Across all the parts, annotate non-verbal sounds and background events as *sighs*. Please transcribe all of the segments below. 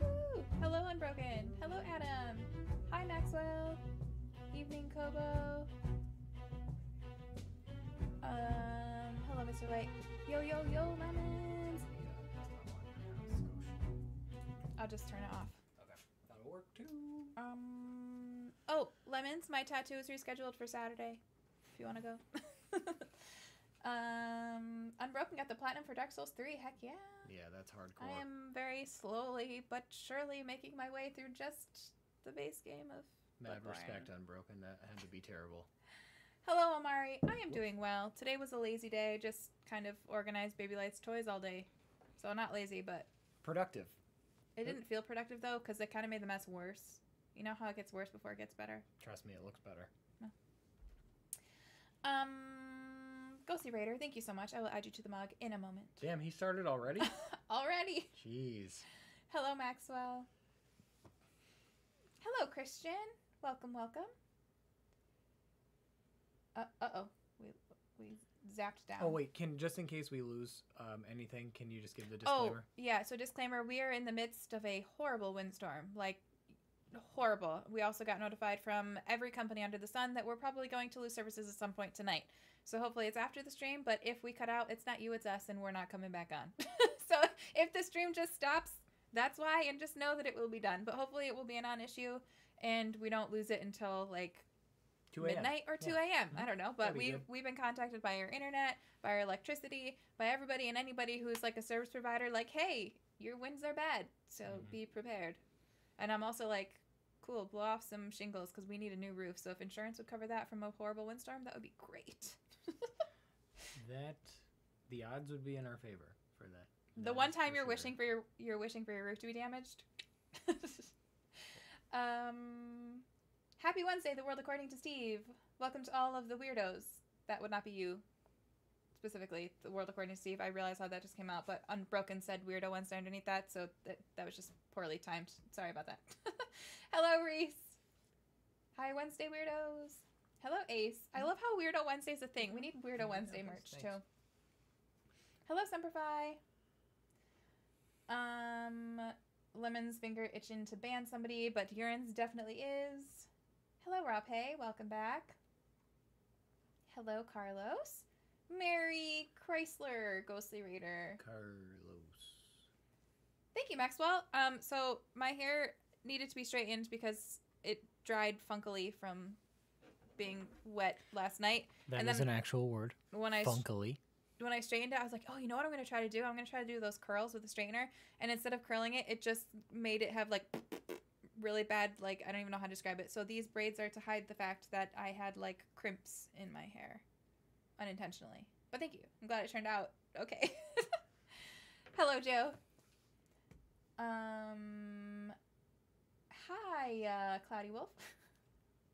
Woo! Hello, Unbroken. Hello, Adam. Hi, Maxwell. Evening, Kobo. Uh. Hello, Mr. Light. Yo, yo, yo, lemons. I'll just turn it off. Okay, that'll work too. Um. Oh, lemons. My tattoo is rescheduled for Saturday. If you want to go. *laughs* um. Unbroken got the platinum for Dark Souls 3. Heck yeah. Yeah, that's hardcore. I am very slowly but surely making my way through just the base game of. Mad Bloodborne. respect, Unbroken. That had to be terrible. Hello, Amari. I am doing well. Today was a lazy day. Just kind of organized Baby Lights toys all day. So not lazy, but Productive. it didn't feel productive though because it kind of made the mess worse. You know how it gets worse before it gets better. Trust me, it looks better. Um, Ghosty Raider, thank you so much. I will add you to the mug in a moment. Damn, he started already? *laughs* Already. Jeez. Hello, Maxwell. Hello, Christian. Welcome, welcome. Uh oh. We we zapped down. Oh, wait, can just in case we lose um, anything, can you just give the disclaimer? Oh, disclaimer? yeah. So, disclaimer we are in the midst of a horrible windstorm. Like, horrible. We also got notified from every company under the sun that we're probably going to lose services at some point tonight. So, hopefully, it's after the stream. But if we cut out, it's not you, it's us, and we're not coming back on. *laughs* so, if the stream just stops, that's why. And just know that it will be done. But hopefully, it will be a non issue and we don't lose it until like 2 midnight or 2 Yeah. a.m. I Mhm. don't know, but That'd be we've we've been contacted by our internet, by our electricity, by everybody and anybody who's like a service provider. Like, hey, your winds are bad, so Mhm. be prepared. And I'm also like, cool, blow off some shingles because we need a new roof. So if insurance would cover that from a horrible windstorm, that would be great. *laughs* That, the odds would be in our favor for that. the That one time you're sure. wishing for your you're wishing for your roof to be damaged. *laughs* um, happy Wednesday, the world according to Steve. Welcome to all of the weirdos. That would not be you specifically. The world according to Steve. I realize how that just came out, but Unbroken said weirdo Wednesday underneath that, so that that was just poorly timed. Sorry about that. *laughs* Hello, Reese. Hi, Wednesday weirdos. Hello, Ace. I love how Weirdo Wednesday's a thing. We need Weirdo Wednesday merch thanks. too. Hello, Semperfi. Um, Lemon's finger itching to ban somebody, but Urine's definitely is. Hello, Hay. Welcome back. Hello, Carlos. Mary Chrysler, Ghostly Reader. Carlos. Thank you, Maxwell. Um, so my hair needed to be straightened because it dried funkily from being wet last night. That And is then- an actual word. When I Funkily. when I straightened it, I was like, oh, you know what I'm gonna try to do? I'm gonna try to do those curls with the straightener, and instead of curling it, it just made it have like really bad like I don't even know how to describe it. So these braids are to hide the fact that I had like crimps in my hair, unintentionally. But thank you. I'm glad it turned out okay. *laughs* Hello, Joe. Um. Hi, uh, Cloudy Wolf. *laughs*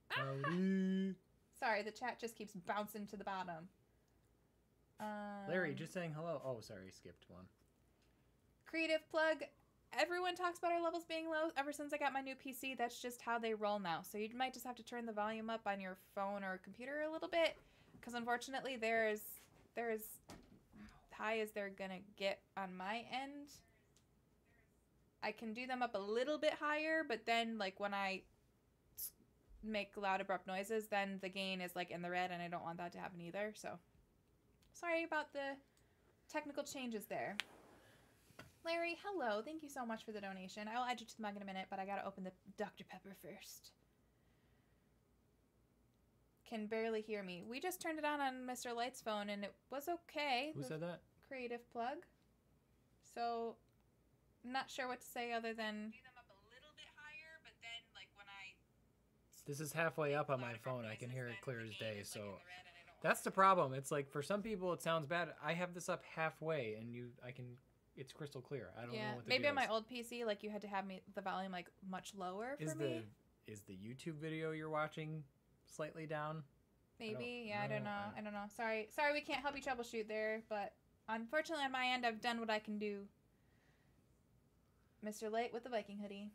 Howdy. *laughs* Sorry, the chat just keeps bouncing to the bottom. Um, Larry, just saying hello. Oh, sorry, skipped one. creative plug. Everyone talks about our levels being low ever since I got my new PC. That's just how they roll now. So you might just have to turn the volume up on your phone or computer a little bit, because unfortunately there's there's high as they're gonna get on my end. I can do them up a little bit higher, but then like when I make loud abrupt noises, then the gain is like in the red, and I don't want that to happen either. So sorry about the technical changes there. Larry, hello. Thank you so much for the donation. I will add you to the mug in a minute, but I gotta open the Dr. Pepper first. Can barely hear me. We just turned it on on Mr. Light's phone and it was okay. Who said that? creative plug. So, not sure what to say other than. Do them up a little bit higher, but then like when I. This is halfway up on my phone. I can hear it clear as day. So like, in the red and I don't that's the problem. It's like for some people it sounds bad. I have this up halfway, and you, I can, it's crystal clear. I don't yeah, know what the maybe on my old PC, like you had to have me the volume like much lower for Is me. the is the YouTube video you're watching slightly down? Maybe, don't yeah, I don't know. I- I don't know. Sorry, sorry, we can't help you troubleshoot there, but unfortunately on my end, I've done what I can do. Mr. Late with the Viking hoodie.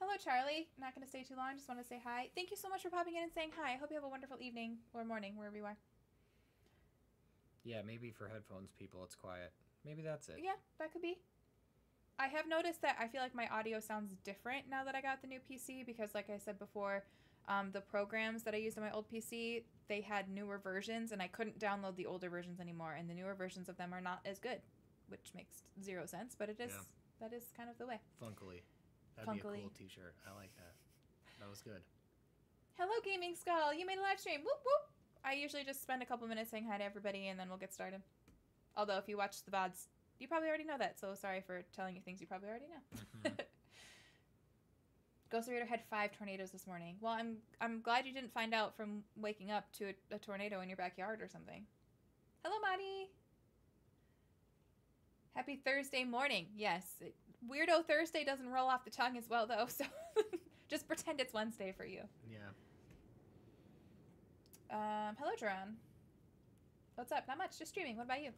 Hello, Charlie. Not going to stay too long. Just want to say hi. Thank you so much for popping in and saying hi. I hope you have a wonderful evening or morning wherever you are. Yeah, maybe for headphones people it's quiet. Maybe that's it. Yeah, that could be. I have noticed that I feel like my audio sounds different now that I got the new PC because, like I said before, um, the programs that I used on my old PC, they had newer versions, and I couldn't download the older versions anymore. And the newer versions of them are not as good, which makes zero sense. But it is Yeah. that is kind of the way. Funkily. That'd be a cool T-shirt. I like that. That was good. Hello, Gaming Skull. You made a live stream. Whoop whoop. I usually just spend a couple minutes saying hi to everybody, and then we'll get started. Although if you watch the vods, you probably already know that. So sorry for telling you things you probably already know. Mhm. *laughs* Ghost Raider had five tornadoes this morning. Well, I'm I'm glad you didn't find out from waking up to a, a tornado in your backyard or something. Hello, Marty. Happy Thursday morning. Yes, it, Weirdo Thursday doesn't roll off the tongue as well though, *laughs* so just pretend it's Wednesday for you. yeah. Um, hello, Jerron. What's up? Not much. Just streaming. What about you?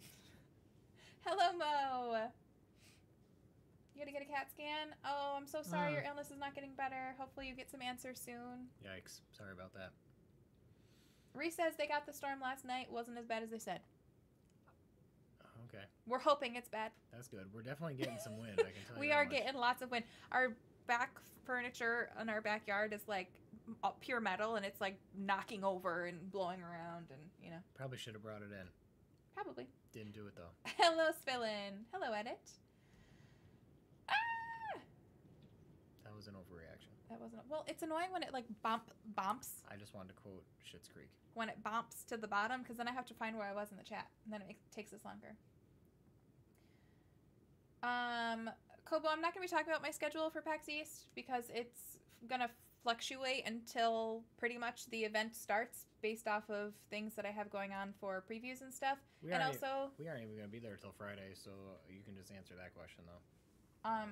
*laughs* hello, Mo. You gotta get a CAT scan. Oh, I'm so sorry. Uh. Your illness is not getting better. Hopefully, you get some answers soon. Yikes. Sorry about that. Reese says they got the storm last night. Wasn't as bad as they said. Okay. We're hoping it's bad. That's good. We're definitely getting some wind. I can tell *laughs* we you. that are much. getting lots of wind. Our back furniture in our backyard is like pure metal, and it's like knocking over and blowing around, and you know, Probably should have brought it in. probably. Didn't do it though. *laughs* Hello, Spillin. Hello, Edit. Ah! That was an overreaction. That wasn't well. It's annoying when it like bump bumps I just wanted to quote Schitt's Creek. when it bumps to the bottom because then I have to find where I was in the chat and then it makes, takes us longer. Um, Kobo, I'm not gonna be talking about my schedule for PAX East because it's gonna fluctuate until pretty much the event starts based off of things that I have going on for previews and stuff. We and also, we aren't even gonna be there until Friday, so you can just answer that question though. um,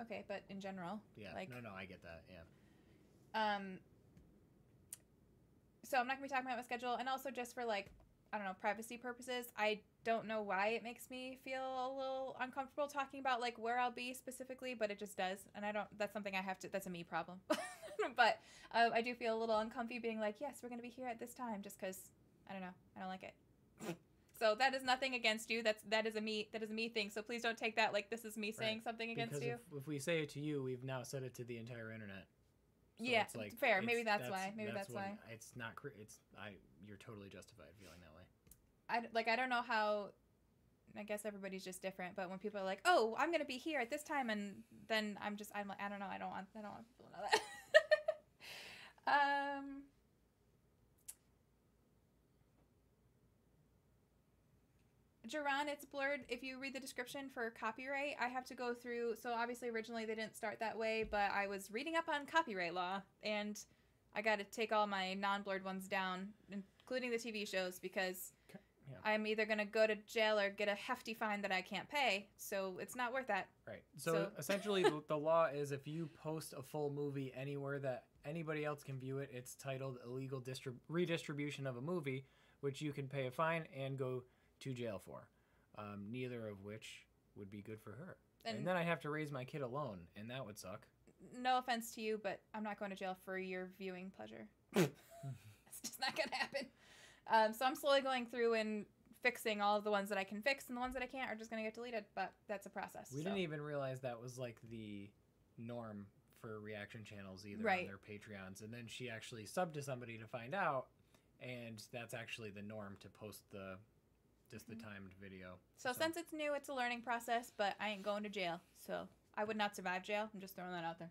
okay, but in general, Yeah. Like- no, no, I get that. Yeah. Um, so I'm not gonna be talking about my schedule, and also just for like, I don't know, privacy purposes. I don't know why it makes me feel a little uncomfortable talking about like where I'll be specifically, but it just does, and I don't. That's something I have to. That's a me problem. *laughs* but uh, I do feel a little uncomfy being like, yes, we're gonna be here at this time, just because I don't know, I don't like it. *laughs* so that is nothing against you. That's that is a me that is a me thing. So please don't take that like this is me saying Right. something against because you. If, if we say it to you, we've now said it to the entire internet. So Yeah, like, fair. Maybe that's why. Maybe that's when why. It's not. It's I. You're totally justified feeling that way. I like I don't know how I guess everybody's just different, but when people are like, "Oh, I'm going to be here at this time," and then I'm just I'm like, I don't know, I don't want I don't want people to know that. *laughs* um Jerron, it's blurred. If you read the description for copyright, I have to go through. So obviously, originally they didn't start that way, but I was reading up on copyright law, and I got to take all my non-blurred ones down, including the TV shows, because yeah. I'm either gonna go to jail or get a hefty fine that I can't pay. So it's not worth that. Right. So, So- essentially, *laughs* the, law is if you post a full movie anywhere that anybody else can view it, it's titled illegal distrib- redistribution of a movie, which you can pay a fine and go to jail for. Um, neither of which would be good for her. And, And, then I have to raise my kid alone, and that would suck. no offense to you, but I'm not going to jail for your viewing pleasure. *laughs* it's just not gonna happen. Um, so I'm slowly going through and fixing all of the ones that I can fix, and the ones that I can't are just gonna get deleted. But that's a process. We so. didn't even realize that was like the norm for reaction channels either on their Patreons. And then she actually subbed to somebody to find out, and that's actually the norm to post the just the Mhm. timed video. So, since it's new, it's a learning process, but I ain't going to jail. So I would not survive jail. I'm just throwing that out there.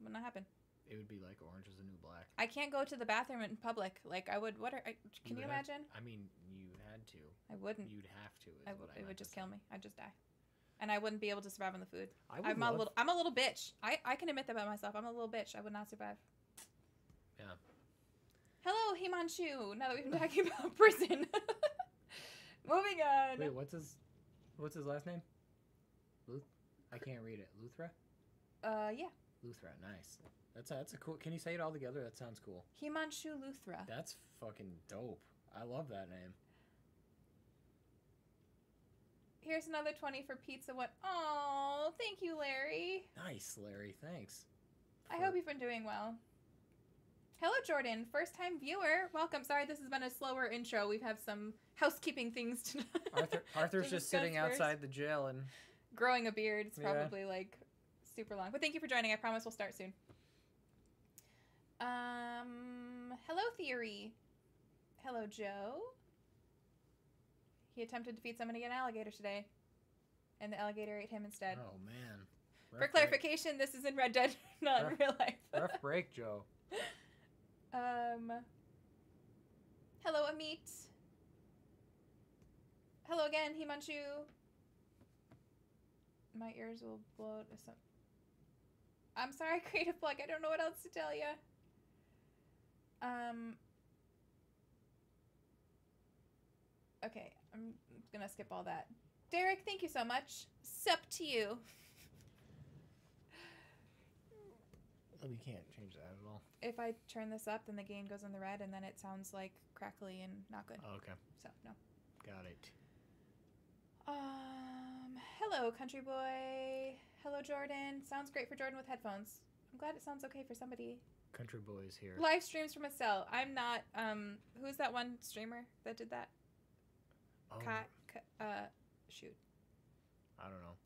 Would not happen. It would be like Orange is the New Black. I can't go to the bathroom in public. Like I would. What are? I, can you, would have- imagine? I mean, you had to. I wouldn't. You'd have to. Is I, what I it would meant to just say. kill me. I'd just die, and I wouldn't be able to survive on the food. I would I'm love, a little. I'm a little bitch. I I can admit that about myself. I'm a little bitch. I would not survive. Yeah. Hello, Himanshu. Now that we've been talking *laughs* about prison, *laughs* moving on. Wait, what's his what's his last name? Luth I can't read it. Luthra? Uh, yeah, Luthra, nice. That's a, that's a cool. Can you say it all together? That sounds cool. Himanshu Luthra. That's fucking dope. I love that name. Here's another twenty for pizza. What? Oh, thank you, Larry. Nice, Larry. Thanks. I hope you've been doing well. Hello, Jordan. First time viewer. Welcome. Sorry, this has been a slower intro. We've had some housekeeping things to *laughs* Arthur Arthur's just sitting first. outside the jail and growing a beard. It's Yeah. probably like super long. But thank you for joining. I promise we'll start soon. Um, hello, Theory. Hello, Joe. He attempted to feed somebody an alligator today, and the alligator ate him instead. Oh man. For Rough break- clarification, this is in Red Dead, *laughs* not in real life. *laughs* Rough break, Joe. um, hello, Amit. Hello again, Himanshu. My ears will blow. I'm sorry, *laughs* Creative Plug. I don't know what else to tell you. Um. Okay, I'm gonna skip all that. Derek, thank you so much. Sup to you. Oh, we can't change that at all. If I turn this up, then the game goes in the red, and then it sounds like crackly and not good. Oh, okay. So no. Got it. Um. Hello, country boy. Hello, Jordan. Sounds great for Jordan with headphones. I'm glad it sounds okay for somebody. Country boys here. Live streams from a cell. I'm not. Um. Who's that one streamer that did that? Oh, Ka- uh. Shoot. I don't know.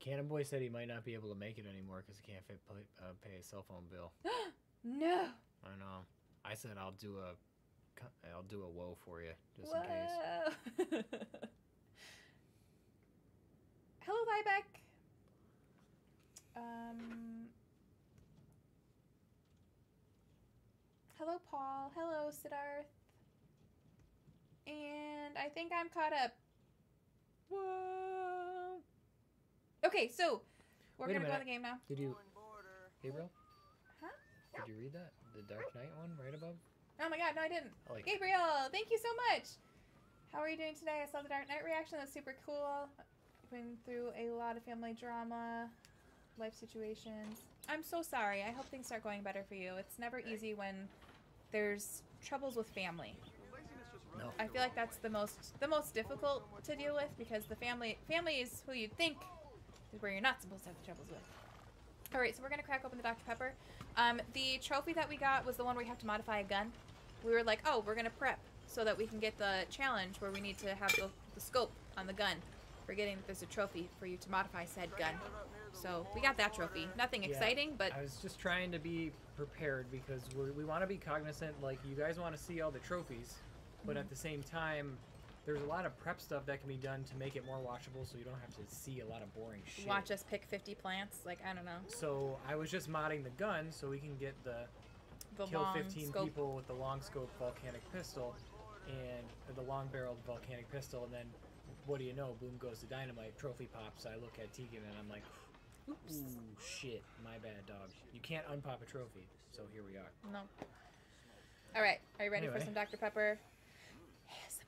Cannon Boy said he might not be able to make it anymore because he can't fit, pay, uh, pay a cell phone bill. *gasps* no. I know. I said I'll do a, I'll do a woe for you just in case. Whoa. *laughs* Hello, Liebeck. Um. Hello, Paul. Hello, Siddharth. And I think I'm caught up. Whoa! Okay, so we're Wait gonna go in the game now. Did you, Gabriel? Huh? Did you read that? The Dark Knight one right above? Oh my god, no, I didn't. I like. Gabriel, thank you so much. How are you doing today? I saw the Dark Knight reaction. That's super cool. Been through a lot of family drama, life situations. I'm so sorry. I hope things start going better for you. It's never easy when there's troubles with family. No. I feel like that's the most the most difficult to deal with because the family family is who you'd think is where you're not supposed to have the troubles with. All right, so we're gonna crack open the Dr Pepper. Um, the trophy that we got was the one where you have to modify a gun. We were like, oh, we're gonna prep so that we can get the challenge where we need to have the, the scope on the gun. Forgetting that there's a trophy for you to modify said gun. So we got that trophy. Nothing Yeah, exciting, but I was just trying to be prepared because we want to be cognizant. Like you guys want to see all the trophies, but at the same time, there's a lot of prep stuff that can be done to make it more watchable, so you don't have to see a lot of boring shit. watch us pick 50 plants. Like I don't know, So I was just modding the gun so we can get the the kill 15 scope. people with the long scope volcanic pistol and uh, the long barreled volcanic pistol and then what do you know boom goes the dynamite trophy pops i look at tegan and i'm like Oops. ooh shit my bad dog you can't unpop a trophy so here we are No. All right. Are you ready for some Dr Pepper? ASMR.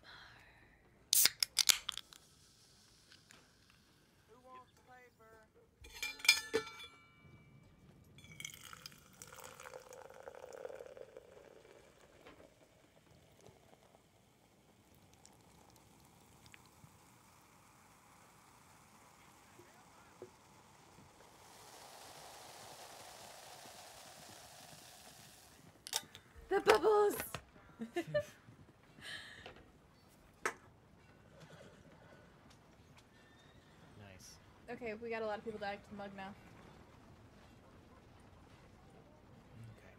The bubbles. nice okay, we got a lot of people back to the mug now. okay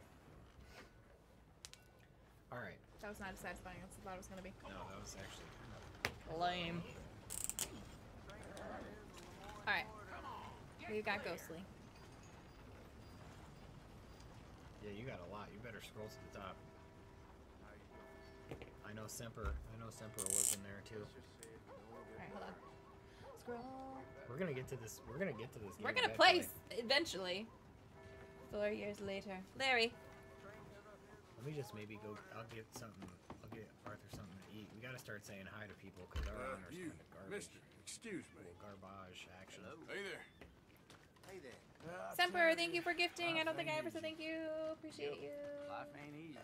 all right That was not as satisfying as I thought it was gonna be. no that was actually kind of... Lame. All right. We got Ghostly. Yeah you got a lot you better scroll to the top i know semper i know semper was in there too All right, hold on. Scroll. we're gonna get to this we're gonna get to this We're game gonna play eventually. Four years later, Larry. Let me just maybe go. I'll get something. I'll get Arthur something to eat. We gotta start saying hi to people because our Uh, honor's you, kind of garbage. mister, excuse me. Garbage action. Hey there. Hey there. Semper, thank you for gifting. I don't think I ever said thank you. Appreciate you. Life ain't easy.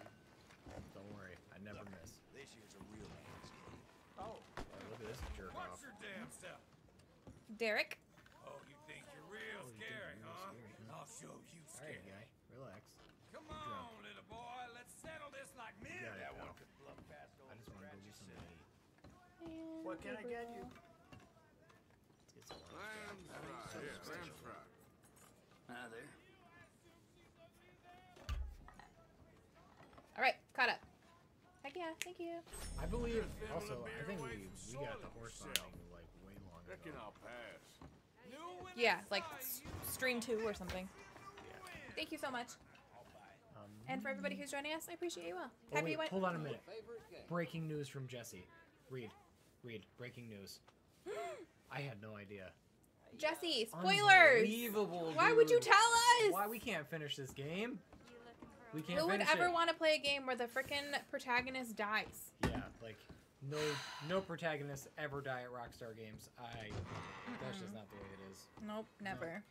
Don't worry, I never miss. This here's a real man's game. Oh, Oh, look at this jerk off. Watch your damn self. Derek. Oh, you think you're real Oh, scary, you're huh? scary, huh? I'll show you All right, guy, relax. Come on, little boy. Let's settle this like men. got it, That one could bluff fast I just want to go get something to eat. And What can I get you? Yeah, thank you. I believe also. I think we we got the horse bonding like way long Reckon ago. I'll pass. Yeah, like stream two or something. Thank you so much. Um, And for everybody who's joining us, I appreciate you all. oh, Happy wait, Wed- hold on a minute. Breaking news from Jesse. Read, read. Breaking news. I had no idea. Jesse, spoilers! Unbelievable. Why would you tell us? Why we can't finish this game? We can't Who would ever it. want to play a game where the frickin' protagonist dies? Yeah, like no no protagonists ever die at Rockstar games. I that's just not the way it is. Nope, never.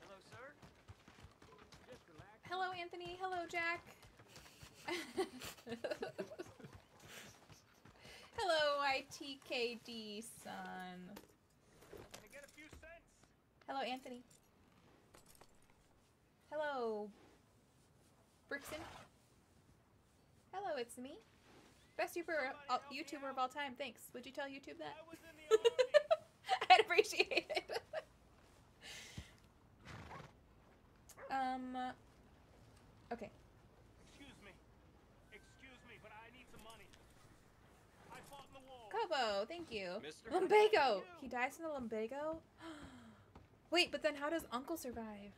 Hello, sir. Just relax. Hello, Anthony. Hello, Jack. *laughs* Hello, ITKD son. Can I get a few cents? Hello, Anthony. Hello, Brixton. Hello, it's me. Best YouTuber, uh, YouTuber of all time. Thanks. Would you tell YouTube that? I was in the *laughs* army. I'd appreciate it. *laughs* um. Okay. Excuse me. Excuse me, but I need some money. I fought in the war. Kobo, thank you. Mister? Lumbago. He dies in the lumbago. *gasps* Wait, but then how does Uncle survive?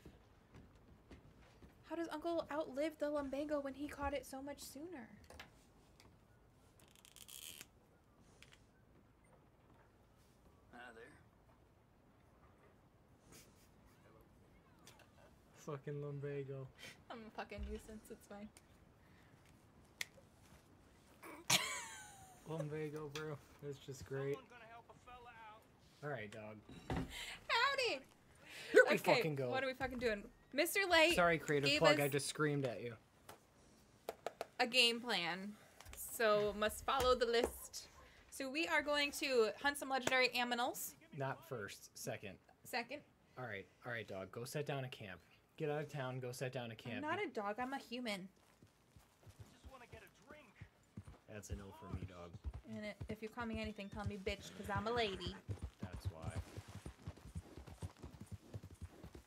How does Uncle outlive the lumbago when he caught it so much sooner? Hi there. Fucking lumbago. *laughs* I'm a fucking nuisance. It's fine. Lumbago, bro. That's just great. Someone gonna help a fella out. All right, dog. Howdy. Here we okay, fucking go. what are we fucking doing? Mr. Light Sorry, creative plug. I just screamed at you. a game plan, so must follow the list. So we are going to hunt some legendary aminals. Not first, second. Second, All right, all right, dog. Go set down a camp. Get out of town. Go set down a I'm camp. not a dog. I'm a human. Just wanna get a drink. That's a no for me, dog. And if you call me anything, call me bitch, because I'm a lady. That's why.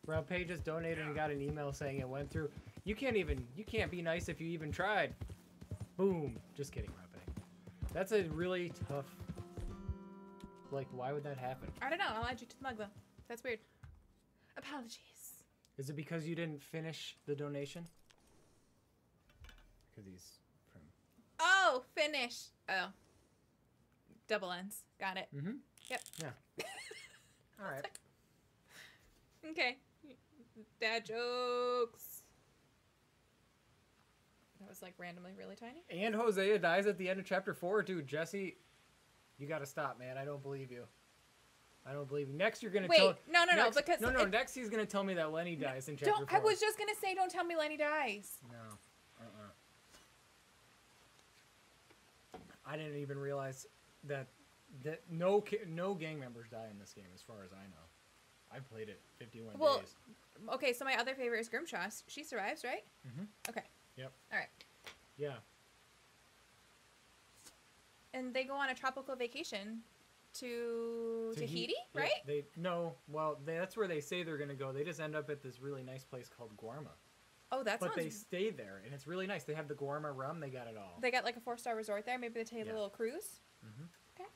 Bro, Paige just donated and got an email saying it went through. You can't even. You can't be nice if you even tried. Boom. Just kidding, Rope. That's a really tough. Like, why would that happen? I don't know. I'll add you to the mug though. That's weird. Apologies. Is it because you didn't finish the donation? Because he's from. Oh, finish. Oh. Double ends. Got it. Mm-hmm. Yep. Yeah. *laughs* All right. Okay. Dad jokes. That was like randomly really tiny. And Hosea dies at the end of chapter four, dude. Jesse, you gotta stop, man. I don't believe you. I don't believe you. Next, you're gonna Wait, tell. no, no, no, because no, no. it- next, he's gonna tell me that Lenny dies in chapter Don't. four. I was just gonna say, don't tell me Lenny dies. No. Uh-uh. I didn't even realize that that no no gang members die in this game, as far as I know. I've played it 51 Well, days. Okay, so my other favorite is Grimshaw. She survives, right? Mm-hmm. Okay. Yep. All right. Yeah. And they go on a tropical vacation to Tahi- Tahiti, yeah, right? They no. Well, they, that's where they say they're gonna go. They just end up at this really nice place called Guarma. Oh, that's but sounds. they stay there, and it's really nice. They have the Guarma rum. They got it all. They got like a four star resort there. Maybe they take Yeah. a little cruise. Mm-hmm. Okay.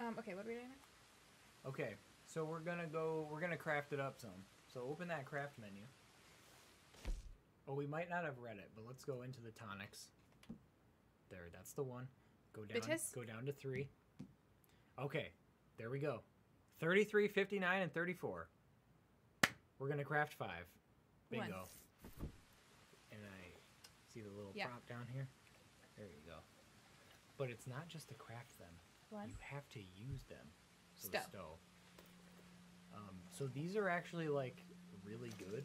Um. Okay. What are we doing? now? Okay, so we're gonna go. We're gonna craft it up some. So open that craft menu. Oh, we might not have read it, but let's go into the tonics. There, that's the one. Go down. Bitters? Go down to three. Okay, there we go. 33, 59, and 34. We're gonna craft five. One. Bingo. And I see the little Yeah. prop down here. There you go. But it's not just to craft them. One. You have to use them. So Stow. stow. Um, so these are actually like really good.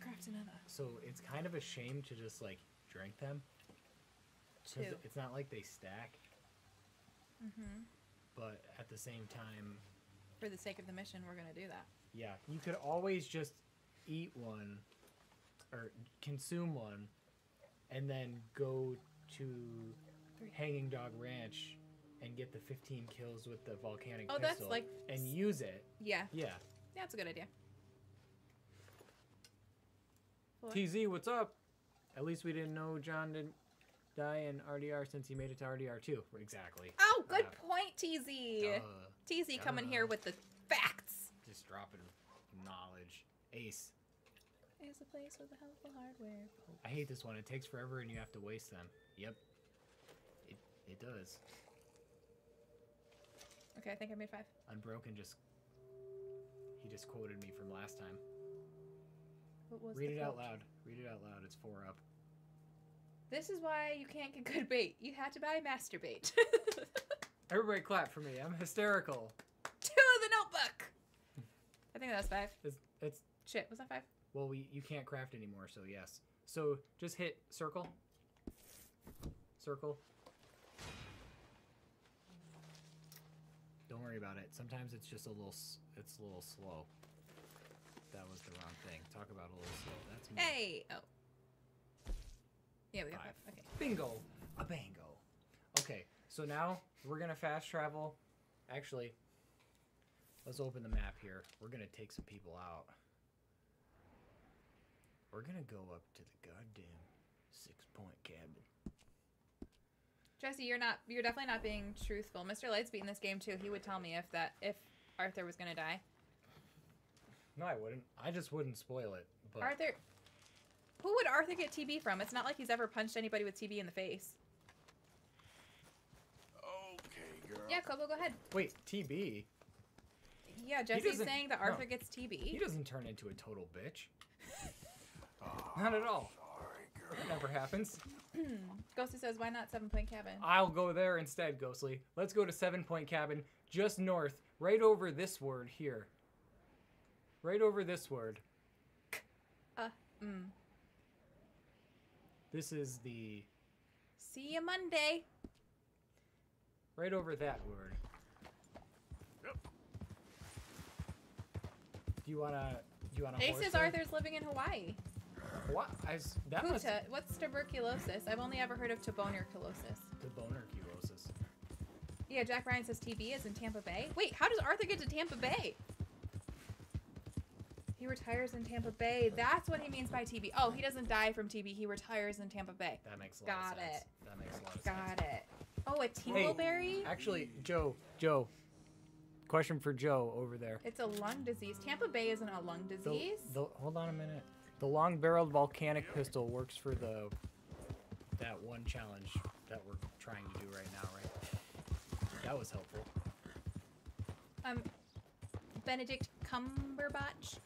Craft another. So it's kind of a shame to just like drink them. Two. It's not like they stack, Mm-hmm. but at the same time, For the sake of the mission, we're gonna do that. yeah, you could always just eat one or consume one and then go to. Hanging Dog Ranch and get the 15 kills with the volcanic Oh, that's pistol like and use it. Yeah. Yeah. That's a good idea. Four. TZ, what's up? At least we didn't know John didn't die in RDR since he made it to RDR two. Exactly. Oh, good Uh, point, TZ. Duh. TZ coming here with the facts. Just dropping knowledge. Ace. Is a place with the helpful hardware. I hate this one. It takes forever and you have to waste them. Yep. It it does. Okay, I think I made five. Unbroken just he just quoted me from last time. What was Read it out loud. Read it out loud. It's four up. This is why you can't get good bait. You had to buy masturbate. *laughs* Everybody clap for me. I'm hysterical. to the notebook. I think that's five. It's it's Shit, was that five? well we you can't craft anymore, so yes. So just hit circle. Circle. Don't worry about it. Sometimes it's just a little, it's a little slow. That was the wrong thing. Talk about a little slow. That's me. Hey. Oh. Yeah, we got Five. five. Okay. Bingo. A bango. Okay, so now we're gonna fast travel. Actually, let's open the map here. We're gonna take some people out. We're gonna go up to the goddamn six point cabin. Jesse, you're not. You're definitely not being truthful. Mr. Lightspeed in this game too. He would tell me if that if Arthur was gonna die. No, I wouldn't. I just wouldn't spoil it. But Arthur. Who would Arthur get TB from? It's not like he's ever punched anybody with TB in the face. Okay, girl. Yeah, Kobo, go ahead. wait, TB. Yeah, Jesse's saying that no. Arthur gets TB. He doesn't turn into a total bitch. Oh, *laughs* Not at all. Sorry, That never happens. *clears throat* Ghosty says, "Why not Seven Point Cabin?" I'll go there instead, Ghostly. Let's go to Seven Point Cabin, just north, right over this word here. Right over this word. Uh, mm. This is the See you Monday. right over that word. Yep. Do you wanna? Do you wanna? Ace horse says there? Arthur's living in Hawaii. What? I s- that must what's tuberculosis? I've only ever heard of tuberculosis. the boner culosis. Yeah, Jack Ryan says TB is in Tampa Bay. Wait, how does Arthur get to Tampa Bay? He retires in Tampa Bay. That's what he means by TB. Oh, he doesn't die from TB. He retires in Tampa Bay. That makes a lot Got of sense. Got it. That makes a lot of Got sense. Got it. Oh, a tingleberry? Actually, Joe, Joe. Question for Joe over there. It's a lung disease. Tampa Bay isn't a lung The, disease. the, hold on a minute. The long-barreled volcanic pistol works for the that one challenge that we're trying to do right now, right? That was helpful. Um, Benedict Cumberbatch.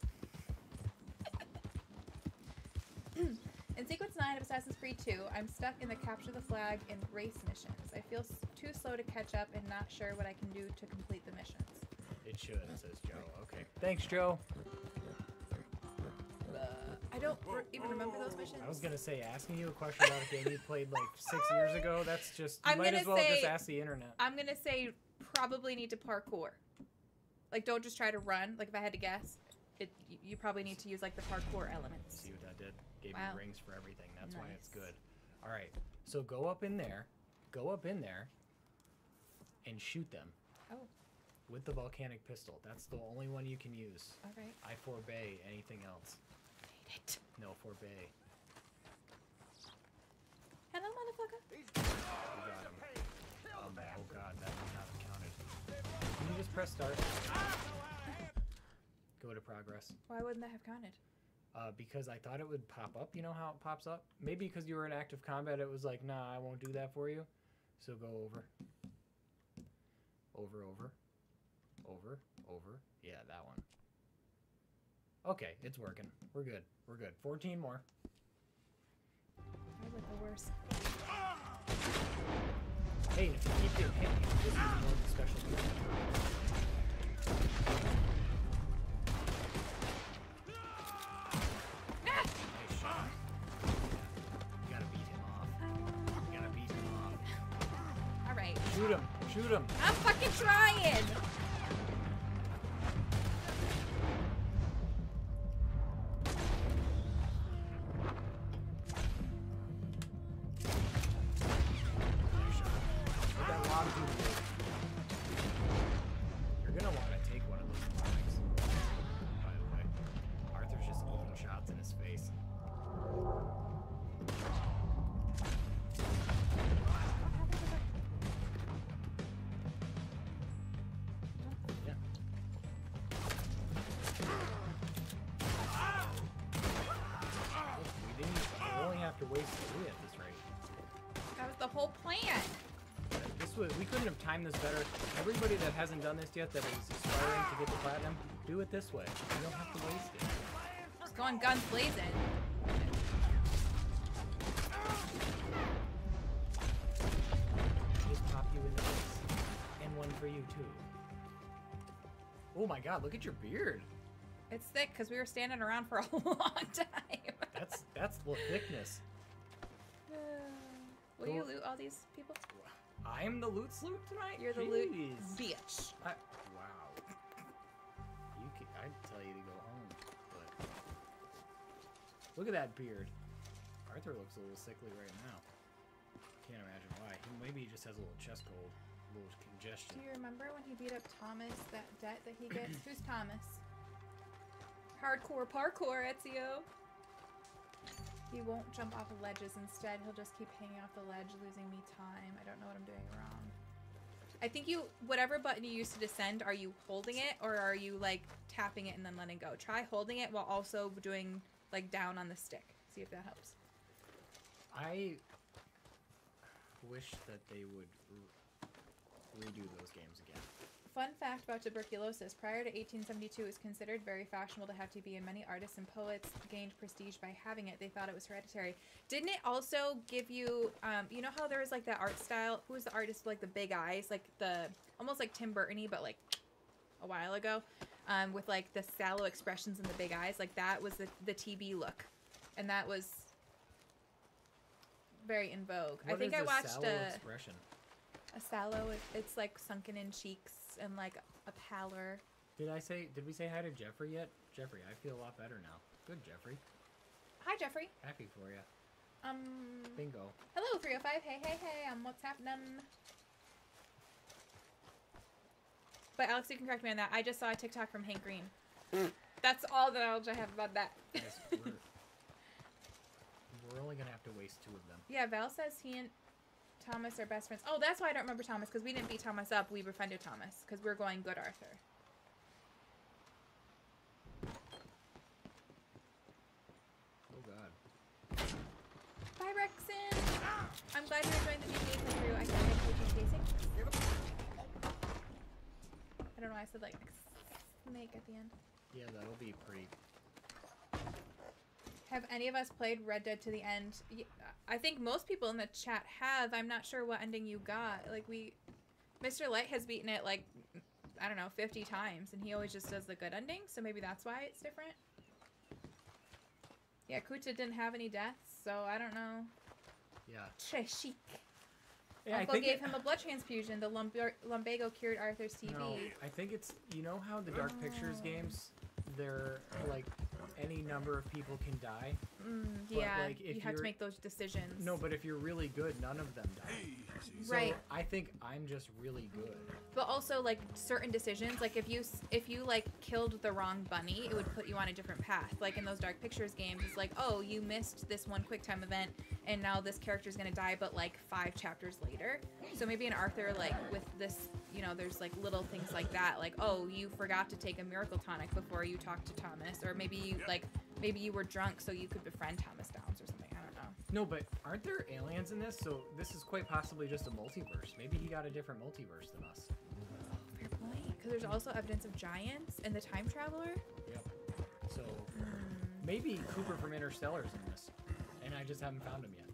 in Sequence 9 of Assassin's Creed 2, I'm stuck in the capture the flag and race missions. I feel too slow to catch up and not sure what I can do to complete the missions. It should, says Joe. Okay. Thanks, Joe. Uh, I don't even remember those missions. I was gonna say asking you a question about a game you played like six years ago. That's just you I'm might as well just ask the internet. I'm gonna say probably need to parkour. Like, don't just try to run. Like, if I had to guess, it you, probably need to use like the parkour elements. See what that did? Gave Wow. you rings for everything. That's why it's good. All right. So go up in there, go up in there, and shoot them Oh, with the volcanic pistol. That's the only one you can use. all right. I forbade anything else. It. No forbade. Hello, motherfucker. Him. Um, oh god, that not have counted. Can you just press start? Go to progress. Why wouldn't that have counted? Uh, because I thought it would pop up. You know how it pops up? Maybe because you were in active combat, it was like, nah, I won't do that for you. So go over. Over, over. Over, over. Yeah, that one. Okay, it's working. We're good. We're good. 14 more. I the worst. Hey, if you keep getting hit, you can just use more of the special move. Nice shot. You gotta beat him off. You gotta beat him off. All right. Shoot him! Shoot him! I'm fucking trying. Hasn't done this yet, that is aspiring to get the platinum, do it this way. You don't have to waste it. Just going guns blazing. Just pop you in the face, and one for you too. Oh my God! Look at your beard. It's thick because we were standing around for a *laughs* long time. That's that's the thickness. *sighs* Will you loot all these people? I'm the loot sloop tonight. You're the loot bitch. I, wow. You can, I'd tell you to go home, but look at that beard. Arthur looks a little sickly right now. Can't imagine why. He, maybe he just has a little chest cold, a little congestion. Do you remember when he beat up Thomas? That debt that he gets. Who's Thomas? Hardcore parkour, Ezio. He won't jump off of ledges. Instead, he'll just keep hanging off the ledge, losing me time. I don't know what I'm doing wrong. I think you, whatever button you use to descend, are you holding it or are you like tapping it and then letting go? Try holding it while also doing like down on the stick. See if that helps. I wish that they would re- redo those games again. Fun fact about tuberculosis prior to 1872, it was considered very fashionable to have TB, and many artists and poets gained prestige by having it. They thought it was hereditary. Didn't it also give you, um, you know how there was like that art style? Who was the artist with like the big eyes? Like the, almost like Tim Burton but like a while ago, um, with like the sallow expressions and the big eyes. Like that was the, the TB look. And that was very in vogue. I think I watched sallow a. expression. A sallow, it's like sunken in cheeks and like a pallor. Did I say? Did we say hi to Jeffrey yet? Jeffrey, I feel a lot better now. Good, Jeffrey. Hi, Jeffrey. Happy for you. Um, Bingo. hello, 305. Hey, hey, hey, um, what's happening? But Alex, you can correct me on that. I just saw a TikTok from Hank Green. *laughs* That's all the knowledge I have about that. *laughs* Yes, we're, we're only gonna have to waste two of them. yeah, Val says he and Thomas are best friends. Oh, that's why I don't remember Thomas, because we didn't beat Thomas up. We befriended Thomas, because we're going good Arthur. Oh God. Bye, Rexon! I'm glad you're enjoying the GTA playthrough. I can't make GTA 6. I don't know why I said like snake at the end. Yeah, that'll be pretty. Have any of us played Red Dead to the end? I think most people in the chat have. I'm not sure what ending you got. Like we, Mr. Light has beaten it like I don't know 50 times, and he always just does the good ending. So maybe that's why it's different. Yeah, Kuta didn't have any deaths, so I don't know. Yeah. Treshik. Yeah, I Uncle think gave it- him a blood transfusion. The lumbar- lumbago cured Arthur's TB. No, I think it's you know how the Dark Pictures oh. games, they're like any number of people can die. Mm, But, yeah, like, if you have to make those decisions. No, but if you're really good, none of them die. So Right. I think I'm just really good. But also like certain decisions, like if you if you like killed the wrong bunny, it would put you on a different path. Like in those Dark Pictures games, it's like, oh, you missed this one quick time event, and now this character is gonna die, but like five chapters later. So maybe in Arthur, like with this, you know, there's like little things like that, like oh, you forgot to take a miracle tonic before you talked to Thomas, or maybe you like maybe you were drunk so you could befriend Thomas Downs or something. I don't know. No, but aren't there aliens in this? So this is quite possibly just a multiverse. Maybe he got a different multiverse than us. Fair point. Because there's also evidence of giants and the time traveler. Yep. So maybe Cooper from Interstellar's in this, and I just haven't found him yet.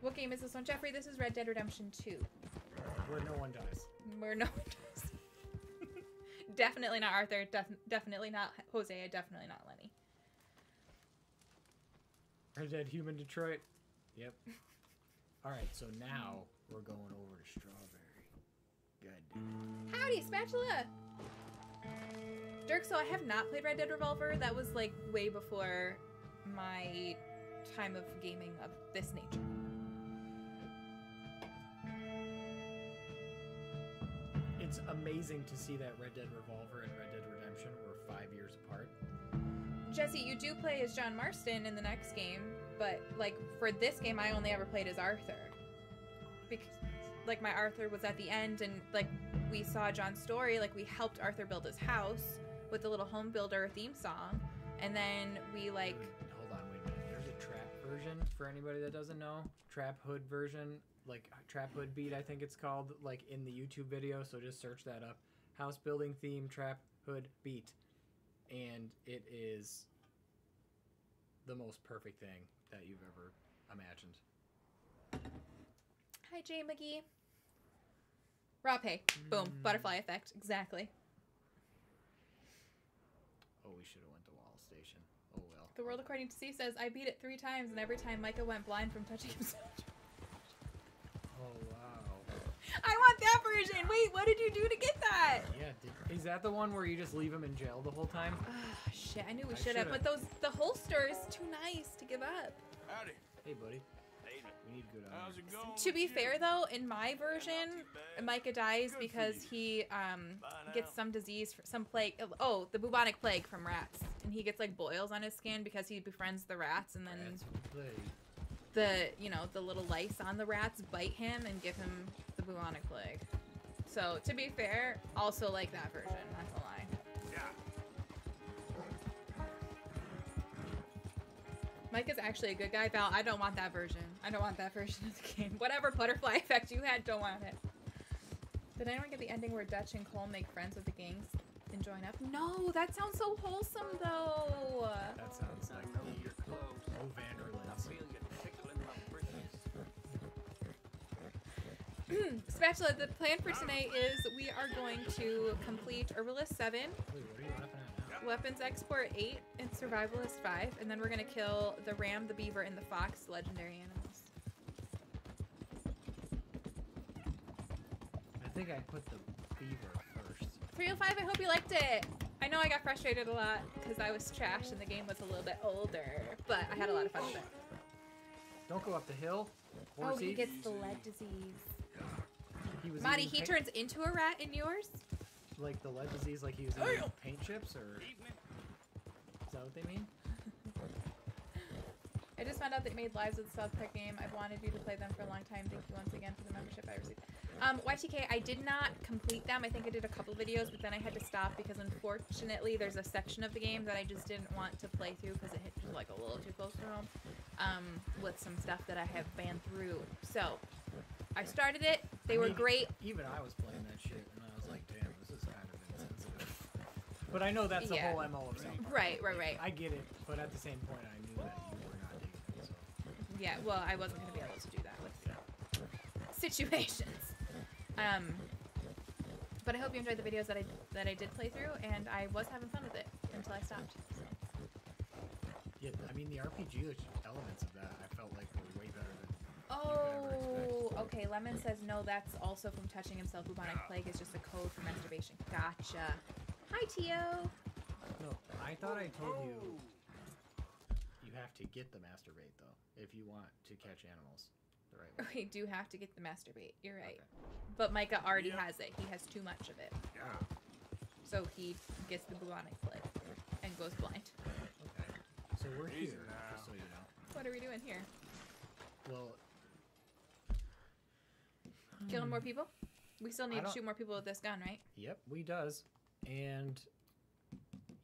What game is this one, Jeffrey? This is Red Dead Redemption 2. Where no one dies. Where no *laughs* one dies. *laughs* definitely not Arthur. Def- definitely not Hosea. Definitely not Lenny. Red Dead Human Detroit. Yep. *laughs* All right, so now we're going over to Strawberry. Good. Howdy, Spatula! Dirk, so I have not played Red Dead Revolver. That was like way before my time of gaming of this nature. It's amazing to see that Red Dead Revolver and Red Dead Redemption were five years apart. Jesse, you do play as John Marston in the next game, but like for this game, I only ever played as Arthur. Because like my Arthur was at the end, and like we saw John's story, like we helped Arthur build his house with the little home builder theme song, and then we like version for anybody that doesn't know. Trap hood version like trap hood beat, I think it's called, like in the YouTube video. So just search that up. House building theme trap hood beat, and it is the most perfect thing that you've ever imagined. Hi, Jay McGee. Raw pay. Boom. Mm. Butterfly effect. Exactly. Oh, we should have went to Wall Station. Oh well. The world according to Steve says I beat it three times, and every time Micah went blind from touching himself. *laughs* Oh wow. I want that version. Wait, what did you do to get that? Yeah. Did, is that the one where you just leave him in jail the whole time? Ah, shit. I knew we should have, shoulda- but those the holster is too nice to give up. Howdy. Hey, buddy. Hey, We need good how's it going? To be you? fair though, in my version, bad. Micah dies Good because he um gets some disease, some plague. Oh, the bubonic plague from rats, and he gets like boils on his skin because he befriends the rats, and then Rats the you know the little lice on the rats bite him and give him the bubonic plague. So to be fair, also like that version. Not to Mike is actually a good guy, Val. I don't want that version. I don't want that version of the game. Whatever butterfly *laughs* effect you had, don't want it. Did anyone get the ending where Dutch and Cole make friends with the gangs and join up? No, that sounds so wholesome though. That sounds I like know the you're close. Oh I Vanderlands. feel you tickling my britches. Spatula, the plan for tonight is we are going to complete Herbalist 7, Wait, Weapons Expert 8, and Survivalist 5, and then we're going to kill the ram, the beaver, and the fox legendary animals. I think I put the beaver first. 305, I hope you liked it. I know I got frustrated a lot because I was trash and the game was a little bit older, but I had a lot of fun with it. Don't go up the hill. Oh, Horsey. he gets the lead disease. He was Marty, he turns into a rat in yours? Like the lead disease, like he was eating paint chips, or is that what they mean? *laughs* I just found out that you made lives with the South Park game. I've wanted you to play them for a long time. Thank you once again for the membership I received. Um, YTK, I did not complete them. I think I did a couple videos, but then I had to stop because unfortunately there's a section of the game that I just didn't want to play through because it hit like a little too close to home um, with some stuff that I have banned through. So I started it. They I were mean, great. Even I was playing that shit, and I was like, damn, this is kind of insensitive. But I know that's the Yeah. whole MO of South. Right, right, right. I get it, but at the same point, I knew that you were not digging it. So. Yeah, well, I wasn't going to be able to do that with situations. Um, but I hope you enjoyed the videos that I that I did play through, and I was having fun with it until I stopped. Yeah, I mean the RPG elements of that I felt like were way better than Oh, okay. Lemon says no. That's also from touching himself. Bubonic plague is just a code for masturbation. Gotcha. Hi, Tio. No, I thought I told you you have to get the masturbate though if you want to catch animals the right way. *laughs* We do have to get the masturbate. You're right. Okay. But Micah already Yep. has it. He has too much of it, Yeah. so he gets the bubonic plague and goes blind. Okay. So we're Easy here, now. just so you know. What are we doing here? Well, Killing hmm. more people? We still need to shoot more people with this gun, right? yep, we does, and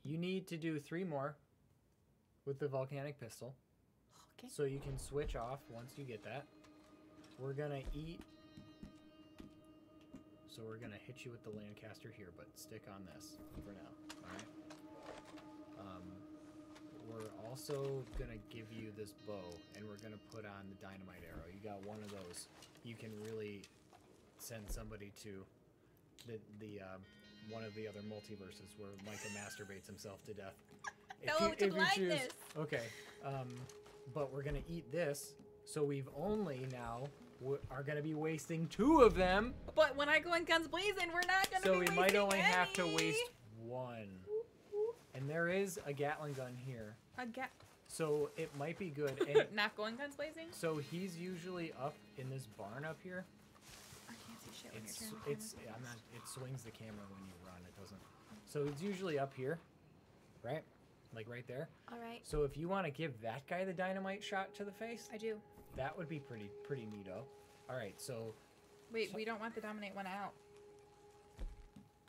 you need to do three more with the volcanic pistol. Okay. So you can switch off once you get that. We're gonna eat. So we're gonna hit you with the Lancaster here, but stick on this for now. Alright? Um, we're also gonna give you this bow, and we're gonna put on the dynamite arrow. You got one of those. You can really send somebody to the the um, one of the other multiverses where Micah masturbates himself to death. If Fellow you- if you choose- blindness. Okay. Um, but we're gonna eat this, so we've only now w- are gonna be wasting two of them. But when I go in guns blazing, we're not gonna So be we might only have to waste one. And there is a Gatling gun here, A ga- so it might be good. *laughs* And not going guns blazing. so he's usually up in this barn up here. I can't see shit when It's it's I'm not. It swings the camera when you run. It doesn't. So it's usually up here, right? Like right there. All right, So if you want to give that guy the dynamite shot to the face, I do. that would be pretty pretty neato. All right, so Wait, we don't want the dominate one out.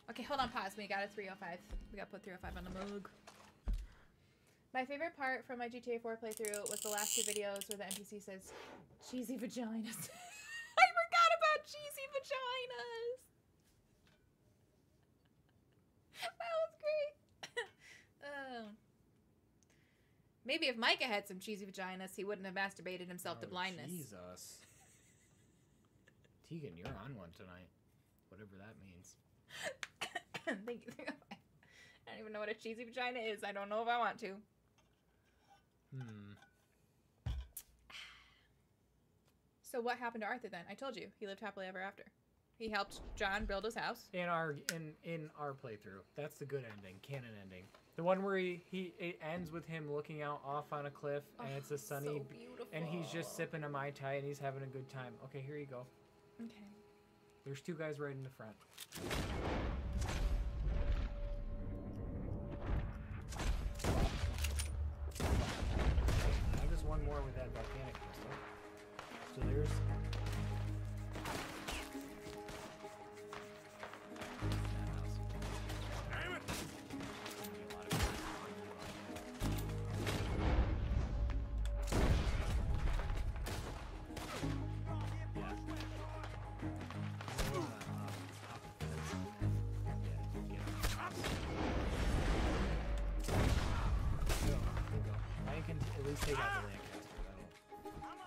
Okay, hold on, pause. We got a 305. We got to put 305 on the mug. My favorite part from my GTA 4 playthrough was the last two videos where the NPC says, cheesy vaginas. *laughs* Vaginas. That was great. oh. *laughs* Maybe if Micah had some cheesy vaginas, he wouldn't have masturbated himself to Oh, blindness. Jesus. Tegan, you're on one tonight. Whatever that means. *coughs* Thank you. *laughs* I don't even know what a cheesy vagina is. I don't know if I want to. Hmm. So what happened to Arthur then? I told you he lived happily ever after. He helped John build his house. In our in in our playthrough, that's the good ending, canon ending. The one where he, he it ends with him looking out off on a cliff and Oh, it's a sunny so beautiful. and he's just sipping a mai tai and he's having a good time. Okay, here you go. Okay. There's two guys right in the front.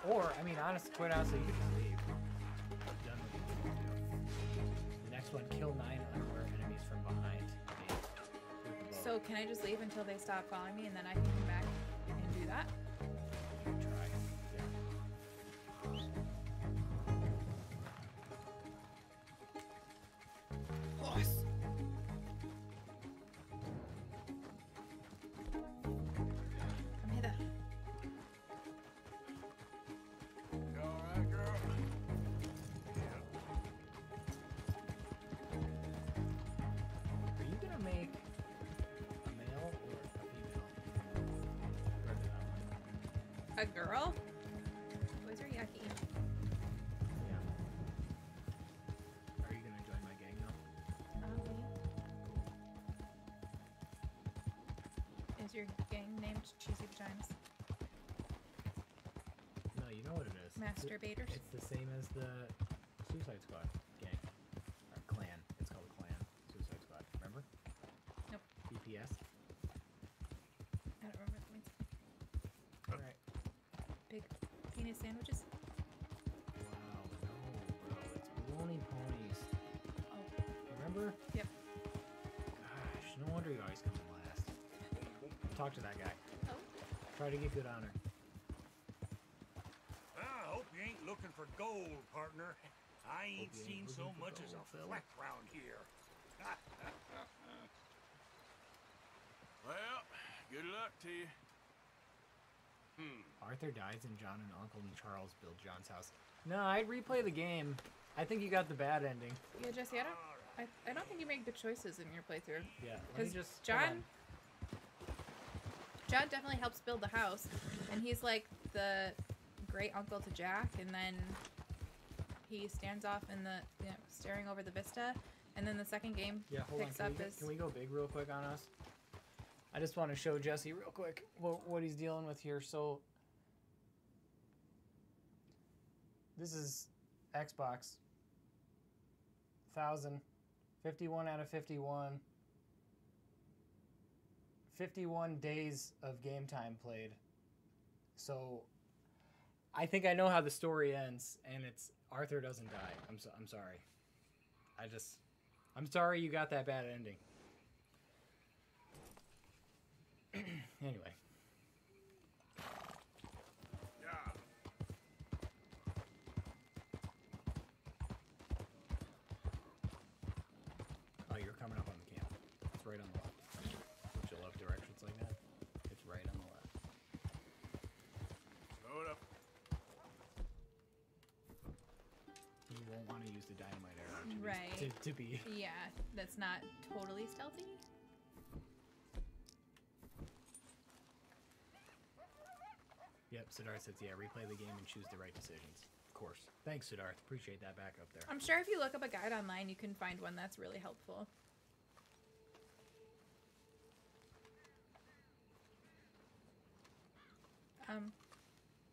Or, I mean, honest, quite honestly, you could just leave. Done with you. The next one, kill nine unaware enemies from behind. Eight. With the bow. So can I just leave until they stop following me and then I can Boys are yucky. Yeah. Are you gonna join my gang now? Um, is your gang named Cheesy Vaginas? No, you know what it is. It's the- Masturbators? It's the same as the Suicide Squad gang. Or clan. It's called Clan. Suicide Squad. Remember? Nope. BPS? I don't remember what it means. Alright. Big penis sandwiches? Wow, no, bro. It's baloney ponies. Oh. Remember? Yep. Gosh, no wonder you always come in last. Talk to that guy. Oh. Try to get good honor. I hope you ain't looking for gold, partner. I ain't Hope seen so looking for much as a gold, fella. fleck round here. *laughs* Well, good luck to you. Arthur dies and John and Uncle and Charles build John's house. No, I'd replay the game. I think you got the bad ending. Yeah, Jesse, I don't, I, I don't think you make good choices in your playthrough. Yeah. Because just John. John definitely helps build the house, and he's like the great uncle to Jack, and then he stands off in the, you know, staring over the vista, and then the second game Yeah, hold on. picks Can up as can we go big real quick on us? I just want to show Jesse real quick what, what he's dealing with here. So, this is Xbox. 1,000. 51 out of 51. 51 days of game time played. So, I think I know how the story ends, and it's Arthur doesn't die. I'm so, I'm sorry. I just I'm sorry you got that bad ending. *clears throat* anyway, Yeah. oh, you're coming up on the camp. It's right on the left. Don't you love directions like that? It's right on the left. Slow it up. You won't want to use the dynamite arrow to be, Right. to, to be yeah, that's not totally stealthy. Yep, Siddharth says, yeah, replay the game and choose the right decisions. Of course. Thanks, Siddharth. Appreciate that backup there. I'm sure if you look up a guide online, you can find one that's really helpful. Um,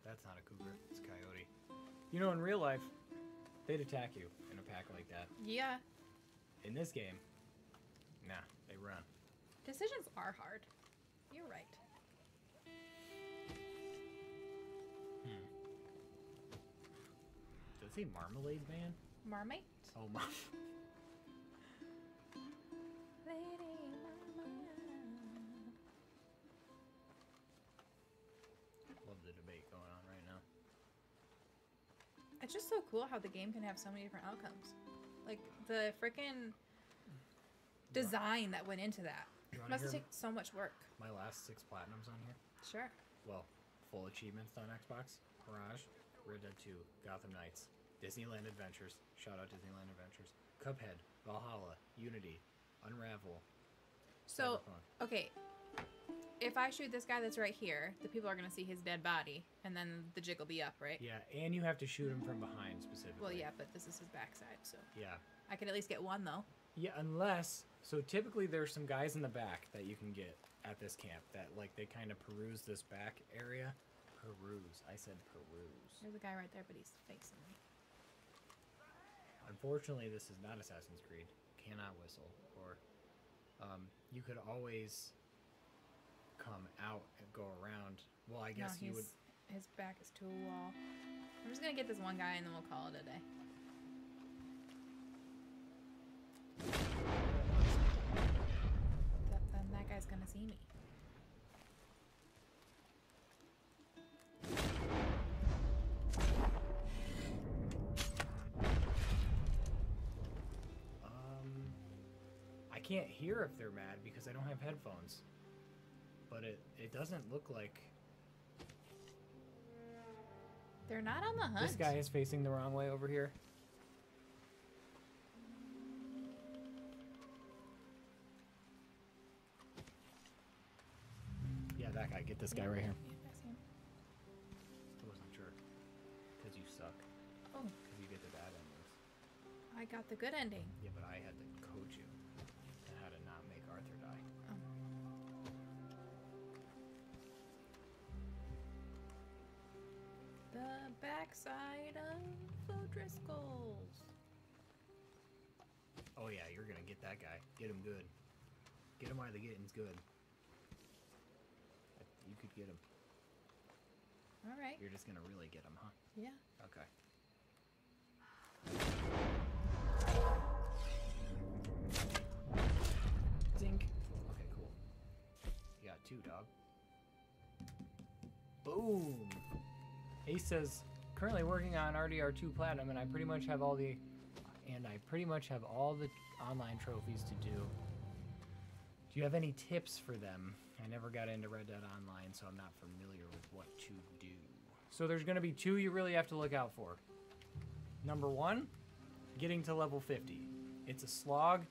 That's not a cougar, it's a coyote. You know, in real life, they'd attack you in a pack like that. Yeah. In this game, nah, they run. Decisions are hard. You're right. Hmm. Does it say Marmalade Man? Marmite? Oh, Mar- *laughs* Lady It's just so cool how the game can have so many different outcomes. Like the freaking design that went into that. Must have taken so much work. my last six platinums on here? Sure. Well, full achievements on Xbox. Mirage, Red Dead 2, Gotham Knights, Disneyland Adventures. Shout out Disneyland Adventures. Cuphead, Valhalla, Unity, Unravel. So, okay. If I shoot this guy that's right here, the people are going to see his dead body, and then the jig will be up, right? Yeah, and you have to shoot him from behind specifically. Well, yeah, but this is his backside, so Yeah. I could at least get one though. Yeah, unless so typically there's some guys in the back that you can get at this camp that like they kind of peruse this back area. Peruse. I said peruse. There's a guy right there, but he's facing me. Unfortunately, this is not Assassin's Creed. Cannot whistle. Or um, you could always come out and go around. Well, I guess no, you would. his back is to a wall. I'm just gonna get this one guy, and then we'll call it a day. Then that guy's gonna see me. Can't hear if they're mad because I don't have headphones. But it it doesn't look like They're not on the hunt. this guy is facing the wrong way over here. Yeah, that guy. Get this guy right here. I see him. I wasn't sure. Because you suck. Oh, Because you get the bad endings. I got the good ending. Yeah, but I had to The backside of O'Driscoll's. Oh yeah, you're gonna get that guy. Get him good. Get him while the getting's good. You could get him. All right. You're just gonna really get him, huh? Yeah. Okay. Zink. Okay, cool. You got two, dog. Boom. Ace says, currently working on RDR2 Platinum, and I pretty much have all the, and I pretty much have all the online trophies to do. Do you have any tips for them? I never got into Red Dead Online, so I'm not familiar with what to do. So there's going to be two you really have to look out for. Number one, getting to level 50. It's a slog,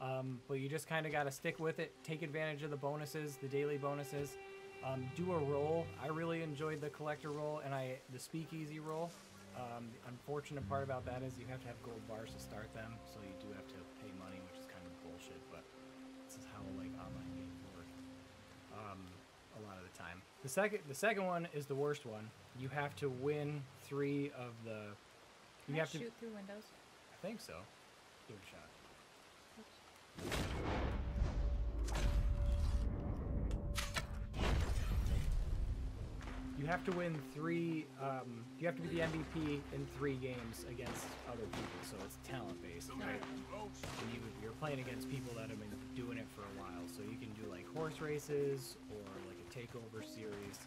um, but you just kind of got to stick with it. Take advantage of the bonuses, the daily bonuses. Um, do a roll. I really enjoyed the collector roll and I the speakeasy roll. Um, the unfortunate part about that is you have to have gold bars to start them, so you do have to pay money, which is kind of bullshit. But this is how like online games work. Um, a lot of the time. The second, the second one is the worst one. You have to win three of the. Can You I have to. shoot through windows. I think so. Give it a shot. You have to win three. Um, you have to be the MVP in three games against other people, so it's talent based, right? And you, you're playing against people that have been doing it for a while, so you can do like horse races or like a takeover series.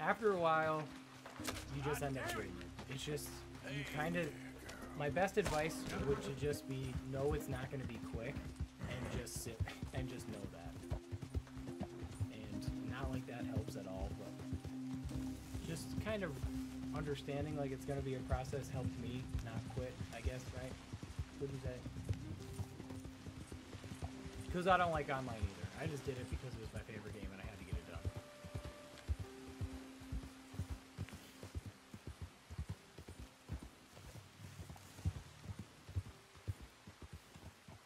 After a while, you just end up winning. It's just you kind of. My best advice would to just be know it's not going to be quick, and just sit and just know that. And not like that helps at all, just kind of understanding like it's going to be a process helped me not quit. I guess right. What do you say? Because I don't like online either. I just did it because it was my favorite game and I had to get it done.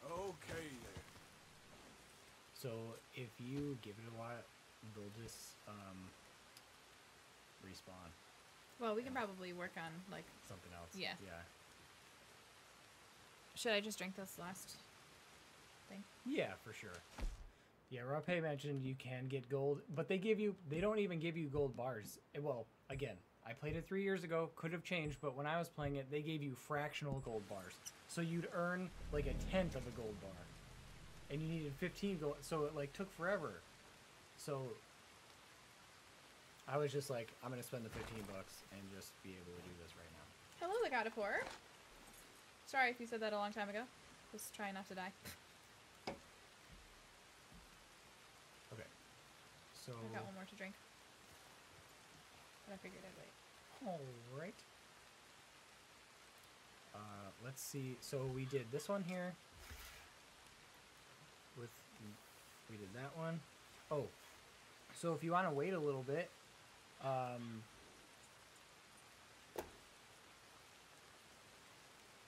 Okay then. So if you give it a while, they'll just um, respawn Well, we can probably work on like something else. Yeah. Yeah. Should I just drink this last thing? Yeah, for sure. Yeah, Rape mentioned you can get gold, but they give you they don't even give you gold bars. Eh, Well, again, I played it three years ago, could have changed, but when I was playing it, they gave you fractional gold bars. So you'd earn like a tenth of a gold bar. And you needed 15 gold, so it like took forever. So I was just like, I'm gonna spend the 15 bucks and just be able to do this right now. Hello, the God of Horror. Sorry if you said that a long time ago. Just trying not to die. Okay. So I got one more to drink. But I figured I'd wait. All right. Uh, let's see. So we did this one here. With we did that one. Oh, so if you want to wait a little bit, um.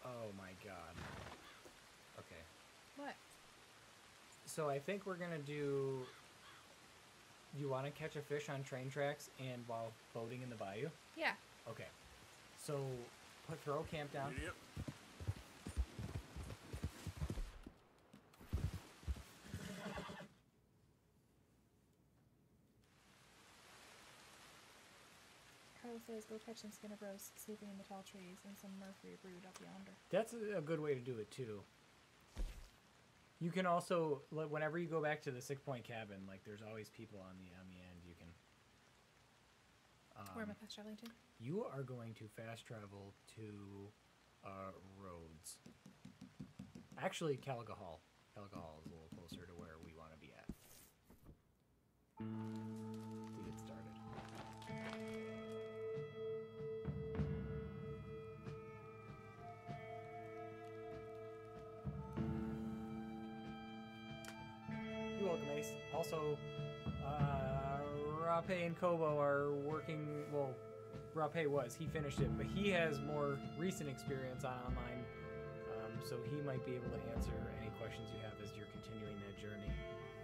Oh my God. Okay. What? So I think we're gonna do. You want to catch a fish on train tracks and while boating in the bayou? Yeah. Okay. So put throw camp down. Yep. Says, go catch some skinner bros sleeping in the tall trees and some mercury brewed up yonder. That's a, good way to do it too. You can also like, whenever you go back to the six point cabin, like there's always people on the on the end. You can. Where am I Um, fast traveling to? you are going to fast travel to uh, Rhodes. Actually, Caliga Hall. Caliga Hall is a little closer to where we want to be at. Also, uh, Rape and Kobo are working. Well, Rape was. He finished it, but he has more recent experience on online, um, so he might be able to answer any questions you have as you're continuing that journey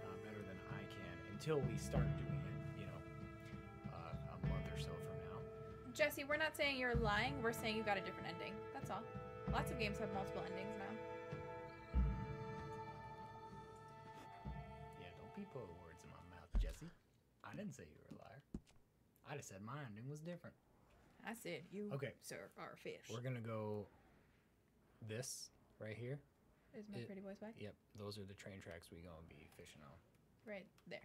uh, better than I can until we start doing it. You know, uh, a month or so from now. Jesse, we're not saying you're lying. We're saying you got a different ending. That's all. Lots of games have multiple endings now. Didn't say you were a liar. I just said my ending was different. I said you, Okay. sir, are a fish. We're gonna go this right here. Is my it- pretty boy's back? Yep, those are the train tracks we gonna be fishing on. Right there.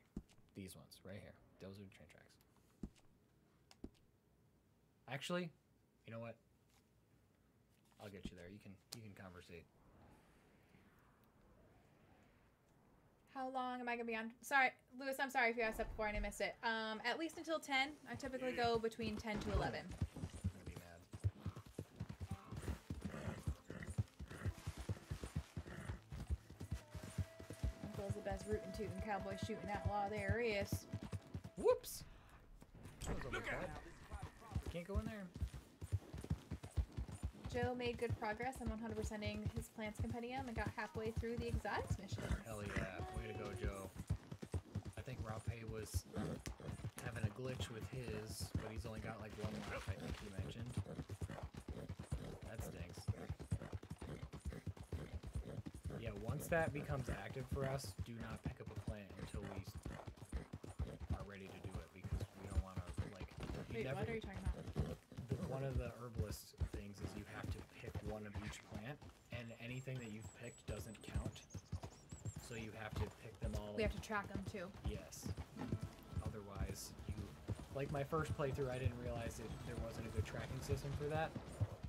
These ones right here. Those are the train tracks. Actually, you know what? I'll get you there. You can you can conversate. How long am I gonna be on? Sorry, Lewis. I'm sorry if you asked that before and I missed it. Um, at least until ten. I typically go between ten to eleven. I'm gonna be mad. Uncle's the best rootin' tootin' cowboy shooting outlaw there is. Whoops. That was almost. Can't go in there. Joe made good progress on 100%ing his plants compendium and got halfway through the exotics mission. Hell yeah. Way to go, Joe. I think Rape was having a glitch with his, but he's only got like one left, I think he mentioned. That stinks. Yeah, once that becomes active for us, do not pick up a plant until we are ready to do it because we don't want to, like, Wait, never, what are you talking about? the, one of the herbalist things is you have to pick one of each plant, and anything that you've picked doesn't count. So you have to pick them all. We have to track them too. Yes. Otherwise, you like my first playthrough. I didn't realize that there wasn't a good tracking system for that,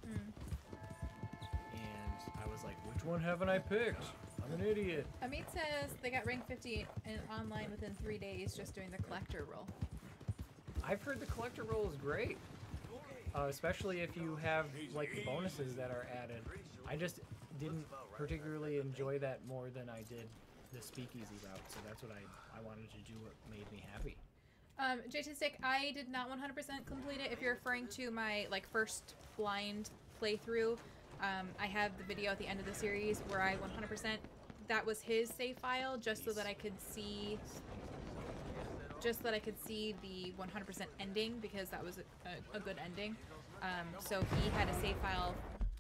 Mm. and I was like, "Which one haven't I picked? I'm an idiot." Amit says they got rank 50 in online within three days just doing the collector role. I've heard the collector role is great, uh, especially if you have like the bonuses that are added. I just didn't particularly enjoy that more than I did the speakeasy route, so that's what I I wanted to do. What made me happy. Um, J-Stick, I did not 100% complete it. If you're referring to my like first blind playthrough, um, I have the video at the end of the series where I 100%. That was his save file, just so that I could see, just that I could see the 100% ending because that was a, a, a good ending. Um, so he had a save file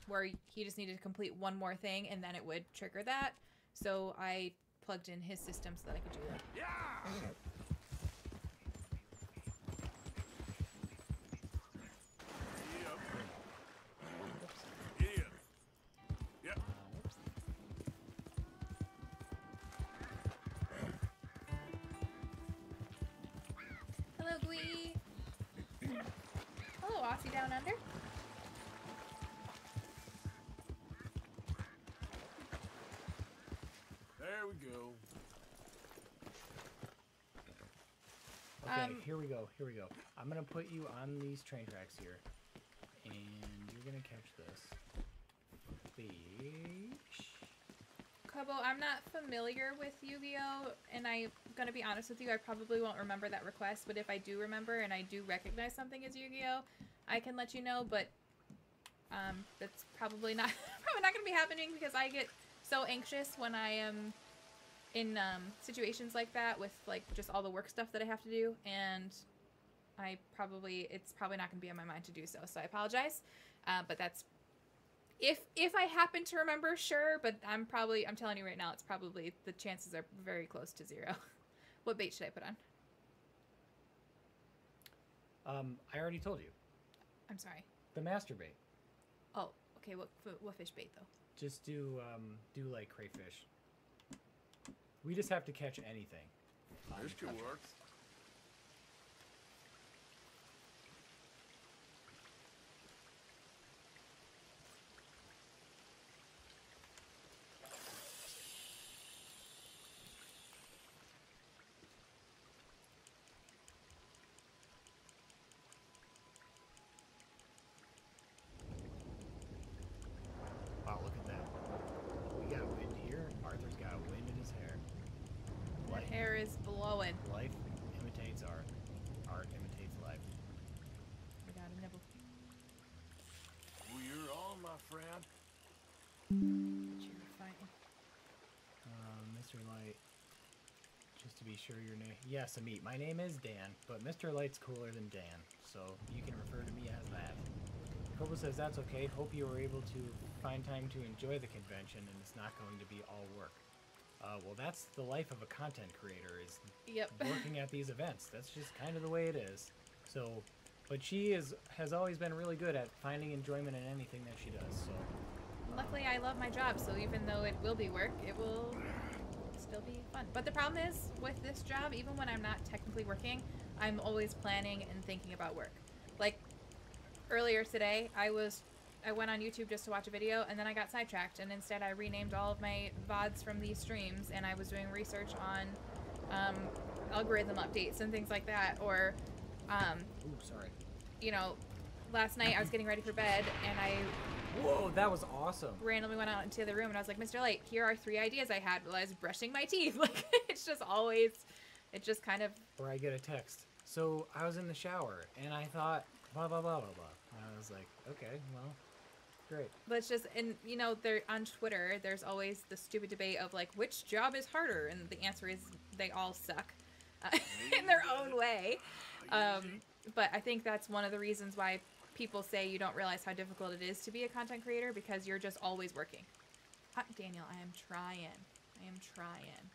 where he just needed to complete one more thing and then it would trigger that. So I plugged in his system so that I could do that. Yeah! Hello, Gwee. Hello, Aussie Down Under. There we go. Okay, Um, here we go. Here we go. I'm gonna put you on these train tracks here, and you're gonna catch this fish. Kobo, I'm not familiar with Yu-Gi-Oh, and I'm gonna be honest with you, I probably won't remember that request. But if I do remember and I do recognize something as Yu-Gi-Oh, I can let you know. But um, that's probably not *laughs* probably not gonna be happening because I get so anxious when I am in um, situations like that with like just all the work stuff that I have to do, and I probably it's probably not gonna be on my mind to do so. So I apologize. Uh, but that's if if I happen to remember, sure, but I'm probably I'm telling you right now, it's probably the chances are very close to zero. *laughs* what bait should I put on? Um, I already told you I'm sorry. the master bait. Oh, okay. What what fish bait though? Just do um, do like crayfish. We just have to catch anything. on This could work. tracks. Wow, look at that. We got wind here. Arthur's got wind in his hair. Your Life, hair is blowing. life imitates art. Art imitates life. We got a nibble. Oh, you're on, my friend. Fighting. Um, Mr. Light. Just to be sure your name. Yes, Amit. My name is Dan, but Mr. Light's cooler than Dan, so you can refer to me as that. Kobo says that's okay. Hope you were able to find time to enjoy the convention and it's not going to be all work. Uh, well, that's the life of a content creator is Yep. *laughs* working at these events. That's just kind of the way it is. So, but she is has always been really good at finding enjoyment in anything that she does. So, Luckily, I love my job, so even though it will be work, it will still be fun. But the problem is with this job, even when I'm not technically working, I'm always planning and thinking about work. Like earlier today, I was I went on YouTube just to watch a video, and then I got sidetracked, and instead I renamed all of my vods from these streams, and I was doing research on um, algorithm updates and things like that, or um, ooh, sorry. you know, last night I was getting ready for bed, and I Whoa, that was awesome. randomly went out into the room and I was like, Mr. Light, here are three ideas I had while I was brushing my teeth. *laughs* Like it's just always it just kind of Or I get a text. So I was in the shower and I thought blah blah blah blah blah. And I was like, okay, well, great. but it's just and you know, there on Twitter there's always the stupid debate of like which job is harder and the answer is they all suck uh, *laughs* in their own way. Um, but I think that's one of the reasons why people say you don't realize how difficult it is to be a content creator because you're just always working. Daniel, I am trying. I am trying.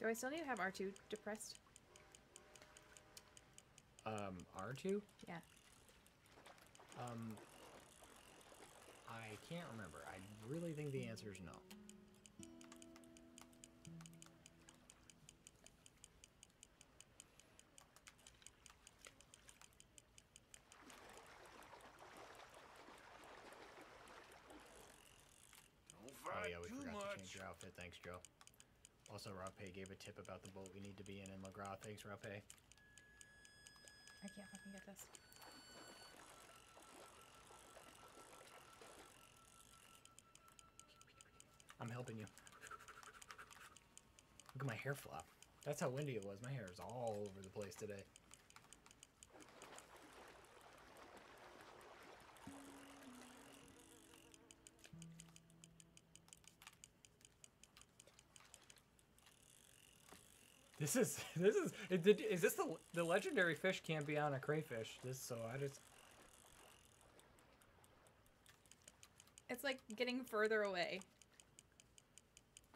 Do I still need to have R2 depressed? Um, R2? Yeah. Um, I can't remember. I really think the answer is no. Don't Oh yeah, we too forgot to change your outfit. Thanks, Joe. Also, Rape gave a tip about the boat we need to be in in McGraw. Thanks, Rape. I can't fucking get this. I'm helping you. Look at my hair flop. That's how windy it was. My hair is all over the place today. This is *laughs* this is is, this the the legendary fish can't be on a crayfish? This so I just It's like getting further away.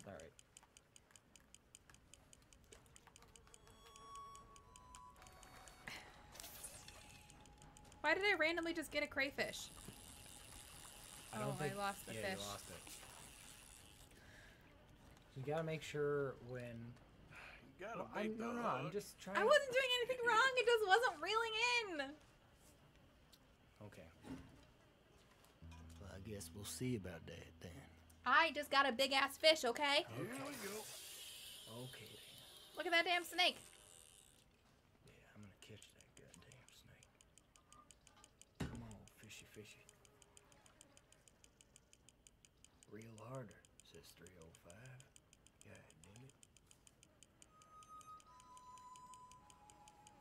All right. Why did I randomly just get a crayfish? I don't oh, think, I lost the yeah, fish. you lost it. You gotta make sure when. You gotta Well, I'm, make no, no, I'm just trying. I wasn't doing anything *laughs* wrong. It just wasn't reeling in. Okay. Well, I guess we'll see about that then. I just got a big ass fish, okay? Here we go. Okay. then. Look at that damn snake. Yeah, I'm gonna catch that goddamn snake. Come on, fishy, fishy. Real harder, says 305. God damn it.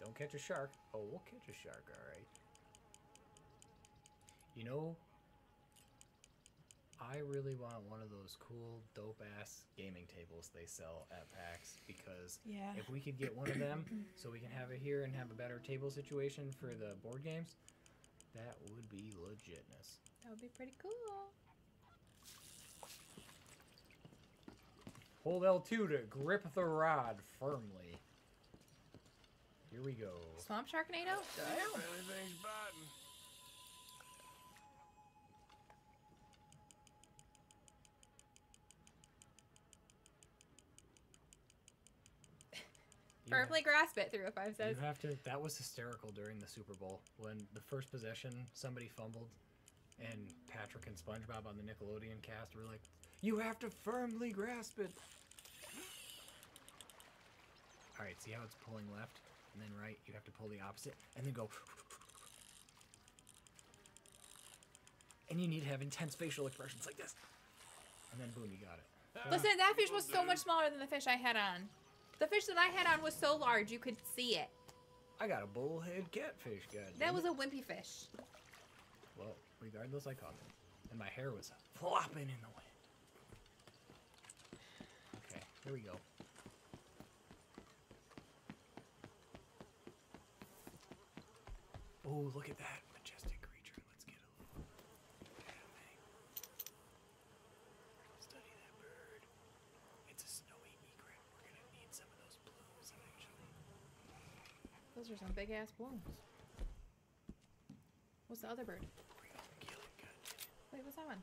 Don't catch a shark. Oh, we'll catch a shark, alright. You know, I really want one of those cool, dope ass gaming tables they sell at PAX because Yeah. if we could get one of them *clears throat* so we can have it here and have a better table situation for the board games, that would be legitness. That would be pretty cool. Hold L2 to grip the rod firmly. Here we go. Swamp Sharknado? If anything's biting. Firmly grasp it, 305 You says. You have to. That was hysterical during the Super Bowl when the first possession somebody fumbled, and Patrick and SpongeBob on the Nickelodeon cast were like, "You have to firmly grasp it." *gasps* All right, see how it's pulling left and then right. You have to pull the opposite and then go. And you need to have intense facial expressions like this. And then boom, you got it. Listen, that fish was so much smaller than the fish I had on. The fish that I had on was so large you could see it. I got a bullhead catfish, god. That was a wimpy fish. Well, regardless, I caught it. And my hair was flopping in the wind. Okay, here we go. Oh, look at that majestic creature. Let's get a look. at that thing. Study that bird. It's a snowy egret. We're gonna need some of those plumes eventually. Those are some big ass blooms. What's the other bird? Wait, what's that one?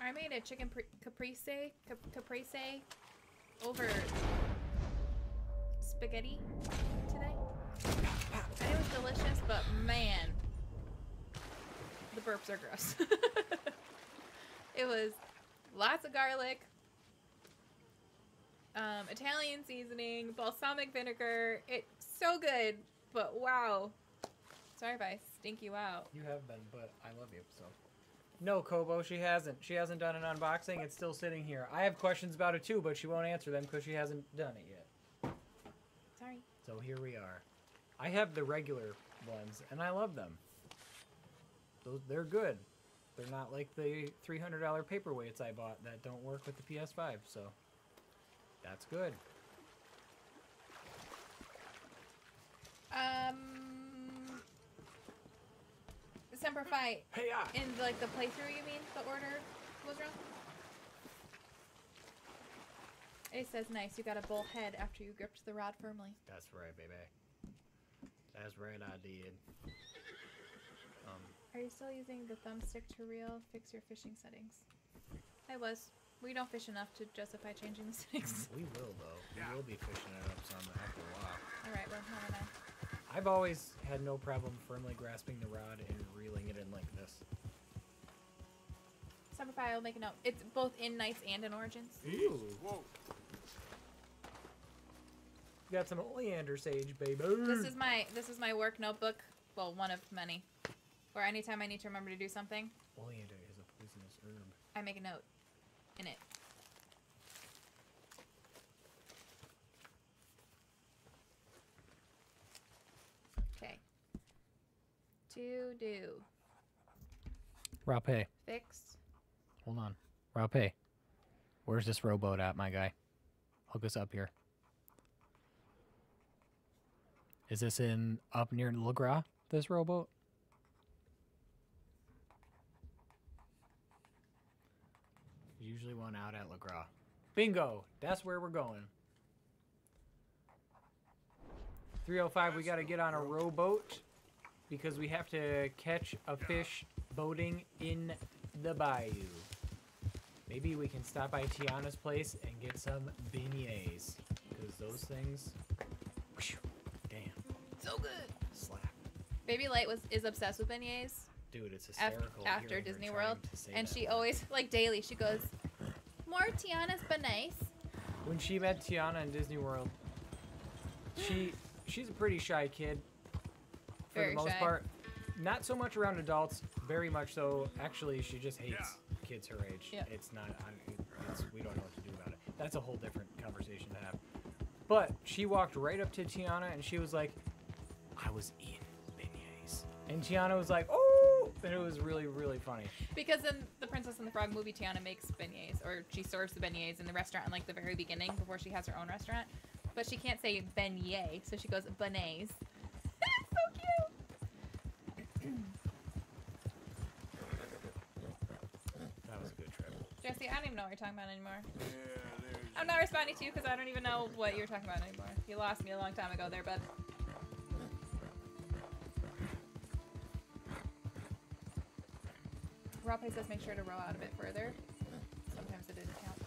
I made a chicken caprese, caprese over spaghetti today. And it was delicious, but man, the burps are gross. *laughs* it was lots of garlic, um, Italian seasoning, balsamic vinegar. It's so good, but wow. Sorry if I stink you out. You have been, but I love you, so. No, Kobo, she hasn't. She hasn't done an unboxing. It's still sitting here. I have questions about it too, but she won't answer them because she hasn't done it yet. Sorry. So here we are. I have the regular ones, and I love them. Those, they're good. They're not like the $300 paperweights I bought that don't work with the PS5, so that's good. Um, Semper Fi. Hey, ah! In like the playthrough, you mean the order was wrong? It says nice. You got a bull head after you gripped the rod firmly. That's right, baby. That's right, I did. Are you still using the thumbstick to reel? Fix your fishing settings. I was. We don't fish enough to justify changing the settings. *laughs* we will, though. We will be fishing it up some after a while. All right, well, never mind. I've always had no problem firmly grasping the rod and reeling it in like this. Semper Fi, I'll make a note. It's both in Knights and in Origins. Ooh. Whoa. Got some oleander sage, baby. This is my this is my work notebook. Well, one of many. Where anytime I need to remember to do something, Oleander is a poisonous herb. I make a note in it. Okay. To do. Rape. Fix hold on. Raupe, where's this rowboat at, my guy? Hook us up here. Is this in up near Lagras, this rowboat? Usually one out at Lagras. Bingo! That's where we're going. 305, we got to get on a rowboat because we have to catch a fish boating in the bayou. Maybe we can stop by Tiana's place and get some beignets because those things, whew, damn, So good. slap. Baby Light was is obsessed with beignets Dude, it's af- hysterical. after Disney World, and she word. always like daily she goes, "More Tiana's beignets." when she met Tiana in Disney World, she she's a pretty shy kid for Very the most shy. part. Not so much around adults, very much so. Actually, she just hates kids her age. Yeah. It's not. I- It's, we don't know what to do about it. That's a whole different conversation to have. But she walked right up to Tiana and she was like, "I was eating beignets," and Tiana was like, "Oh!" And it was really, really funny. Because in the Princess and the Frog movie, Tiana makes beignets, or she serves the beignets in the restaurant in like the very beginning before she has her own restaurant. But she can't say beignet, so she goes beignets. *laughs* so cute. That was a good trip. Jesse, I don't even know what you're talking about anymore. Yeah. I'm not responding to you because I don't even know what you're talking about anymore. You lost me a long time ago there, bud. Rape says make sure to row out a bit further. Sometimes it didn't count.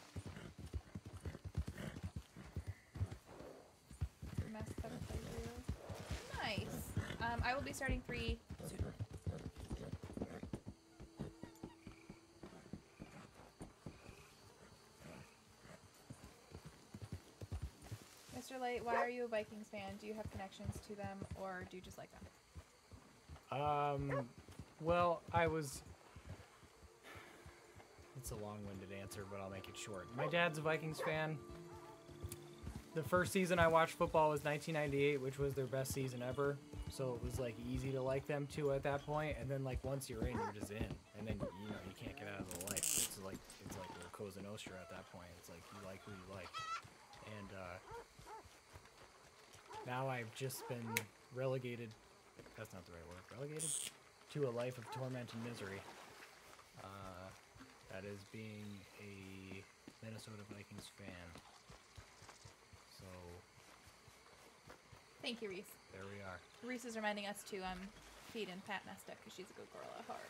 Messed up. Nice. Um, I will be starting three soon. Mr. Light, why are you a Vikings fan? Do you have connections to them, or do you just like them? Um, well, I was. It's a long-winded answer, but I'll make it short. My dad's a Vikings fan. The first season I watched football was 1998, which was their best season ever. So it was like easy to like them too at that point. And then like once you're in, you're just in, and then you know you can't get out of the life. It's like it's like a Cosa Nostra at that point. It's like you like who you like, and uh, now I've just been relegated that's not the right word. Relegated to a life of torment and misery. That is being a Minnesota Vikings fan. So Thank you, Reese. there we are. Reese is reminding us to um feed in Pat Nesta because she's a good girl at heart.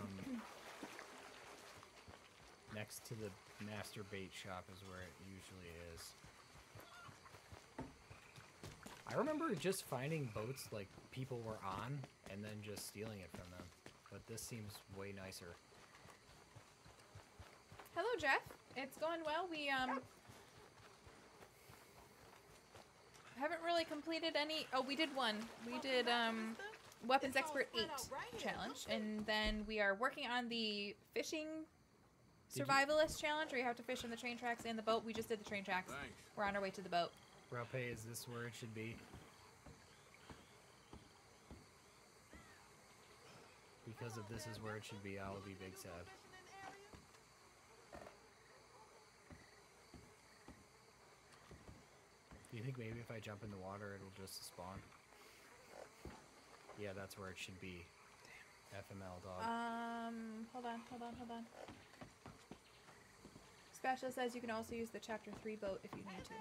Um, *clears throat* next to the master bait shop is where it usually is. I remember just finding boats like people were on and then just stealing it from them. But this seems way nicer. Hello, Jeff. It's going well. We um haven't really completed any. Oh, we did one. We did um weapons expert eight challenge, and then we are working on the fishing Did you- survivalist challenge, where you have to fish in the train tracks and the boat. We just did the train tracks. Thanks. We're on our way to the boat. Rape, is this where it should be? Because if this is where it should be, I will be big sad. Do you think maybe if I jump in the water, it'll just spawn? Yeah, that's where it should be. FML dog. Um, hold on, hold on, hold on. Special says you can also use the chapter three boat if you need to.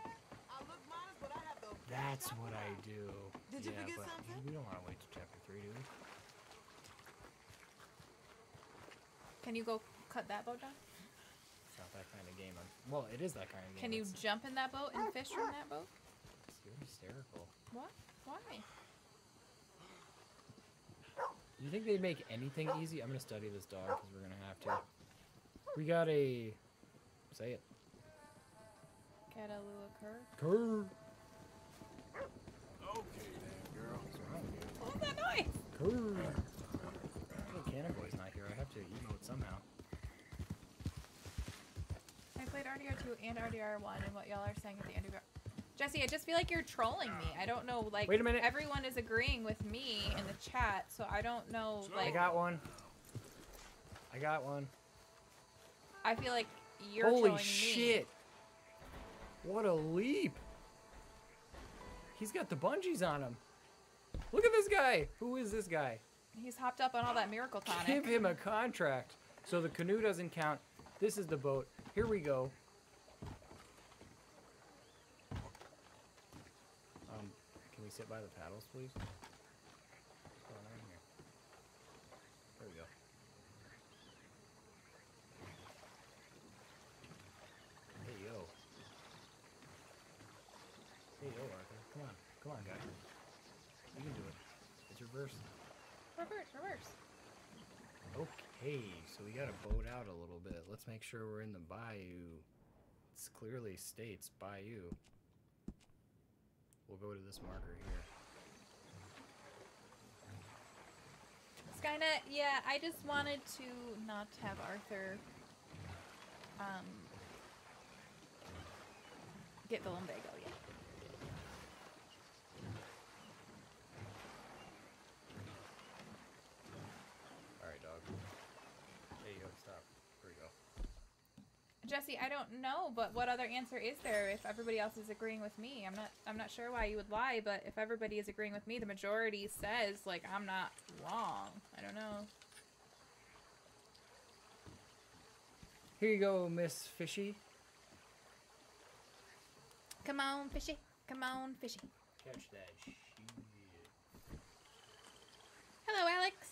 That's what I do. Did you yeah, forget but something? We don't want to wait till chapter three, do we? Can you go cut that boat down? It's not that kind of game. I'm, well, it is that kind of game. Can you It's- jump in that boat and fish from that boat? You're hysterical. What? Why? You think they'd make anything easy? I'm gonna study this dog because we're gonna have to. We got a. Say it. Catahoula cur? Cur. Okay then, girl. What's wrong with you? What was that noise? Cur. Oh, Cannon Boy's not here. I have to emote somehow. I played RDR2 and RDR1 and what y'all are saying at the end of it. Jesse, I just feel like you're trolling me. I don't know, like, Wait a minute. everyone is agreeing with me in the chat, so I don't know, like... I got one. I got one. I feel like you're Holy killing me. shit! What a leap! He's got the bungees on him. Look at this guy. Who is this guy? He's hopped up on all that miracle tonic. Give him a contract. So the canoe doesn't count. This is the boat. Here we go. Um, can we sit by the paddles, please? What's going on here? There we go. Hey yo. Hey yo, Arthur. Come on. Come on, guy. You can do it. It's reverse. Reverse, reverse. Okay, so we gotta boat out a little bit. Let's make sure we're in the bayou. It's clearly states bayou. We'll go to this marker here. Skynet, yeah, I just wanted to not have Arthur um get the lumbago yet. Alright, dog. Hey, yo, stop. Here we go. Jesse, I don't know, but what other answer is there if everybody else is agreeing with me? I'm not I'm not sure why you would lie, but if everybody is agreeing with me, the majority says like I'm not wrong. I don't know. Here you go, Miss Fishy. Come on, fishy. Come on, fishy. Catch that shit. Hello, Alex.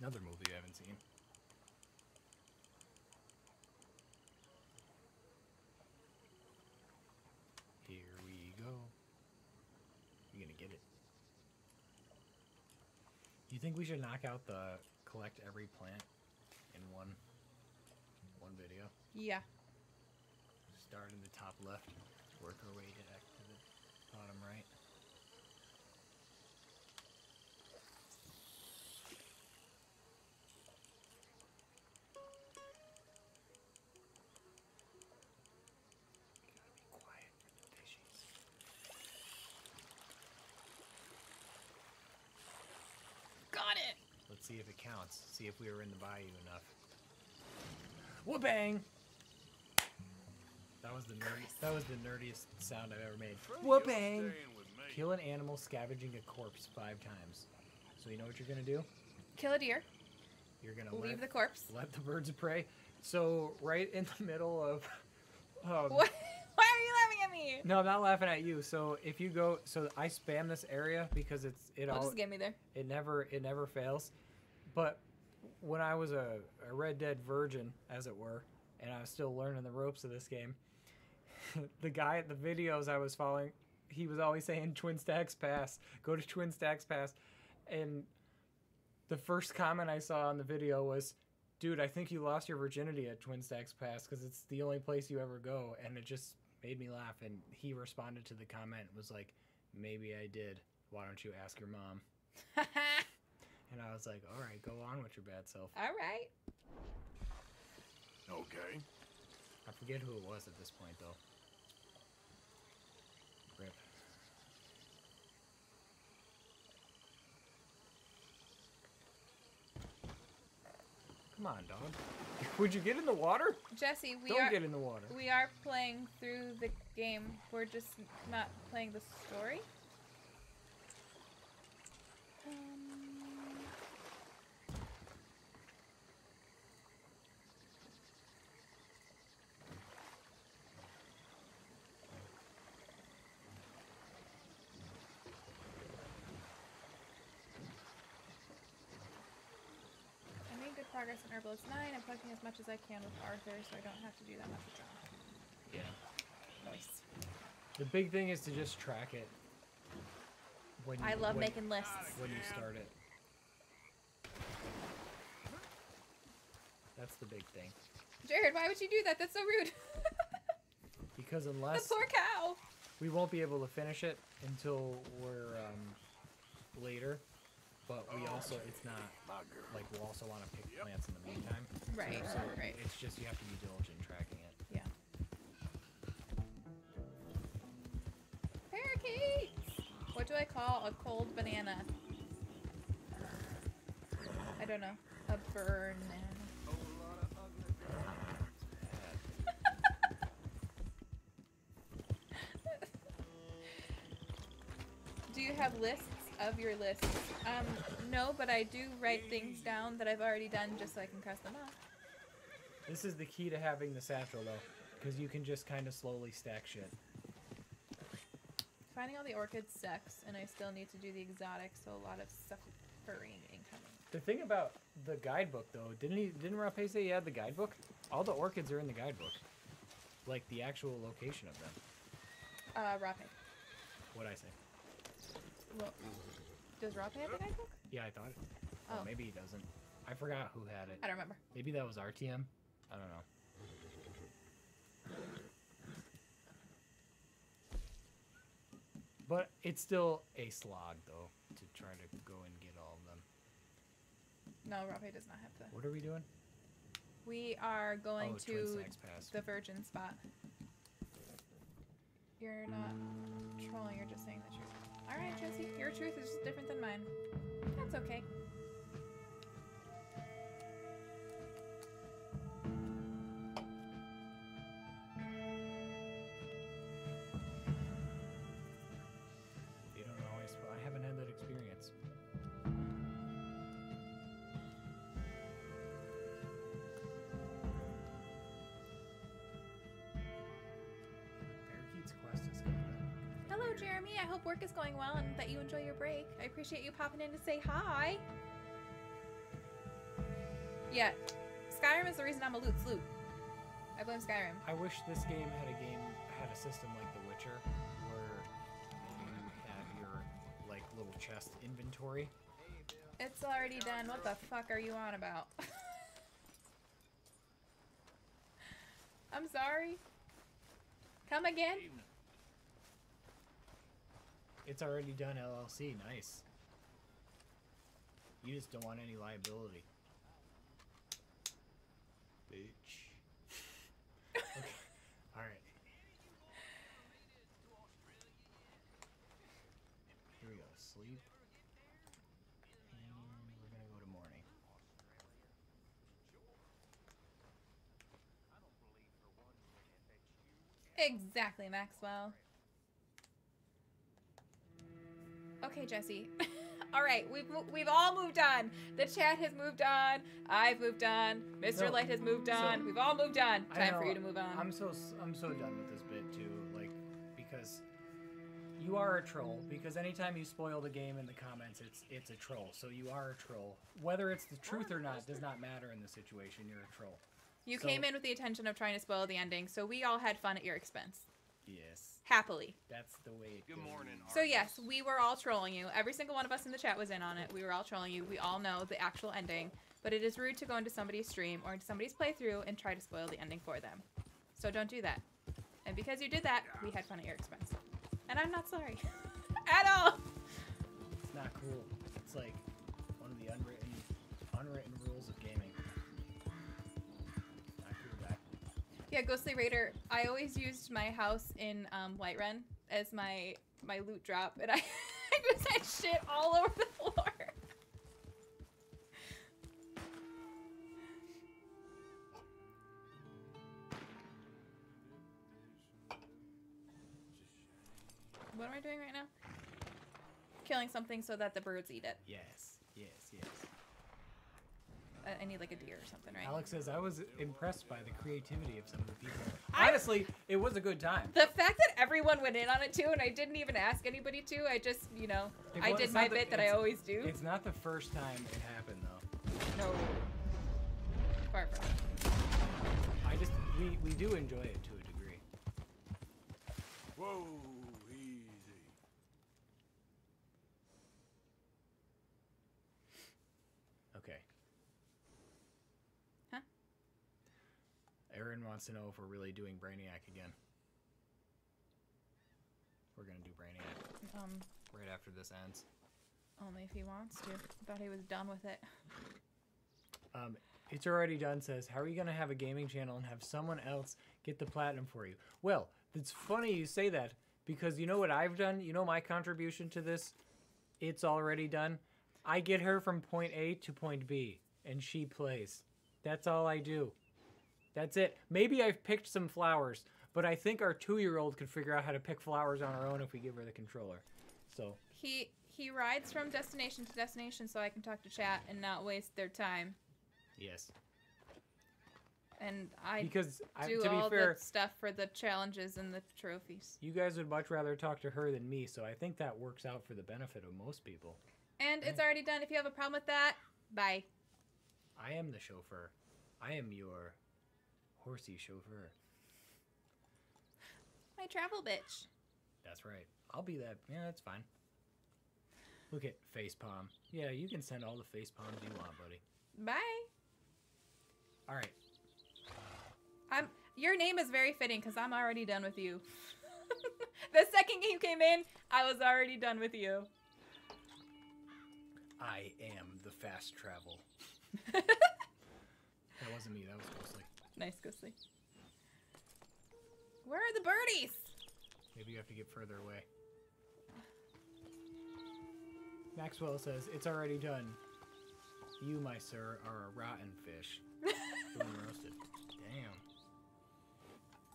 Another movie I haven't seen. Here we go. You're gonna get it? You think we should knock out the collect every plant in one one video? Yeah. Start in the top left, work our way to, to the bottom right. Let's see if counts. See if we were in the bayou enough. Whoopang! That was the nerdy, that was the nerdiest sound I've ever made. You're Whoopang! staying with me. Kill an animal scavenging a corpse five times. So you know what you're gonna do? Kill a deer. You're gonna Leave let, the corpse. let the birds of prey. So right in the middle of, um, What? *laughs* Why are you laughing at me? no, I'm not laughing at you. So if you go, so I spam this area because it's it Oh, all just get me there. it never it never fails. But when I was a, a Red Dead virgin, as it were, and I was still learning the ropes of this game, *laughs* the guy at the videos I was following, he was always saying Twin Stacks Pass, go to Twin Stacks Pass, and the first comment I saw on the video was, "Dude, I think you lost your virginity at Twin Stacks Pass because it's the only place you ever go," and it just made me laugh. And he responded to the comment was like, "Maybe I did. Why don't you ask your mom?" *laughs* And I was like, all right, go on with your bad self. All right. Okay. I forget who it was at this point, though. Rip. Come on, dog. *laughs* Would you get in the water? Jesse, we Don't are get in the water. we are playing through the game. We're just not playing the story. Um, I made good progress in Herbalist 9. I'm collecting as much as I can with Arthur, so I don't have to do that much job. Yeah. Nice. The big thing is to just track it. When I love when, making lists. when you start it. That's the big thing. Jared, why would you do that? That's so rude. *laughs* Because unless... the unless poor cow. we won't be able to finish it until we're um, later, but we also it's not like we'll also want to pick plants in the meantime. Right, So right. it's just you have to be diligent tracking it. Yeah. Pete's. What do I call a cold banana? I don't know. A burn. *laughs* Do you have lists of your lists? Um, no, but I do write things down that I've already done just so I can cross them off. This is the key to having the satchel though, because you can just kind of slowly stack shit. Finding all the orchids sucks, and I still need to do the exotics, so a lot of suffering incoming. The thing about the guidebook though, didn't he? Didn't Rape say he had the guidebook? All the orchids are in the guidebook, like the actual location of them. Uh, Rape. What I say? Well, does Rape have the guidebook? Yeah, I thought. Oh, Oh. maybe he doesn't. I forgot who had it. I don't remember. Maybe that was RTM. I don't know. But it's still a slog though to try to go and get all of them. No, Rape does not have the. What are we doing? We are going oh, to the virgin spot. You're not trolling, you're just saying the truth. Alright, Jesse, your truth is just different than mine. That's okay. Jeremy. I hope work is going well and that you enjoy your break. I appreciate you popping in to say hi. Yeah, Skyrim is the reason I'm a loot sloot. I blame Skyrim. I wish this game had a game had a system like The Witcher, where you have your like little chest inventory. It's already done. What the fuck are you on about? *laughs* I'm sorry. Come again? It's already done LLC. Nice. You just don't want any liability. Bitch. okay. *laughs* All right. Here we go. Sleep. And we're gonna go to morning. Exactly, Maxwell. Okay, Jesse. *laughs* all right, we've we've all moved on. The chat has moved on. I've moved on. Mr. No, Light has moved so- on. we've all moved on. Time for you to move on. I'm so I'm so done with this bit too, like because you are a troll. Because anytime you spoil the game in the comments, it's it's a troll. So you are a troll. Whether it's the truth or not does not matter in this situation. You're a troll. you so- came in with the intention of trying to spoil the ending, so we all had fun at your expense. Yes, Happily. that's the way. It Good goes. morning, So yes, we were all trolling you. Every single one of us in the chat was in on it. We were all trolling you. We all know the actual ending, but it is rude to go into somebody's stream or into somebody's playthrough and try to spoil the ending for them. So don't do that. And because you did that, we had fun at your expense. And I'm not sorry. *laughs* at all. It's not cool. It's like Yeah, Ghostly Raider. I always used my house in um, Whiterun as my my loot drop, and *laughs* I, I just had shit all over the floor. What am I doing right now? Killing something so that the birds eat it. Yes, yes, yes. I, I need like a deer or something, right? Alex says I was impressed by the creativity of some of the people. I- Honestly, it was a good time. The fact that everyone went in on it too, and I didn't even ask anybody to, I just, you know, It I was did my the- bit that I always do. It's not the first time it happened though. No. Far from. I just we we do enjoy it to a degree. Whoa, easy. Okay. Huh? Aaron wants to know if we're really doing Brainiac again. We're gonna do Brainiac Um, right after this ends. only if he wants to. I Thought he was done with it. Um, it's already done. Says, how are you gonna have a gaming channel and have someone else get the platinum for you? Well, it's funny you say that because you know what I've done. You know my contribution to this. It's already done. I get her from point A to point B, and she plays. That's all I do. That's it. Maybe I've picked some flowers, but I think our two-year-old could figure out how to pick flowers on her own if we give her the controller. So He he rides from destination to destination so I can talk to chat and not waste their time. yes, And I because I, do to be all fair, the stuff for the challenges and the trophies. you guys would much rather talk to her than me. So I think that works out for the benefit of most people. And it's already done. If you have a problem with that, bye. I am the chauffeur. I am your horsey chauffeur. My travel bitch. That's right. I'll be that. Yeah, that's fine. Look at facepalm. Yeah, you can send all the face palms you want, buddy. Bye. All right. I'm. Your name is very fitting because I'm already done with you. *laughs* the second you came in, I was already done with you. I am the fast travel. *laughs* That wasn't me. That was Ghostly. Ghostly. Where are the birdies? Maybe you have to get further away. Maxwell says, It's already done. You, my sir, are a rotten fish. *laughs* Roasted. Damn.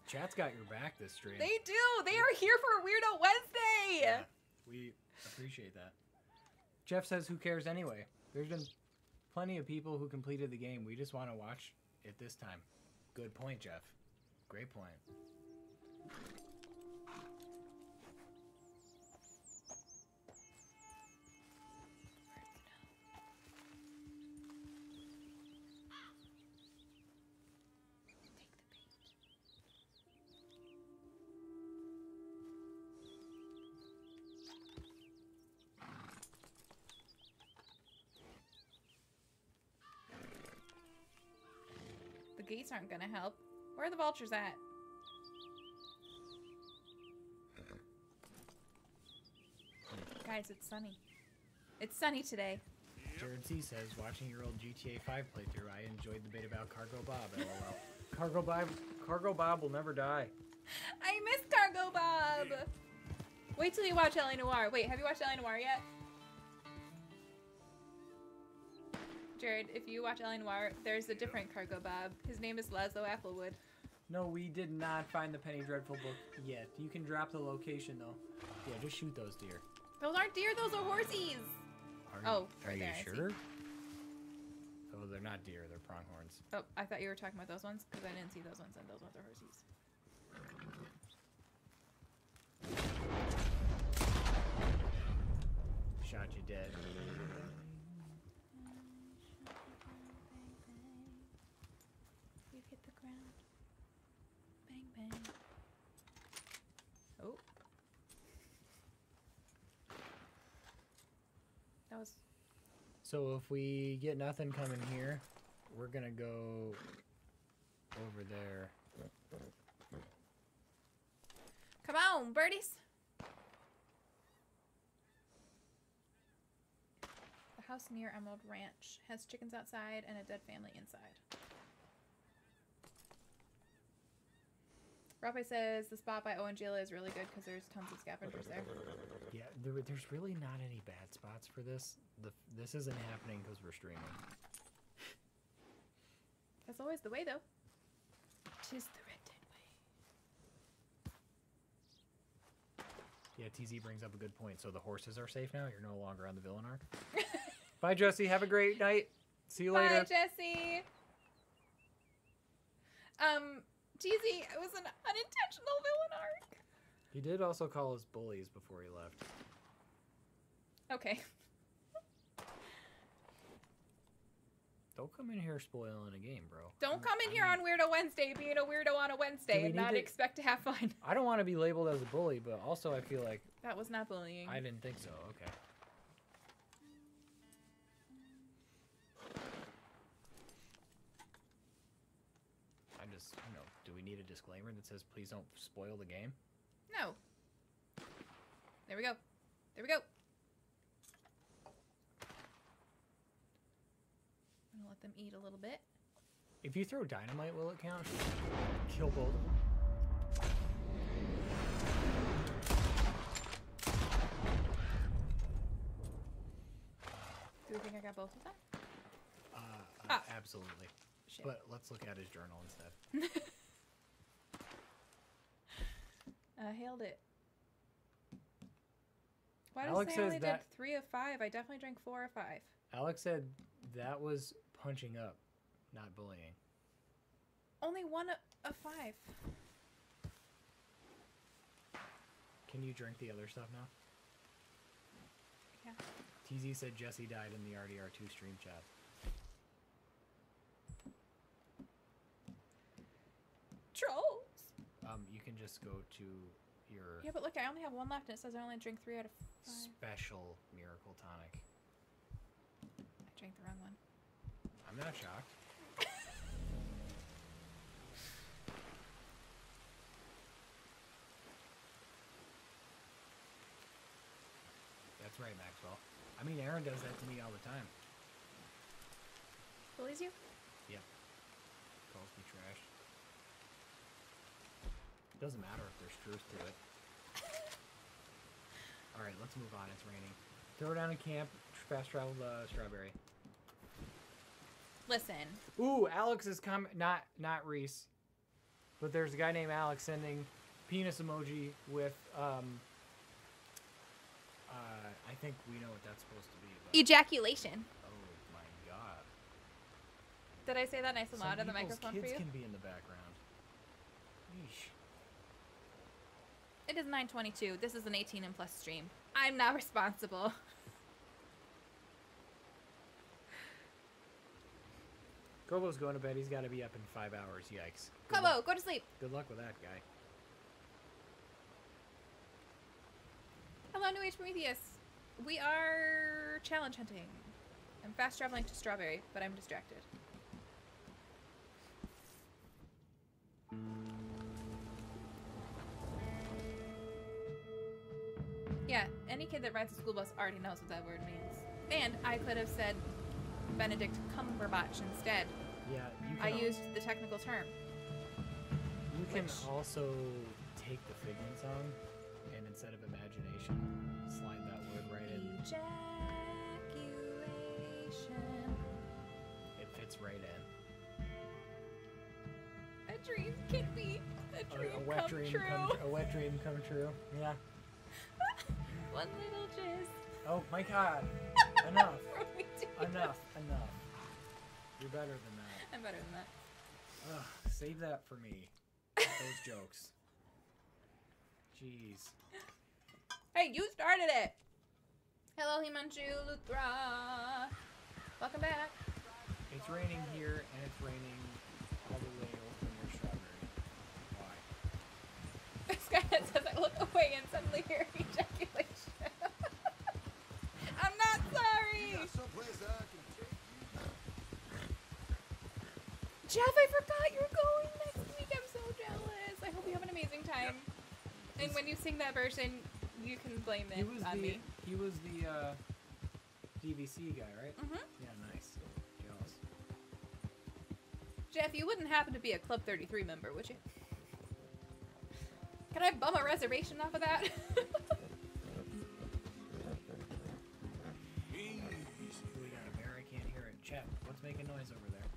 Chat's got your back this stream. They do. They are here for Weirdo Wednesday. Yeah, we appreciate that. Jeff says, "Who cares anyway?" There's been plenty of people who completed the game. We just want to watch it this time. Good point, Jeff. Great point. The gates aren't gonna help. Where are the vultures at? Guys, it's sunny. It's sunny today. Jared C says, "Watching your old GTA 5 playthrough, I enjoyed the bit about Cargo Bob." LOL. *laughs* Cargo Bob, Cargo Bob will never die. I miss Cargo Bob. Wait till you watch LA Noire. Wait, have you watched LA Noire yet? Jared, if you watch LA Noire, there's a different Cargo Bob. His name is Laszlo Applewood. No, we did not find the Penny Dreadful book yet. You can drop the location though. Yeah, just shoot those deer. Those aren't deer, those are horsies. Are Oh, are right you there, sure? Oh, they're not deer. They're pronghorns. Oh, I thought you were talking about those ones because I didn't see those ones, and those ones are horsies. Shot you dead. So if we get nothing coming here, we're gonna go over there. Come on, birdies. The house near Emerald Ranch has chickens outside and a dead family inside. Rape says the spot by Owanjila is really good because there's tons of scavengers there. *laughs* Yeah, there, there's really not any bad spots for this. The this isn't happening because we're streaming. That's always the way, though. Tis the red dead way. Yeah, TZ brings up a good point. So the horses are safe now. You're no longer on the villain arc. *laughs* Bye, Jesse. Have a great night. See you Bye, later. Bye, Jesse. Um, TZ, it was an unintentional villain arc. He did also call us bullies before he left. Okay. Don't come in here spoiling a game, bro. Don't come in here on Weirdo Wednesday being a weirdo on a Wednesday we and not to- expect to have fun. I don't want to be labeled as a bully, but also I feel like That was not bullying. I didn't think so. Okay. need a disclaimer that says please don't spoil the game? No. There we go. There we go. I'm gonna let them eat a little bit. If you throw dynamite, will it count? Kill both. Do you think I got both of them? Uh, uh, ah. Absolutely. Shit. But let's look at his journal instead. *laughs* I hailed it. Why does Alex it say I only that- did three of five? I definitely drank four of five. Alex said that was punching up, not bullying. Only one o- of five. Can you drink the other stuff now? Yeah. TZ said Jesse died in the RDR2 stream chat. Trolls. Can just go to your Yeah, but look, I only have one left, and it says I only drink three out of five. special miracle tonic. I drank the wrong one. I'm not shocked. *laughs* That's right, Maxwell. I mean, Aaron does that to me all the time. Bullies you? Yeah. Calls me trash. Doesn't matter if there's truth to it. *laughs* Alright, let's move on. It's raining. Throw down a camp. Fast travel to Strawberry. Listen, Ooh, Alex is coming. Not not Reese, but there's a guy named Alex sending penis emoji with um. Uh, I think we know what that's supposed to be. Ejaculation. oh my god! Did I say that nice and Some loud in the microphone kids for you? can be in the background. Yeesh. It is 9:22. This is an 18 and plus stream. I'm not responsible. Kobo's going to bed. He's got to be up in five hours. Yikes. Good Kobo, luck- go to sleep. Good luck with that guy. Hello, New Age Prometheus. We are challenge hunting. I'm fast traveling to Strawberry, but I'm distracted. Any kid that rides a school bus already knows what that word means. And I could have said Benedict Cumberbatch instead. Yeah, you can. I used the technical term. You can which- also take the Figment song and instead of imagination, slide that word right in. Ejaculation. It fits right in. A dream can be a A- dream a, wet come dream true. come a wet dream come true. Yeah. One little jizz. Oh my God. *laughs* Enough. What are we doing? Enough. Enough. You're better than that. I'm better than that. Ugh, save that for me. Those *laughs* jokes. Jeez. Hey, you started it. Hello, Himanshu Luthra. Welcome back. It's raining here and it's raining Why? Skynet says I look away and suddenly hear ejaculation. *laughs* I'm not sorry. Someplace I can take you. Jeff, I forgot you're going next week. I'm so jealous. I hope you have an amazing time. And when you sing that version, you can blame it was on the me. he was the uh, DVC guy, right? Mhm. Yeah, nice. Jealous. Jeff, you wouldn't happen to be a Club 33 member, would you? Can I bum a reservation off of that? Easy. We got a bear. I can't hear it. Chet, what's making noise over there?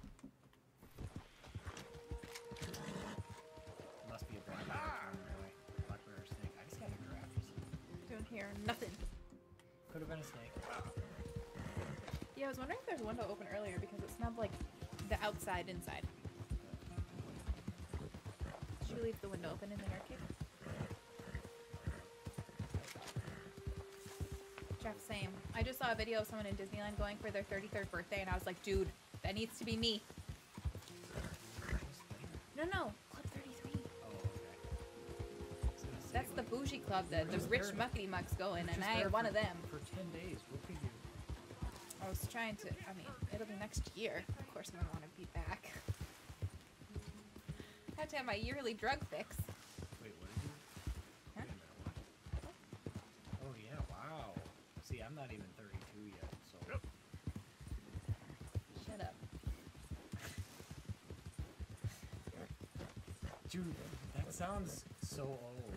Must be a black bear. coming my way. Black bear or snake. I just got a giraffe. Don't hear nothing. Could have been a snake. Yeah, I was wondering if there's a window open earlier because it smelled like the outside inside. Should we leave the window open in the I just saw a video of someone in Disneyland going for their 33rd birthday, and I was like, dude, that needs to be me. No, no, Club 33. Oh, okay. I was gonna say, That's the bougie club that the rich muckety mucks go in, and I am one of them. For 10 days. What could you I was trying to. I mean, it'll be next year. Of course, I'm going to want to be back. I have to have my yearly drug fix. Wait, what did you? Huh? Wait a minute, what? Oh yeah, wow. See, I'm not even 32 yet, so. Shut up. Dude, that sounds so old.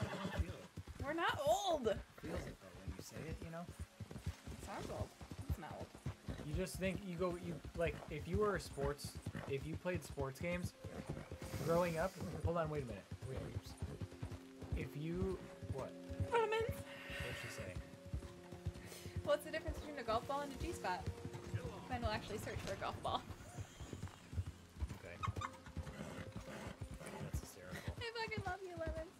I don't feel it. We're not old. Feels it though when you say it, you know. Sounds old. It's not old. You just think you go you like if you were a sports if you played sports games growing up. Hold on, wait a minute. Wait, oops. If you what? Lemons. What'd she say? What's the difference between a golf ball and a G spot? Mine will actually search for a golf ball. Okay. That's hysterical. I fucking love you, Lemons.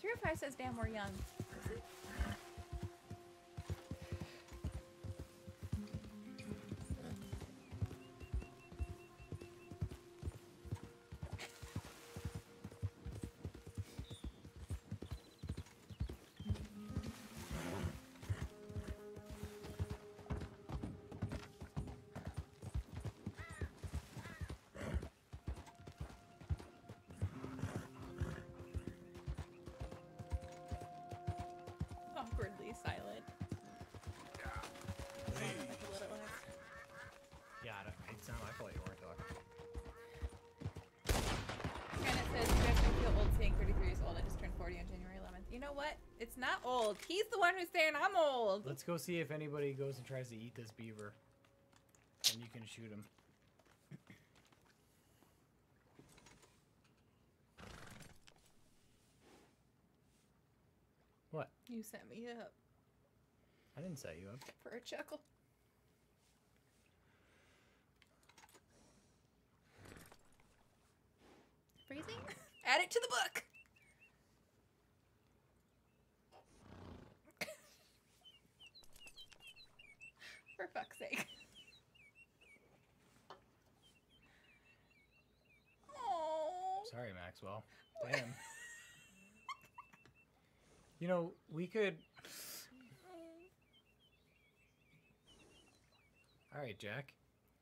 Three or five says, "Damn, we're young." It's not old. He's the one who's saying I'm old. Let's go see if anybody goes and tries to eat this beaver. And you can shoot him. What? You set me up I didn't set you up. for a chuckle. Freezing? Add it to the book. For fuck's sake. Oh. Sorry, Maxwell. Damn. You know, we could. All right, Jack.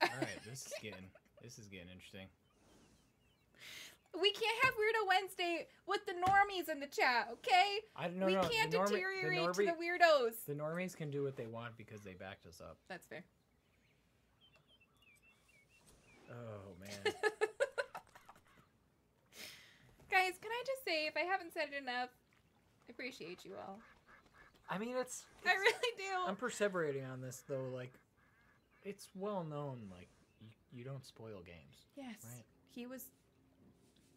All right, *laughs* this is getting this is getting interesting. We can't have Weirdo Wednesday with the normies in the chat, okay? I don't know. we no, can't the deteriorate the to the weirdos. The normies can do what they want because they backed us up. That's fair. Oh man. *laughs* Guys, can I just say, if I haven't said it enough, appreciate you all. I mean, it's. I really do. I'm perseverating on this though. Like, it's well known. Like, you, you don't spoil games. yes. Right. He was.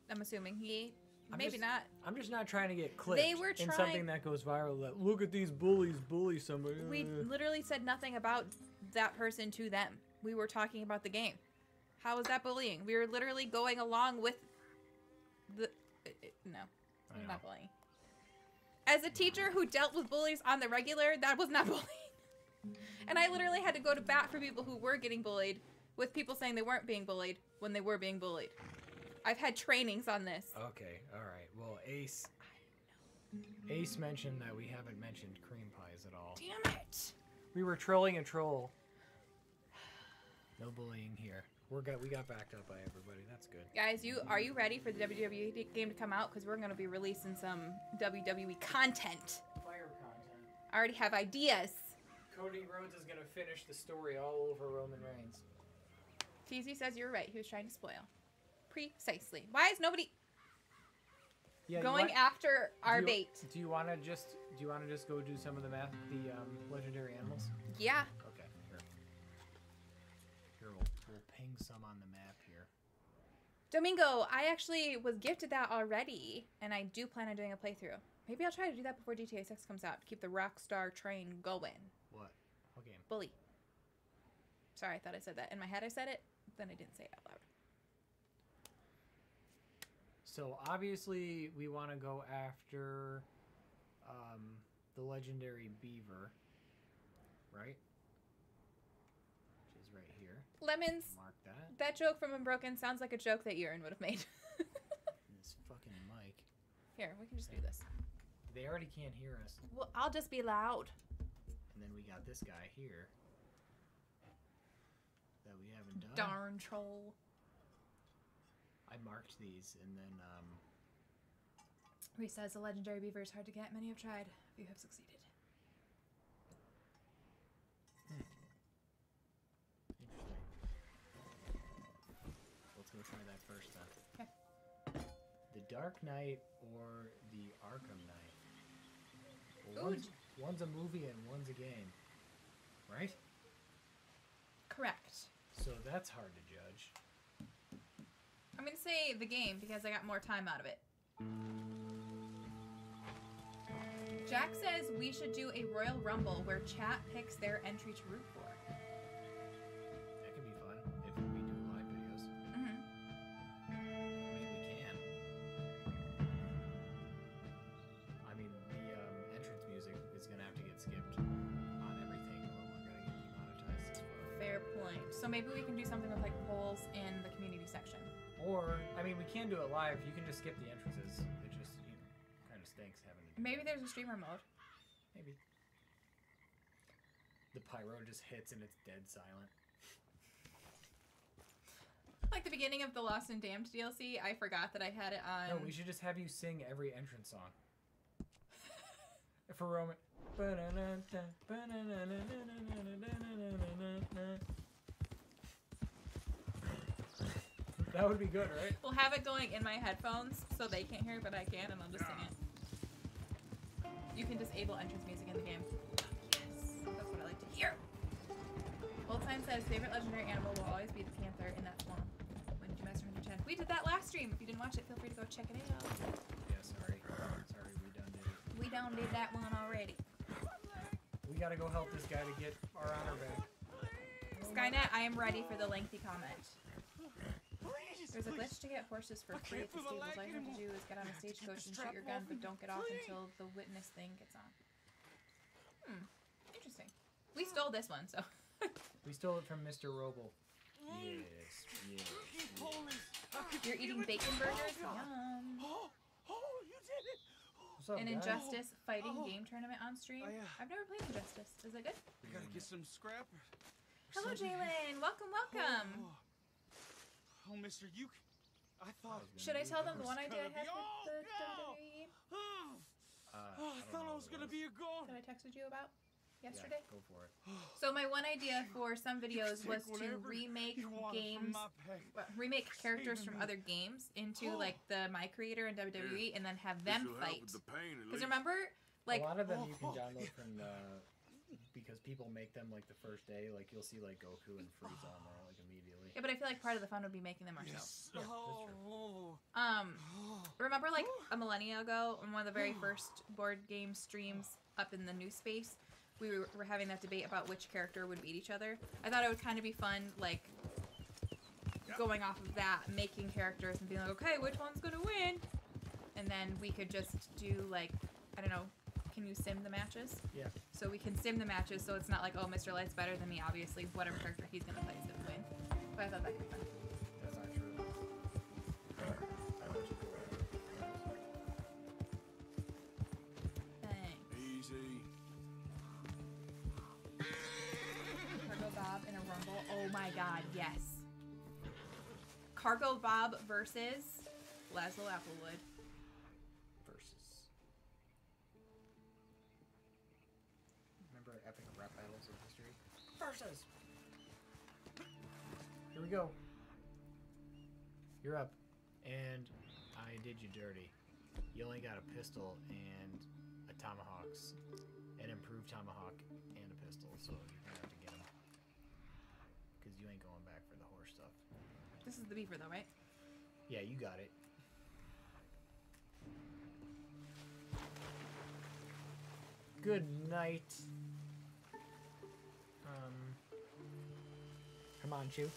I'm assuming he. I'm maybe just- not. I'm just not trying to get clipped They were in trying- something that goes viral. That look at these bullies bully somebody. We uh." literally said nothing about that person to them. We were talking about the game. How was that bullying? We were literally going along with the. it- it- no, I it not bullying. As a teacher who dealt with bullies on the regular, that was not *laughs* bullying. And I literally had to go to bat for people who were getting bullied with people saying they weren't being bullied when they were being bullied. I've had trainings on this. Okay, all right. Well, Ace. Ace mentioned that we haven't mentioned cream pies at all. Damn it. We were trolling a troll. No bullying here. We're got we got backed up by everybody. That's good. Guys, you are you ready for the WWE game to come out? Because we're going to be releasing some WWE content. Fire content. I already have ideas. Cody Rhodes is gonna finish the story all over Roman Reigns. TZ says you're right. He was trying to spoil. Precisely. Why is nobody Yeah. going want- after our do you, bait? Do you want to just do you want to just go do some of the math, the um, legendary animals? Yeah. Some on the map here. Domingo, I actually was gifted that already, and I do plan on doing a playthrough. Maybe I'll try to do that before GTA 6 comes out to keep the Rockstar train going. What? What game? Bully. Sorry, I thought I said that. In my head, I said it, then I didn't say it out loud. So obviously we want to go after um, the legendary beaver, right? Which is right here. Lemons, Mark that. that joke from Unbroken sounds like a joke that Urine would have made. *laughs* This fucking mic. Here, we can just do this. They already can't hear us. Well, I'll just be loud. And then we got this guy here that we haven't done. Darn troll. I marked these and then um, Reese says the legendary beaver is hard to get. Many have tried. Few have succeeded. Dark Knight or the Arkham Knight? Well, one's, one's a movie and one's a game, right? correct. So that's hard to judge. I'm gonna say the game because I got more time out of it. Jack says we should do a Royal Rumble where chat picks their entry to root for. Can do it live. You can just skip the entrances. It just, you know, kind of stinks having to. Do Maybe that. there's a streamer mode. Maybe. The pyro just hits and it's dead silent. Like the beginning of the Lost and Damned DLC, I forgot that I had it on. No, we should just have you sing every entrance song. For Roman. That would be good, right? We'll have it going in my headphones so they can't hear it, but I can, and I'll just sing it. You can disable entrance music in the game. Yes, that's what I like to hear. Old Time says favorite legendary animal will always be the panther in that swamp. When did you master 110? We did that last stream. If you didn't watch it, feel free to go check it out. Yeah, sorry. Sorry, we done did it. We done did that one already. We gotta go help this guy to get our honor back. Skynet, I am ready for the lengthy comment. Please, There's a glitch to get horses for I free can't at the stables. All you have to do is get on a I have to get stagecoach and shoot your gun, but don't get off flee. until the witness thing gets on. Hmm. Interesting. We stole this one, so. *laughs* We stole it from Mr. Roble. Yes, yes. Keep pulling this. I can You're eating bacon Oh, burgers? Yum. Oh, oh, you did it. What's up, An guys? Injustice fighting Oh. game tournament on stream. Oh, yeah. I've never played Injustice. Is it good? I gotta get some scrap. or- or Hello. Jalen. Welcome, welcome. Oh, oh, Mister, you. I thought. Should I tell them the one idea I gonna had be- with Oh, the no. WWE Oh, Uh, oh, I don't thought I was gonna be a goal. that I texted you about Yeah, yesterday? go for it. *gasps* So my one idea for some videos was to remake you want from games well, remake characters from me. other games into Oh. like the my creator and WWE and then have them fight. with the Because remember, like a lot of them you Oh. can download from the because people make them like the first day. Like you'll see like Goku and Frieza on there like immediately. Yeah, but I feel like part of the fun would be making them ourselves. Yes. Yeah, that's oh, Um, *gasps* remember like a millennia ago on one of the very first board game streams up in the new space, we were, were having that debate about which character would beat each other. I thought it would kind of be fun, like going off of that, making characters and being like, okay, which one's gonna win? And then we could just do like, I don't know, can you sim the matches? Yeah. So we can sim the matches, so it's not like, oh, Mr. Light's better than me. Obviously, whatever character he's gonna play is gonna win. But I thought that could be fun. That's not true. I bet you could. Thanks. Easy. Cargo Bob in a rumble. Oh my god, yes. Cargo Bob versus Laszlo Applewood. Versus. Remember epic rap battles of history? Versus. Here we go. You're up, and I did you dirty. You only got a pistol and a tomahawks, an improved tomahawk and a pistol, so you're gonna have to get them. Cause you ain't going back for the horse stuff. This is the beaver though, right? Yeah, you got it. Good night. Um. Come on, Chew.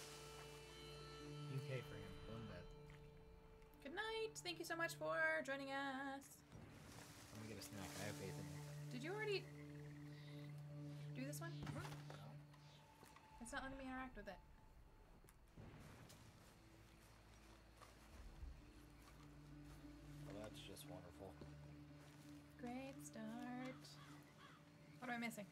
Night. Thank you so much for joining us. Let me get a snack. I have faith in you. Did you already do this one? It's not letting me interact with it. Well, that's just wonderful. Great start. What am I missing?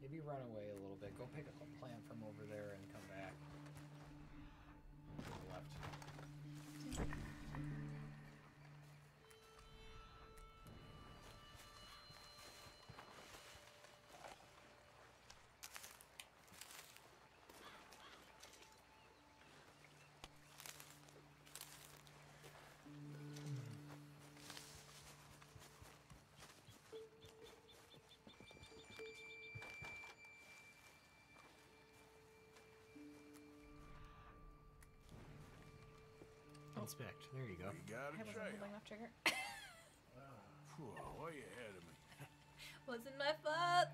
Maybe run away a little bit. Go pick up a plant from over there and inspect. There you go. We got I a wasn't trail. holding left trigger. Phew, way ahead of me. *laughs* wasn't my fault.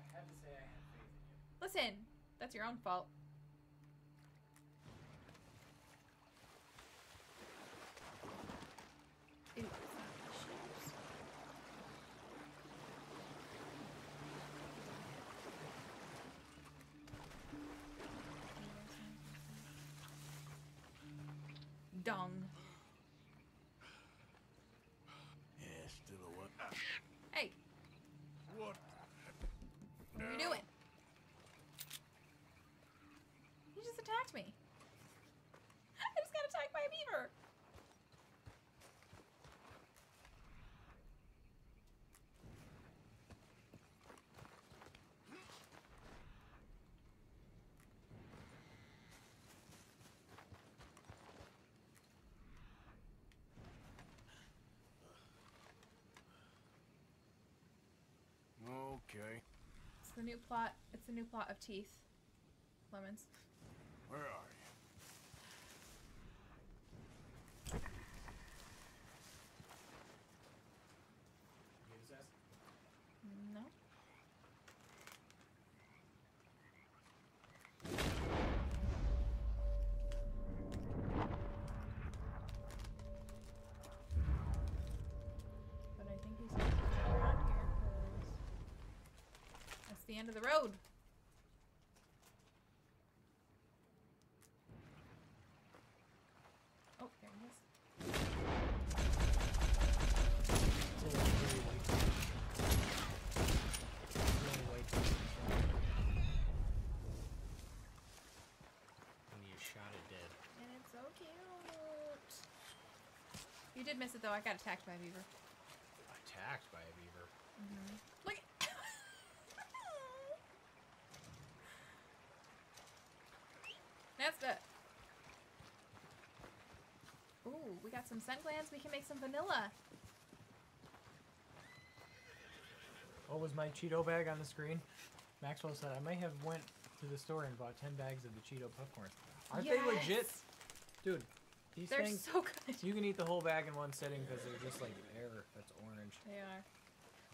Listen, that's your own fault. Ooh, it's not my shoes. Dung. Yeah, still a what? Hey, What? what are you doing? He just attacked me. I just got attacked by a beaver. Okay. It's the new plot. It's the new plot of Teeth. Lemons. Where are the end of the road. Oh. You did miss it though. I got attacked by a beaver. Attacked by a beaver. Look. That's it. Ooh, we got some scent glands. We can make some vanilla. What was my Cheeto bag on the screen? Maxwell said I might have went to the store and bought ten bags of the Cheeto popcorn. Aren't they legit, dude? These They're things so good. you can eat the whole bag in one sitting because they're just like air that's orange. They are.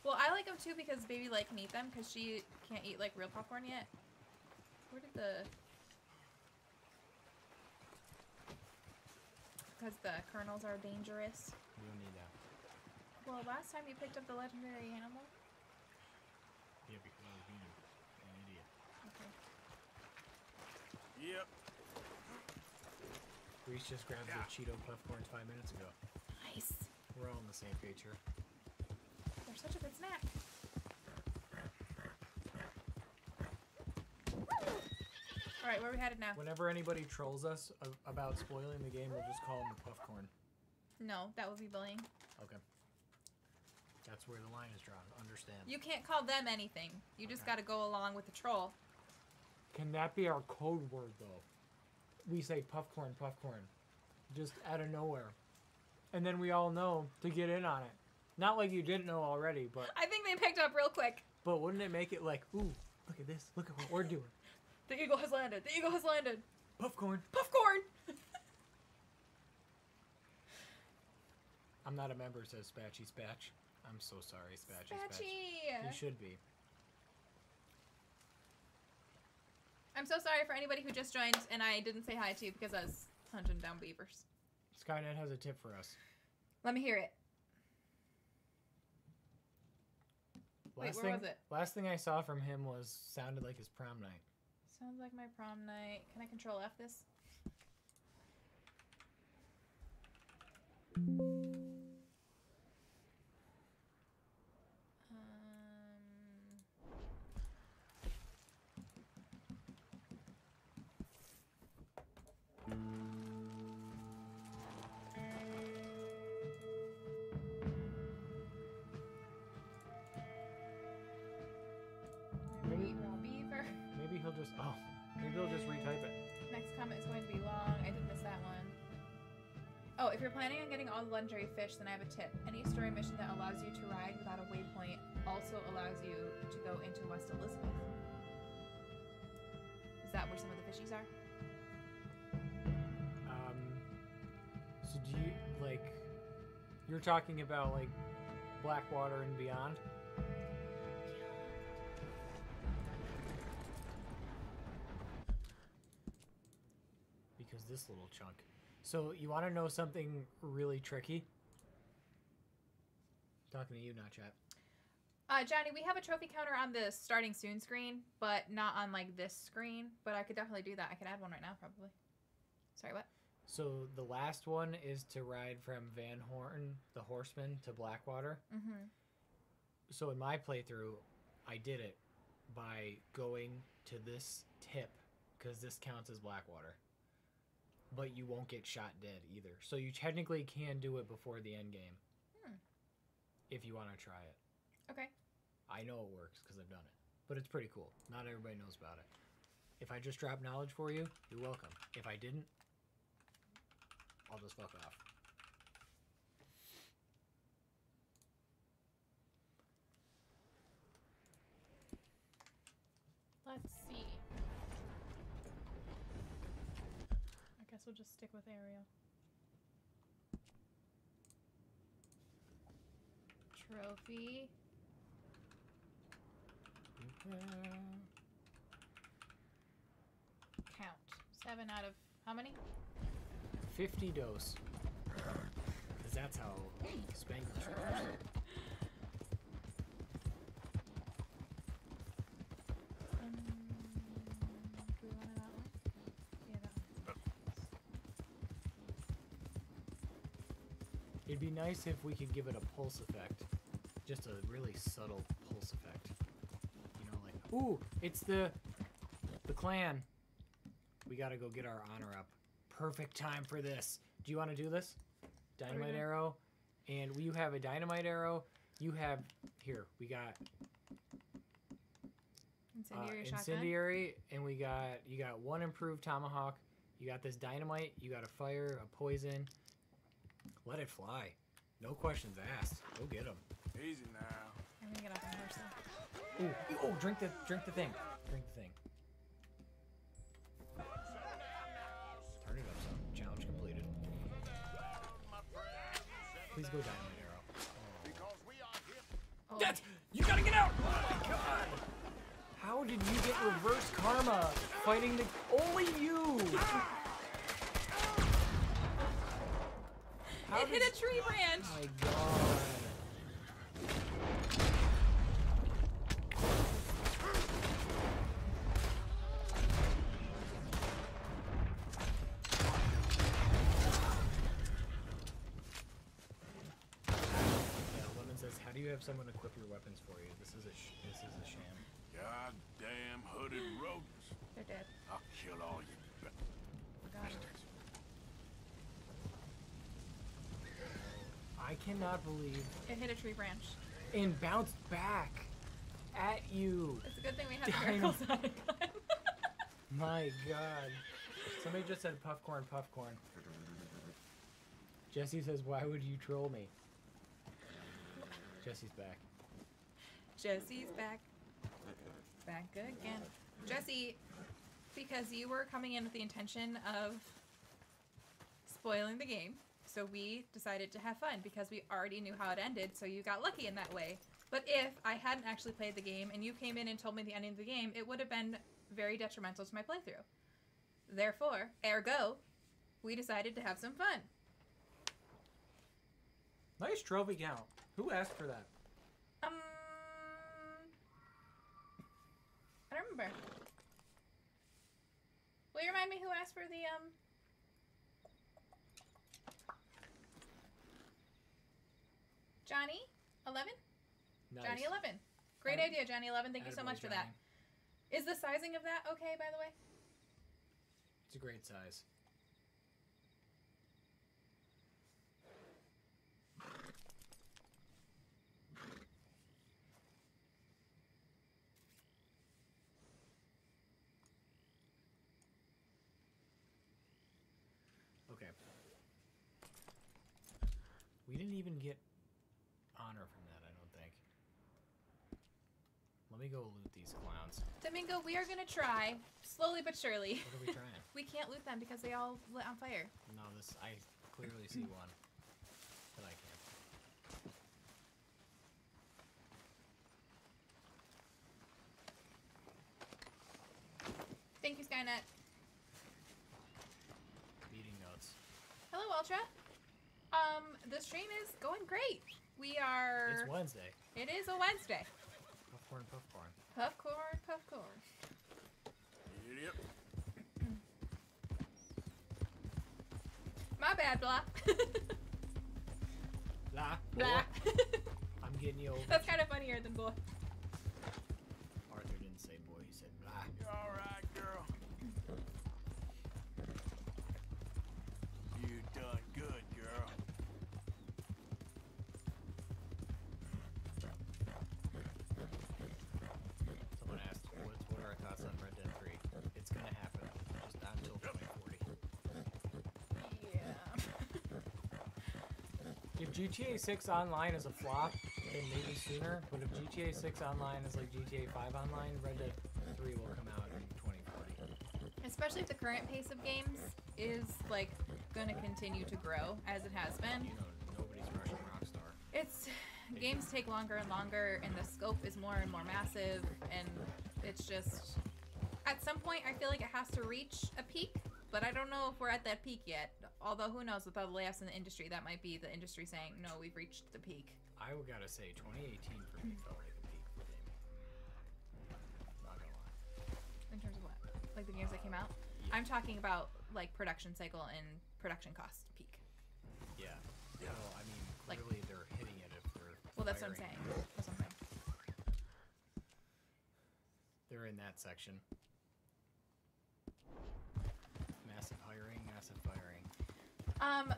Well, I like them too because Baby like can eat them because she can't eat like real popcorn yet. Where did the? Because the kernels are dangerous. You don't need that. Well, last time you picked up the legendary animal. Yeah, because I was being an idiot. Okay. Yep. Reese just grabbed the Cheeto popcorn five minutes ago. Nice. We're all on the same page here. They're such a good snack. All right, where are we headed now? Whenever anybody trolls us about spoiling the game, we'll just call them the popcorn. No, that would be bullying. Okay. That's where the line is drawn. Understand? You can't call them anything. You just got to go along with the troll. Can that be our code word though? We say popcorn, popcorn, just out of nowhere, and then we all know to get in on it. Not like you didn't know already, but I think they picked up real quick. but wouldn't it make it like, ooh, look at this, look at what we're doing, The eagle has landed. The eagle has landed. Puffcorn. Puffcorn. *laughs* I'm not a member, says Spatchy Spatch. I'm so sorry, Spatchy Spatch. You should be. I'm so sorry for anybody who just joined and I didn't say hi to you because I was hunting down beavers. Skynet has a tip for us. Let me hear it. Wait, where thing, was it? Last thing I saw from him was sounded like his prom night. Sounds like my prom night. Can I control F this? On legendary fish, then I have a tip. Any story mission that allows you to ride without a waypoint also allows you to go into West Elizabeth. Is that where some of the fishies are? Um, so do you like you're talking about like Blackwater and beyond. Because this little chunk. So you want to know something really tricky? Talking to you, not chat. Uh, Johnny, we have a trophy counter on the starting soon screen, but not on like this screen. But I could definitely do that. I could add one right now, probably. Sorry, what? So the last one is to ride from Van Horn, the Horseman, to Blackwater. Mm-hmm. So in my playthrough, I did it by going to this tip because this counts as Blackwater. But you won't get shot dead either. So you technically can do it before the end game. Hmm. If you want to try it. Okay. I know it works because I've done it. But it's pretty cool. Not everybody knows about it. If I just drop knowledge for you, you're welcome. If I didn't, I'll just fuck off. Let's see. I guess we'll just stick with Ariel. Trophy. Count. Seven out of how many? 50 dose. Because that's how Spanglish works. Nice if we could give it a pulse effect. Just a really subtle pulse effect. You know, like, ooh, it's the the Klan. We gotta go get our honor up. Perfect time for this. Do you want to do this? Dynamite doing? arrow, and you have a dynamite arrow. You have here. We got uh, Incendiary shotgun. incendiary, and we got you got one improved tomahawk. You got this dynamite. You got a fire, a poison. Let it fly. No questions asked. Go get them. Easy now. I'm gonna get off my horse though. Ooh, oh, drink the drink the thing. Drink the thing. Turn it up some. Challenge completed. Please go dynamite arrow. Because we are here. Oh, That's you gotta get out! Oh my god! How did you get reverse karma fighting the only you? Ah! How it hit a tree branch. Oh my god. Yeah, Lemon says, "How do you have someone equip your weapons for you? This is a sh- this is a sham." Goddamn hooded rodents. They're dead. I'll kill all you ba- Got it. bastards. I cannot believe It hit a tree branch. and bounced back at you. It's a good thing we had miracles. *laughs* My God. Somebody just said puffcorn, puffcorn. Jesse says, "Why would you troll me?" Jesse's back. Jesse's back. Back again. Jesse, because you were coming in with the intention of spoiling the game, so we decided to have fun because we already knew how it ended, so you got lucky in that way. But if I hadn't actually played the game and you came in and told me the ending of the game, it would have been very detrimental to my playthrough. Therefore, ergo, we decided to have some fun. Nice trophy count. Who asked for that? Um, I don't remember. Will you remind me who asked for the um? Johnny, eleven. Nice. Johnny eleven. Great Atta- idea, Johnny eleven. Thank you so much for that. Johnny. Is the sizing of that okay, by the way? It's a great size. Okay. We didn't even get honor from that, I don't think. Let me go loot these clowns. Domingo, we are gonna try slowly but surely. What are we trying? *laughs* we can't loot them because they all lit on fire. No, this I clearly see one. but I can't. Thank you, Skynet. Meeting notes. Hello, Ultra. Um, the stream is going great. We are. It's Wednesday. It is a Wednesday. Popcorn, popcorn. Puffcorn, puffcorn. Idiot. My bad, blah. La. *laughs* blah. *laughs* I'm getting you over. That's kind of funnier than boy. Arthur didn't say boy, he said blah. You all right, girl? You done good, girl. Someone asked, what's, what are our thoughts on Red Dead 3? It's gonna happen, just not until 2040. Yeah. If GTA 6 Online is a flop, then maybe sooner. But if GTA 6 Online is like GTA 5 Online, Red Dead 3 will come out in 2040. Especially if the current pace of games is like gonna continue to grow as it has been. You know, nobody's rushing Rockstar. It's games take longer and longer, and the scope is more and more massive, and it's just at some point I feel like it has to reach a peak, but I don't know if we're at that peak yet. Although who knows with all the layoffs in the industry, that might be the industry saying no, we've reached the peak. I would gotta say, 2018 for me felt like a peak for gaming. Not gonna lie. In terms of what, like the games that came out. Yeah. I'm talking about like production cycle and production cost peak. Yeah. Yeah. Well, I mean, Like- they're hitting it if they're. Well, that's what I'm saying. That's what I'm saying. They're in that section. Massive hiring, massive firing. Um,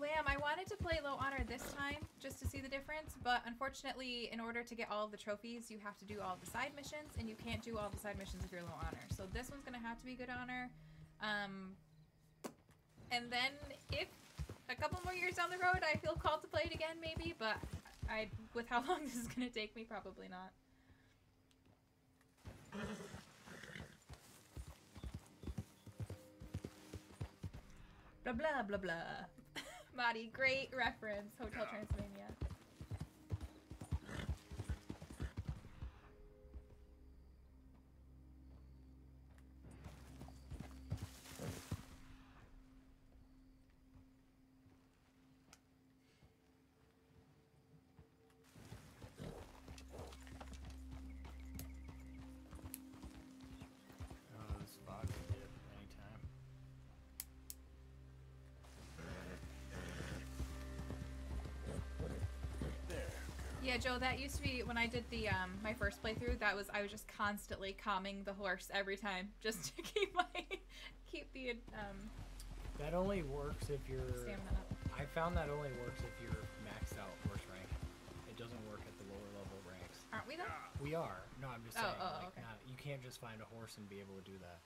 Lamb, I wanted to play Low Honor this time just to see the difference, but unfortunately, in order to get all the trophies, you have to do all the side missions, and you can't do all the side missions if you're Low Honor. So this one's gonna have to be Good Honor. Um, and then if a couple more years down the road, I feel called to play it again, maybe, but I, with how *laughs* long this is gonna take me, probably not. Blah blah blah *laughs* blah. Marty, great reference. Hotel Transylvania. Yeah, Joe, that used to be when I did the um my first playthrough. That was I was just constantly calming the horse every time *laughs* just to keep my keep the um That only works if you're. stamina up. I found that only works if you're maxed out horse rank. It doesn't work at the lower level ranks. Aren't we though? We are. No, I'm just Oh, saying. oh, like, okay. not, you can't just find a horse and be able to do that.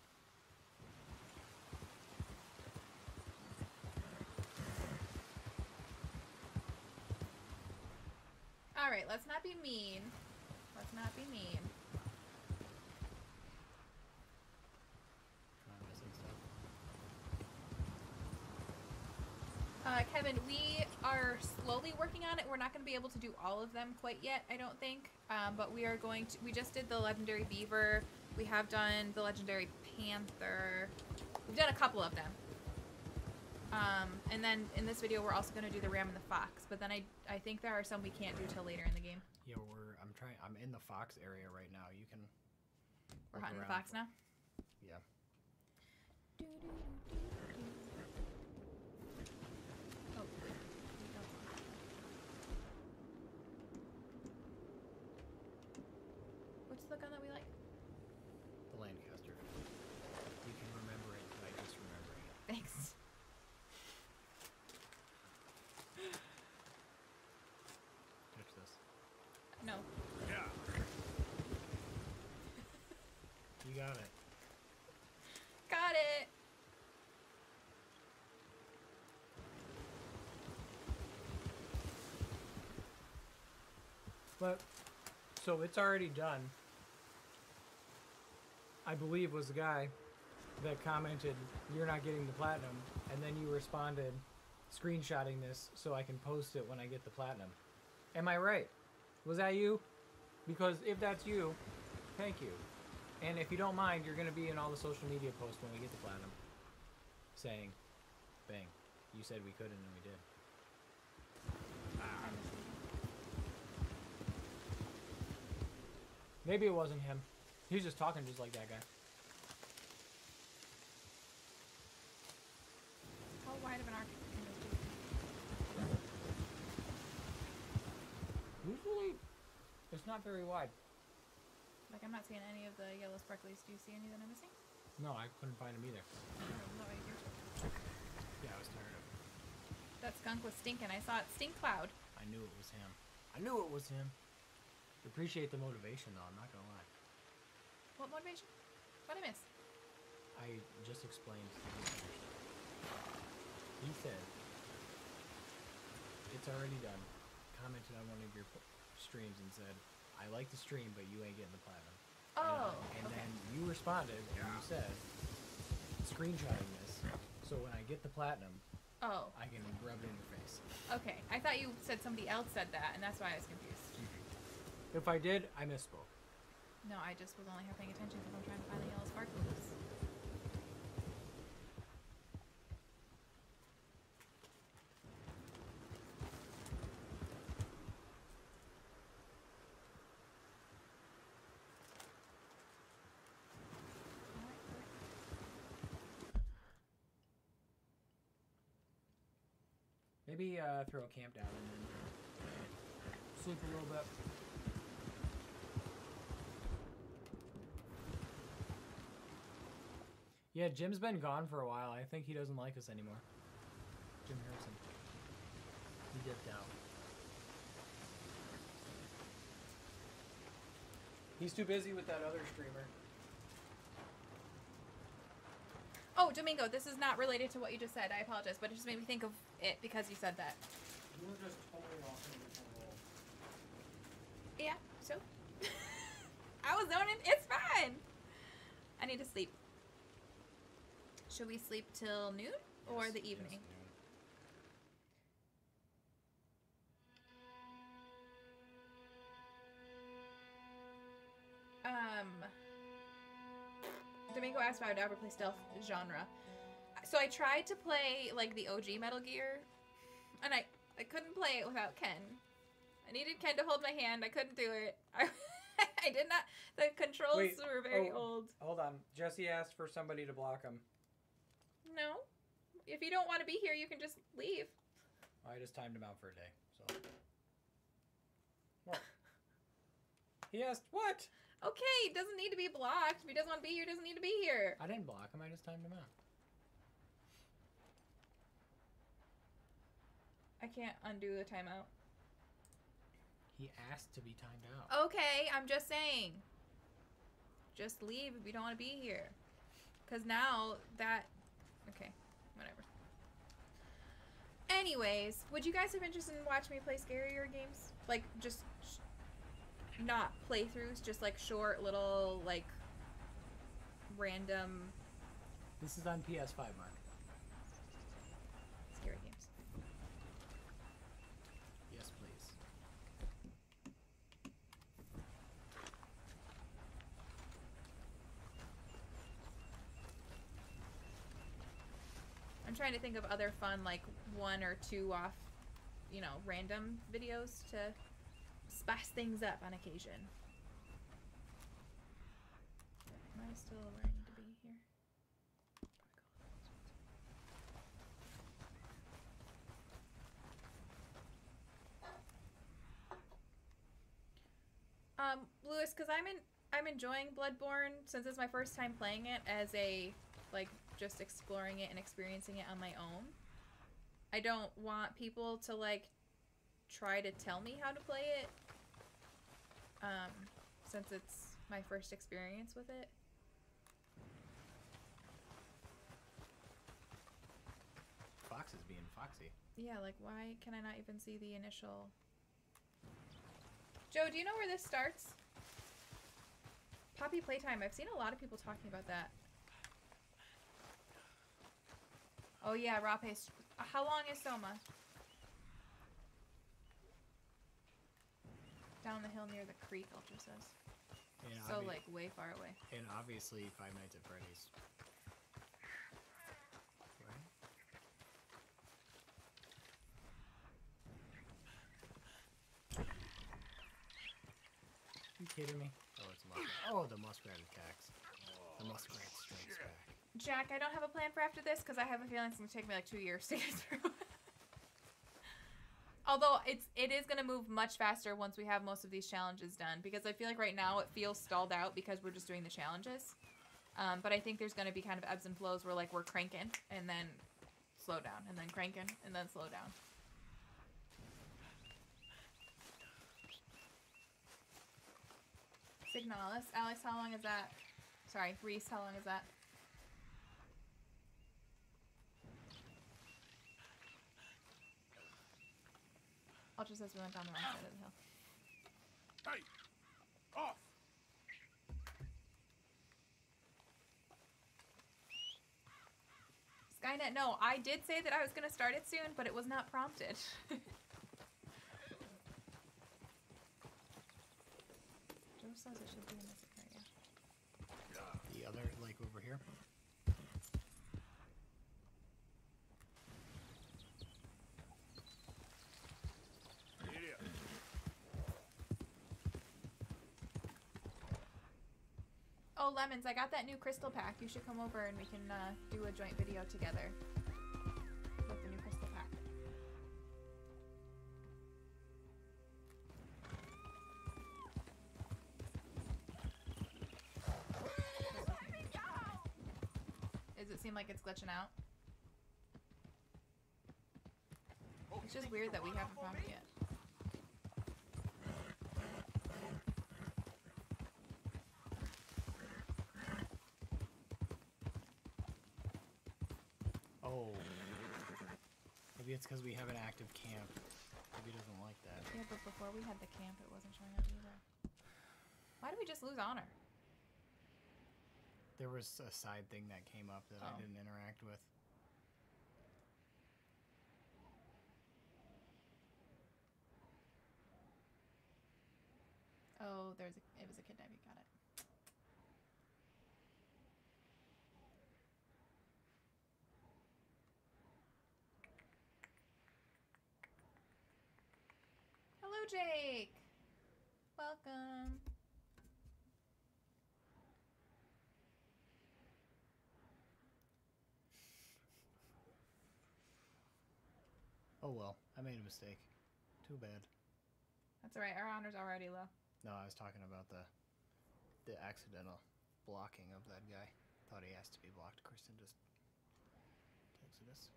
All right, let's not be mean. Let's not be mean. Uh, Kevin, we are slowly working on it. We're not going to be able to do all of them quite yet, I don't think. Um, but we are going to. We just did the legendary beaver. We have done the legendary panther. We've done a couple of them. Um, and then in this video, we're also going to do the ram and the fox. But then I, I think there are some we can't do till later in the game. Yeah, we're. I'm trying. I'm in the fox area right now. You can. We're hunting the fox now. Yeah. Oh. What's the gun that we like? The Lancaster. You can remember it by just remembering it. Thanks. Touch this. No. Yeah. You got it. Got it. But so it's already done. I believe was the guy that commented, "You're not getting the platinum," and then you responded, screenshotting this so I can post it when I get the platinum. Am I right? Was that you? Because if that's you, thank you. And if you don't mind, you're going to be in all the social media posts when we get the platinum. Saying, bang, you said we couldn't and we did. Maybe it wasn't him. He was just talking just like that guy. How wide of an arc can this do? Usually, it's not very wide. Like I'm not seeing any of the yellow sparklies. Do you see any that I'm missing? No, I couldn't find him either. Oh. Yeah, I was tired of it. That skunk was stinking. I saw it stink cloud. I knew it was him. I knew it was him. Appreciate the motivation, though. I'm not gonna lie. What motivation? What I miss? I just explained. He said it's already done. Commented on one of your streams and said, "I like the stream, but you ain't getting the platinum." Oh, And okay. then you responded and you said, "Screenshotting this, so when I get the platinum, Oh, I can rub it in your face." okay. I thought you said somebody else said that, and that's why I was confused. If I did, I misspoke. No, I just was only paying attention because I'm trying to find the yellow sparklies. Maybe uh, throw a camp down and then sleep a little bit. Yeah, Jim's been gone for a while. I think he doesn't like us anymore. Jim Harrison. He dipped out. He's too busy with that other streamer. Oh, Domingo, this is not related to what you just said. I apologize, but it just made me think of it because you said that. You were just totally off in a different role. Yeah, so. *laughs* I was zoning. It's fine. I need to sleep. Should we sleep till noon or the evening? Um. Domingo asked if I would ever play stealth genre. So I tried to play like the OG Metal Gear, and I I couldn't play it without Ken. I needed Ken to hold my hand. I couldn't do it. *laughs* I, I did not. The controls Wait, were very oh. old. Hold on. Jesse asked for somebody to block him. No. If you don't want to be here, you can just leave. I just timed him out for a day. So. *laughs* What? He asked what? Okay, it doesn't need to be blocked. If he doesn't want to be here, he doesn't need to be here. I didn't block him. I just timed him out. I can't undo the timeout. He asked to be timed out. Okay, I'm just saying. Just leave if you don't want to be here. Because now that. Okay, whatever. Anyways, would you guys have interest in watching me play scarier games? Like, just. Not playthroughs, just like short little, like. Random This is on PS5, Mark. scary games. Yes, please. I'm trying to think of other fun, like one or two off, you know, random videos to spice things up on occasion. Am I still where to be here? Um, Lewis, because I'm in, I'm enjoying Bloodborne since it's my first time playing it as a like just exploring it and experiencing it on my own. I don't want people to like try to tell me how to play it. Um, since it's my first experience with it. Fox is being foxy. Yeah, like why can I not even see the initial Joe, do you know where this starts? Poppy Playtime. I've seen a lot of people talking about that. Oh yeah, Rape How long is Soma? Down the hill near the creek, Ultra says. And So, like, way far away. and obviously Five Nights at Freddy's. Right? You kidding me? Oh, it's a muskrat. Oh, the muskrat attacks. The muskrat strikes back. Jack, I don't have a plan for after this because I have a feeling it's gonna take me like two years to *laughs* get through. Although it's it is gonna move much faster once we have most of these challenges done because I feel like right now it feels stalled out because we're just doing the challenges. Um, but I think there's gonna be kind of ebbs and flows where like we're cranking and then slow down and then cranking and then slow down. Signalis, Alex, how long is that? Sorry, Reese, how long is that? Ultra says we went down the wrong side of the hill. Hey! Off! Skynet, no, I did say that I was going to start it soon, but it was not prompted. *laughs* Joe says it should be in this area. The other, like over here. Idiot. Oh, Lemons, I got that new crystal pack. You should come over and we can uh, do a joint video together with the new crystal pack. Does it seem like it's glitching out? It's just weird that we haven't found it yet. Maybe it's because we have an active camp. Maybe he doesn't like that. Yeah, but before we had the camp, it wasn't showing up either. Why did we just lose honor? There was a side thing that came up that Oh. I didn't interact with. Oh, there's a, it was a kidnapping. Got it. Hello, Jake. Welcome. Oh well, I made a mistake. Too bad. That's all right. Our honor's already low. No, I was talking about the the accidental blocking of that guy. Thought he asked to be blocked. Kristen just texted us.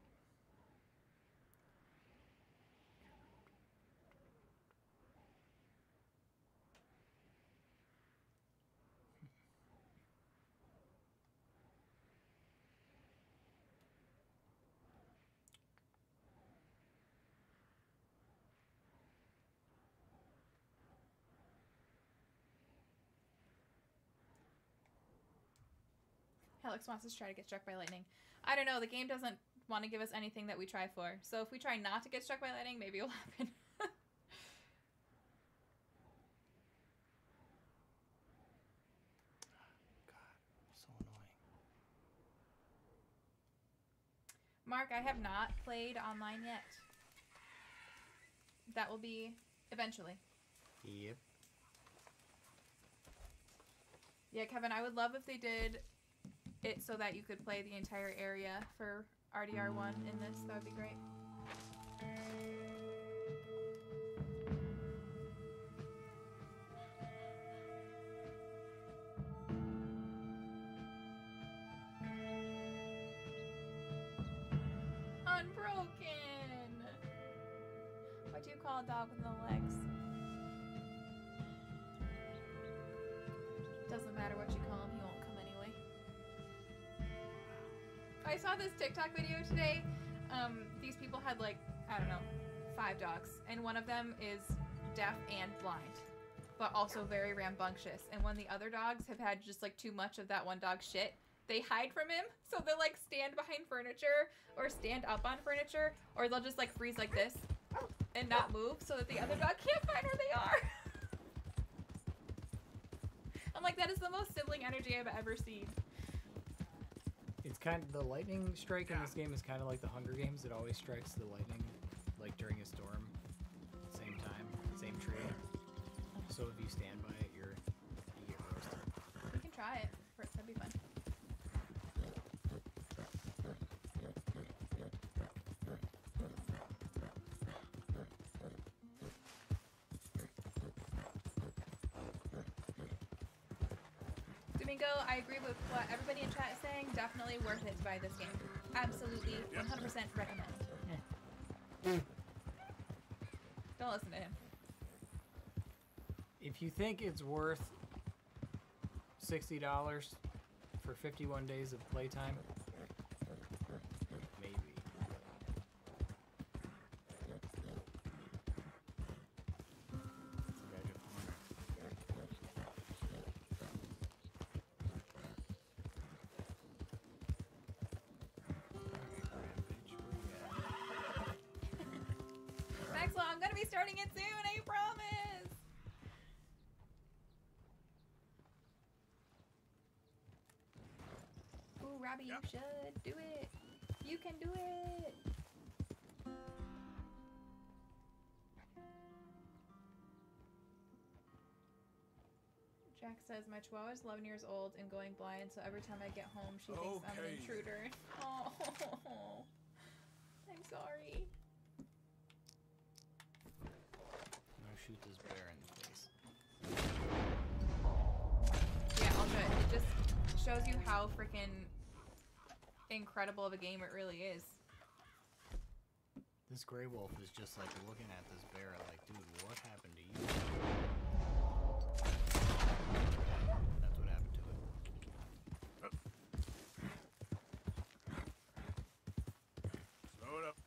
Helix wants us to try to get struck by lightning. I don't know. The game doesn't want to give us anything that we try for. So if we try not to get struck by lightning, maybe it'll *laughs* happen. *sighs* God, so annoying. Mark, I have not played online yet. That will be eventually. Yep. Yeah, Kevin, I would love if they did it so that you could play the entire area for RDR1 in this. That would be great. Unbroken! What do you call a dog with no legs? Doesn't matter what you I saw this TikTok video today. Um, these people had like, I don't know, five dogs, and one of them is deaf and blind, but also very rambunctious. And when the other dogs have had just like too much of that one dog shit, they hide from him. *laughs* So they'll like stand behind furniture or stand up on furniture, or they'll just like freeze like this and not move so that the other dog can't find where they are. *laughs* I'm like, that is the most sibling energy I've ever seen. Kind of the lightning strike in this game is kind of like the Hunger Games. It always strikes the lightning like during a storm, same time, same tree. So if you stand by it, you're you get roasted. We can try it. I agree with what everybody in chat is saying. Definitely worth it to buy this game. Absolutely, 100% recommend. Don't listen to him. If you think it's worth sixty dollars for fifty-one days of playtime, Jack says my chihuahua is 11 years old and going blind, so every time I get home, she thinks I'm an intruder. *laughs* Oh, I'm sorry. I'm gonna shoot this bear in the face. Yeah, I'll do it. It just shows you how freaking incredible of a game it really is. This gray wolf is just like looking at this bear like, dude, what happened to you? That's what happened to it. Slow it up.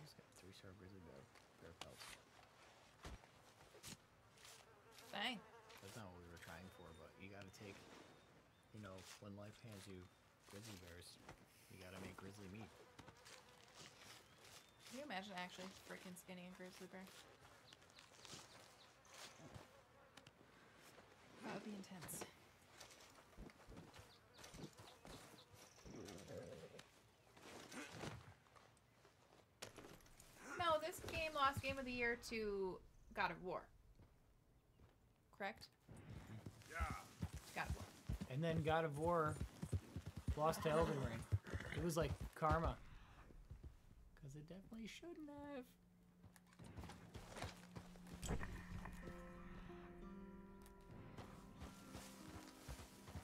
He's got three star grizzly bear, bear pelts. Dang. That's not what we were trying for, but you gotta take, you know, when life hands you grizzly bears, you gotta make grizzly meat. Can you imagine actually freaking skinny a grizzly bear? That would be intense. No, this game lost Game of the Year to God of War. Correct? Yeah. God of War. And then God of War lost to Elden Ring. It was like karma. Because it definitely shouldn't have.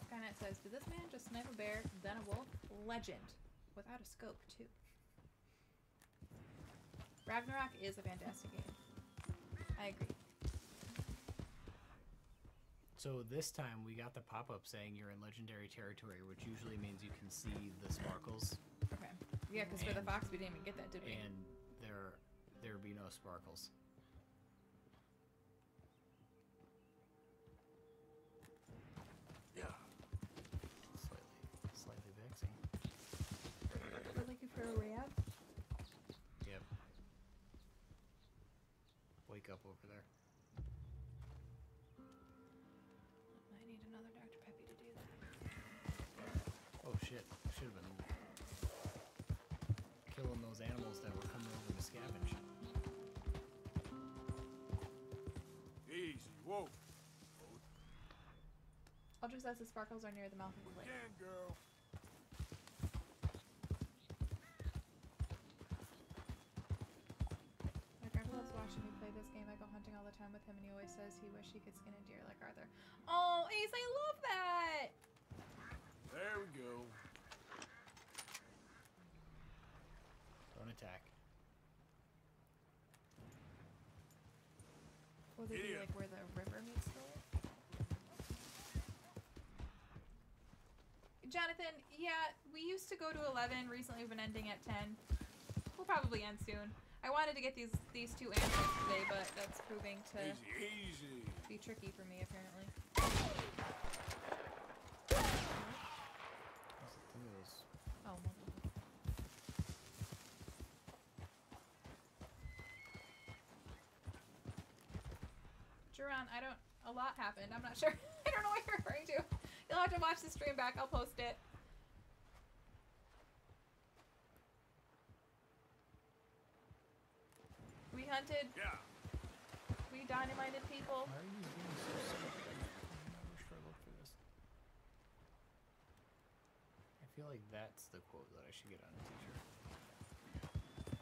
Skynet says, did this man just snipe a bear, then a wolf? Legend. Without a scope, too. Ragnarok is a fantastic game. I agree. So this time we got the pop up saying you're in legendary territory, which usually means you can see the sparkles, Okay. Yeah, because for the fox, we didn't even get that, did we? and there there be no sparkles. Yeah. Slightly, slightly vexing. We're looking for a rab. Yep. Wake up over there. Ultra says the sparkles are near the mouth of the lake. Again, girl. My grandpa loves watching me play this game. I go hunting all the time with him, and he always says he wish he could skin a deer like Arthur. Oh, Ace, I love that! There we go. Don't attack. Will they be like where the river meets the lake? Jonathan, yeah, we used to go to 11. Recently, we've been ending at 10. We'll probably end soon. I wanted to get these these two answers today, but that's proving to Easy, easy. be tricky for me apparently. Oh. well. Duran, I don't. A lot happened. I'm not *laughs* sure. I don't know what you're referring to. You'll have to watch the stream back. I'll post it. We hunted. Yeah. Dynamited people. Why are you being so stupid? I never struggled for this. I feel like that's the quote that I should get on a t-shirt.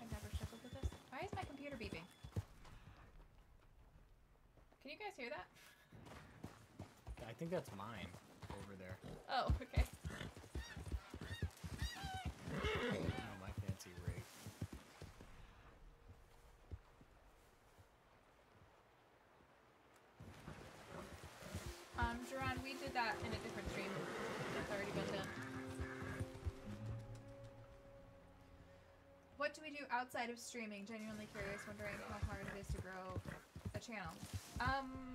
I've never struggled with this. Why is my computer beeping? Can you guys hear that? I think that's mine over there. Oh, okay. *laughs* No, my fancy rig. Um, Duran, we did that in a different stream. Already been done. What do we do outside of streaming? Genuinely curious, wondering how hard it is to grow a channel. Um,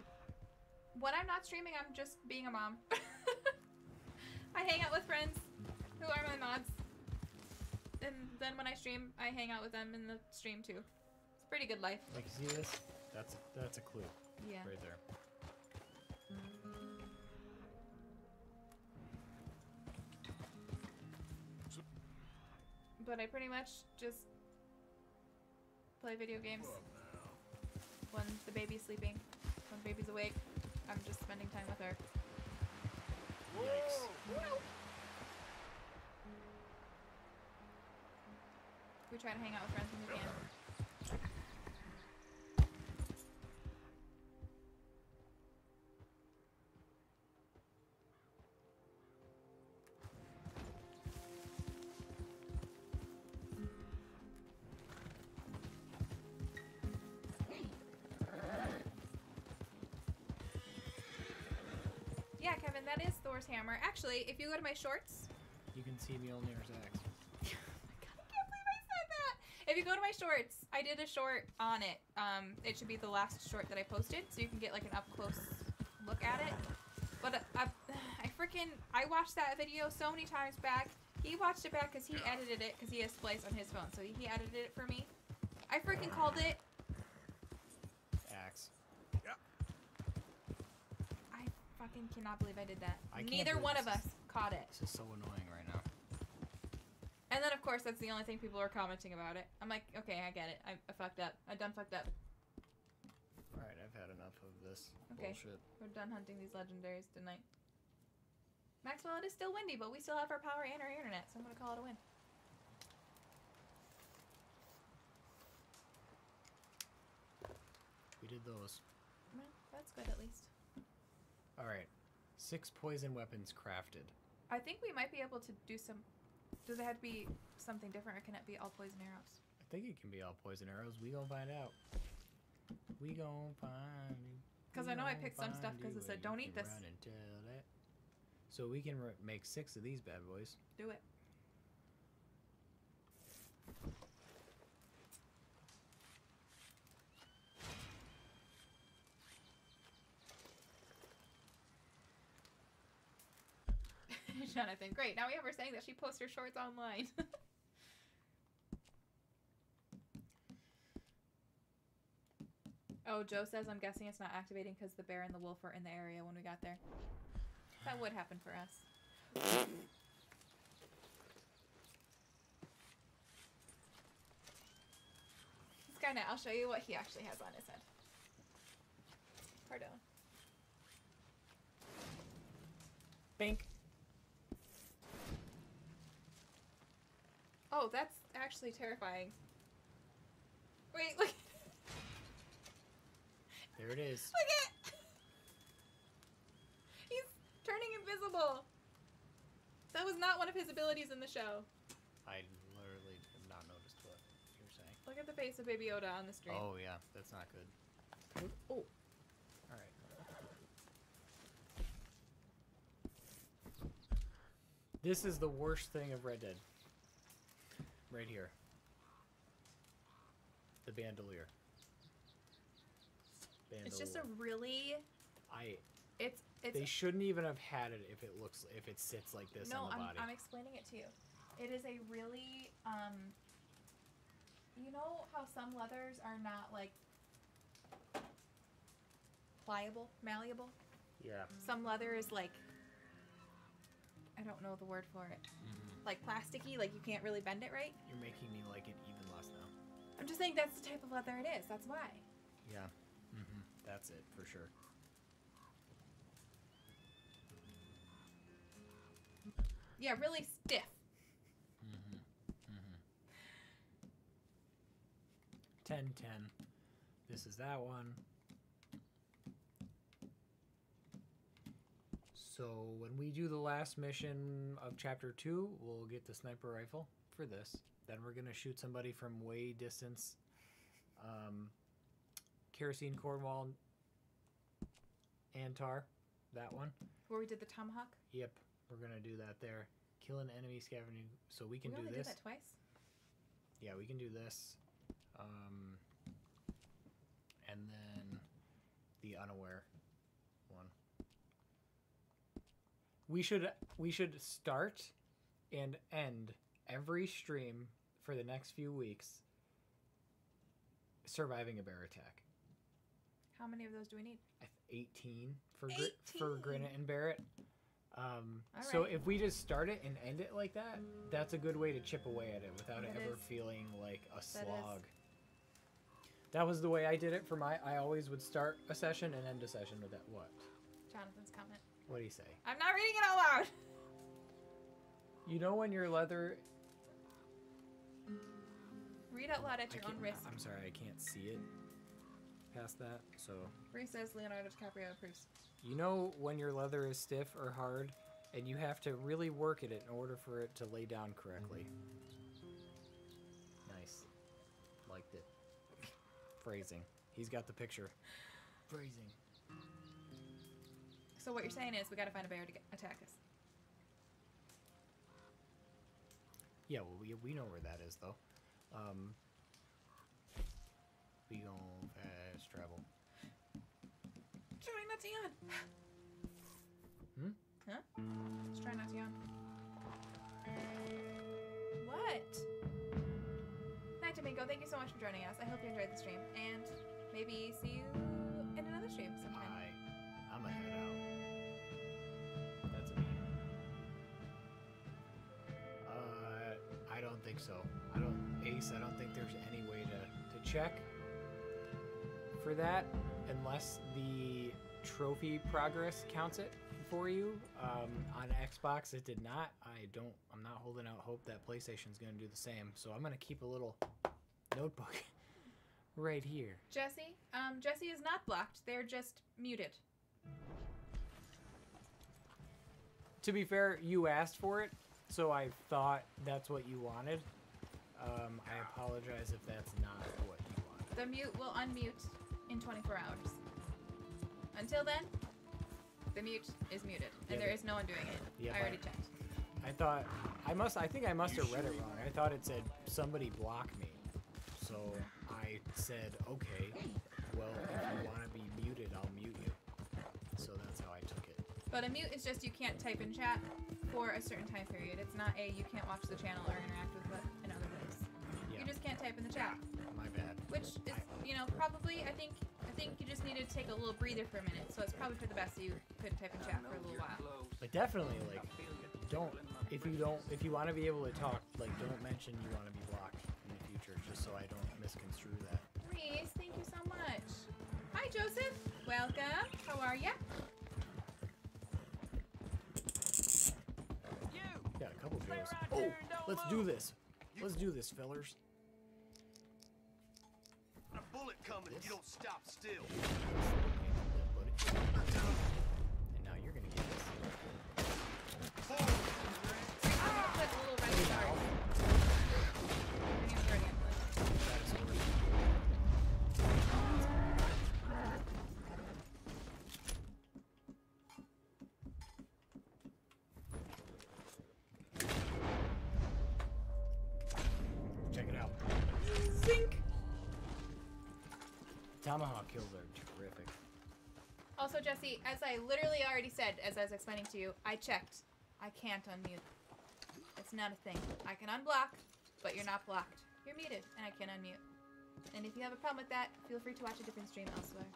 when I'm not streaming, I'm just being a mom. *laughs* I hang out with friends who are my mods. And then when I stream, I hang out with them in the stream too. It's a pretty good life. Like, you see this? That's that's a clue Yeah. right there. But I pretty much just play video games when the baby's sleeping. When the baby's awake, I'm just spending time with her. Whoa! We try to hang out with friends when we can. Yeah, Kevin, that is Thor's hammer. Actually, if you go to my shorts, You can see Mjolnir's axe. *laughs* I can't believe I said that. If you go to my shorts, I did a short on it. Um, it should be the last short that I posted, so you can get like an up close look at it. But uh, I, *sighs* I freaking I watched that video so many times back. He watched it back because he edited it because he has Splice on his phone, so he edited it for me. I freaking called it. Axe. I cannot believe I did that. I Neither one of us caught it. This is so annoying right now. And then of course that's the only thing people are commenting about it. I'm like, okay, I get it. I, I fucked up. I done fucked up. All right, I've had enough of this Okay. bullshit. We're done hunting these legendaries tonight. Maxwell, it is still windy, but we still have our power and our internet, so I'm gonna call it a win. We did those. Well, that's good at least. All right. Six poison weapons crafted. I think we might be able to do some. Does it have to be something different, or can it be all poison arrows? I think it can be all poison arrows. We gonna find out. We gonna find. you. 'Cause We I know I picked some stuff because it said, "Don't eat this." run and tell that. So we can r- make six of these bad boys. Do it. Jonathan, great. Now we have her saying that she posts her shorts online. *laughs* oh, Joe says, I'm guessing it's not activating because the bear and the wolf were in the area when we got there. That would happen for us. Skynet, I'll show you what he actually has on his head. Pardon. Bink. Oh, that's actually terrifying. Wait, look. *laughs* There it is. Look at. *laughs* He's turning invisible. That was not one of his abilities in the show. I literally have not noticed what you're saying. Look at the face of Baby Yoda on the stream. Oh yeah, that's not good. Oh. All right. This is the worst thing of Red Dead. Right here. bandolier. Bandolier. It's just a really I. it's it's They shouldn't even have had it if it looks if it sits like this no, on the I'm body. I'm explaining it to you. It is a really um you know how some leathers are not like pliable, malleable? yeah. Some leather is like I don't know the word for it. Like plasticky, like you can't really bend it right. You're making me like it even less now. I'm just saying that's the type of leather it is. That's why. Yeah. hmm That's it for sure. Yeah, really stiff. Mm-hmm. 10 10. This is that one. So, when we do the last mission of chapter 2, we'll get the sniper rifle for this. Then we're going to shoot somebody from way distance. Um, Kerosene Cornwall and Tar. That one. Where we did the tomahawk. Yep. We're going to do that there. Kill an enemy scavenging. So, we can we do only this. did that twice. Yeah, we can do this. Um, and then the unaware one. We should we should start and end every stream for the next few weeks surviving a bear attack. How many of those do we need? I th- 18 for Gr- for 18. Granite and Barrett. Um, so if we just start it and end it like that, that's a good way to chip away at it without it ever is. feeling like a slog. That was the way I did it for my. I always would start a session and end a session with that. What? Jonathan's comment. What do you say? I'm not reading it out loud. You know when your leather. Read out loud at your own risk. I'm sorry, I can't see it past that. So Bree says Leonardo DiCaprio approves. you know when your leather is stiff or hard, and you have to really work at it in order for it to lay down correctly. Nice. Liked it. *laughs* Phrasing. He's got the picture. Phrasing. So what you're saying is we gotta find a bear to get, attack us. Yeah, well, we, we know where that is, though. Um, we gon' fast travel. Try not to yawn. Hmm? Huh? Just try not to yawn. What? Night Domingo, thank you so much for joining us. I hope you enjoyed the stream, and maybe see you in another stream sometime. I, I'm a head out. Think so. I don't, Ace. I don't think there's any way to to check for that unless the trophy progress counts it for you. Um, on Xbox, it did not. I don't. I'm not holding out hope that PlayStation's going to do the same. So I'm going to keep a little notebook *laughs* right here. Jesse, um, Jesse is not blocked. They're just muted. To be fair, you asked for it, so I thought that's what you wanted. Um, I apologize if that's not what you wanted. The mute will unmute in 24 hours. Until then, the mute is muted, and Yeah, there but- is no one doing it. Yeah, I already but- checked. I thought I must. I think I must have read it wrong. I thought it said somebody block me, so I said okay. Well, if you want to be muted, I'll mute you. So that's how I took it. But a mute is just you can't type in chat for a certain time period. It's not a you can't watch the channel or interact with it in other ways. Yeah, You just can't type in the chat, my bad. which is you know probably I think I think you just need to take a little breather for a minute. So it's probably for the best that you couldn't type in chat for a little while. But definitely, like, don't if you don't if you want to be able to talk, like, don't mention you want to be blocked in the future, just so I don't misconstrue that. Reese, thank you so much. Hi Joseph, welcome. How are ya? Oh, let's do this. Let's do this, fellers. A bullet coming if you don't stop still. Jesse, as I literally already said, as I was explaining to you, I checked. I can't unmute. It's not a thing. I can unblock, but you're not blocked. You're muted, and I can unmute. And if you have a problem with that, feel free to watch a different stream elsewhere.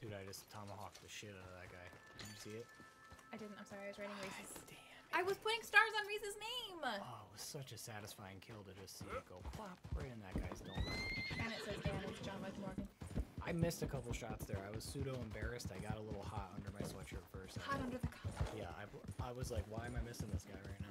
Dude, I just tomahawked the shit out of that guy. Did you see it? I didn't. I'm sorry. I was writing Reese's. I was putting stars on Reese's name. Oh, it was such a satisfying kill to just see it go plop right in that guy's dome. And it says Dan. It's John Michael Morgan. I missed a couple shots there. I was pseudo embarrassed. I got a little hot under my sweatshirt first. Hot under the collar. Yeah, I, I was like, why am I missing this guy right now?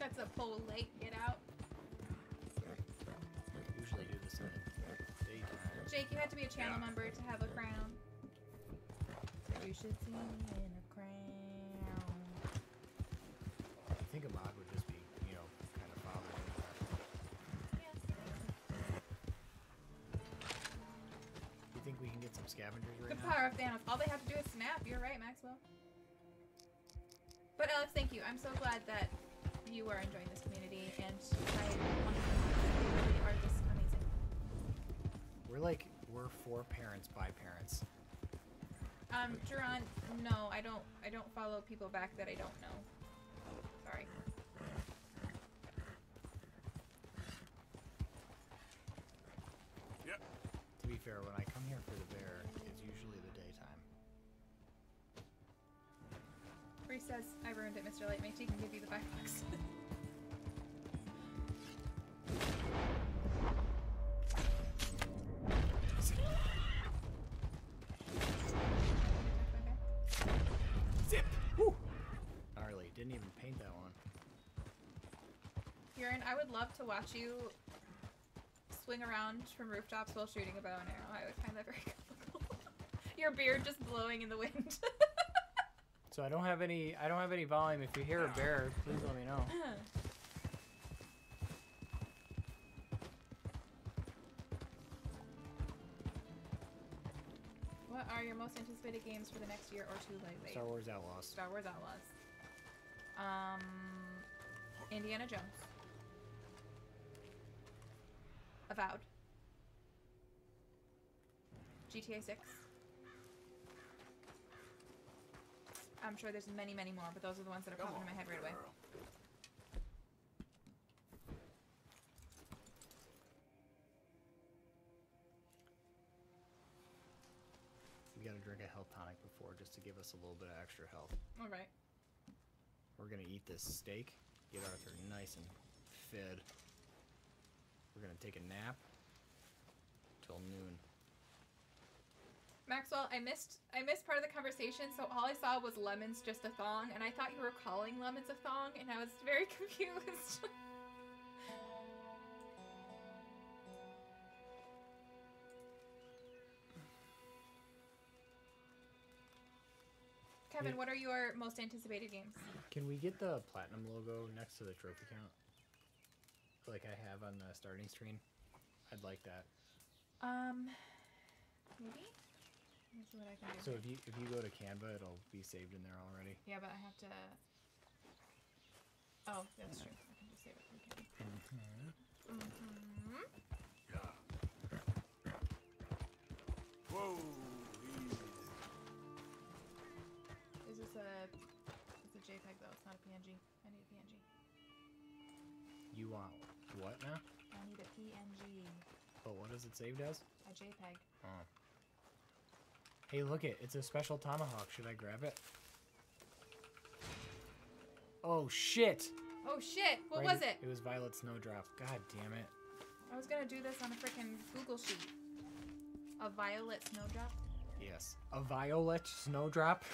That's a pole daytime. Jake, you had to be a channel member to have a crown. You should see me in a crown. I think a mod would just be, you know, kind of bothering. You think we can get some scavengers right The now? power of Thanos. All they have to do is snap. You're right, Maxwell. But Alex, thank you. I'm so glad that you are enjoying this community, and I want to they really are just amazing. We're like, we're for parents by parents. Um, Duran, no, I don't. I don't follow people back that I don't know. Sorry. Yep. To be fair, when I come here for the bear, it's usually the daytime. Bree says I ruined it, Mr. Lightmate. He can give you the five bucks. *laughs* Urine, I would love to watch you swing around from rooftops while shooting a bow and arrow. I would find that very *laughs* cool. Your beard just blowing in the wind. *laughs* So I don't have any. I don't have any volume. If you hear a bear, please let me know. *clears throat* what are your most anticipated games for the next year or two lately? Star Wars Outlaws. Star Wars Outlaws. Um, Indiana Jones. Avowed. GTA 6. I'm sure there's many, many more, but those are the ones that are popping in my head right away. We gotta drink a health tonic before, just to give us a little bit of extra health. All right. We're gonna eat this steak, get Arthur nice and fed. We're gonna take a nap till noon. Maxwell, I missed I missed part of the conversation, so all I saw was lemons just a thong, and I thought you were calling lemons a thong, and I was very *laughs* confused. Kevin, what are your most anticipated games? Can we get the platinum logo next to the trophy count? Like I have on the starting screen? I'd like that. Um, maybe. Let's what I can do. So if you if you go to Canva, it'll be saved in there already. yeah, but I have to. Oh, that's true. I can just save it from Canva. Mhm. Whoa. Is this a? It's a JPEG though. It's not a PNG. I need a PNG. You want what now? I need a PNG. But oh, what is it saved as? A JPEG. Oh. Hey, look it. It's a special tomahawk. Should I grab it? Oh shit! Oh shit! What Right, was it? It was Violet Snowdrop. God damn it. I was gonna do this on a freaking Google sheet. A violet snowdrop. Yes. A violet snowdrop?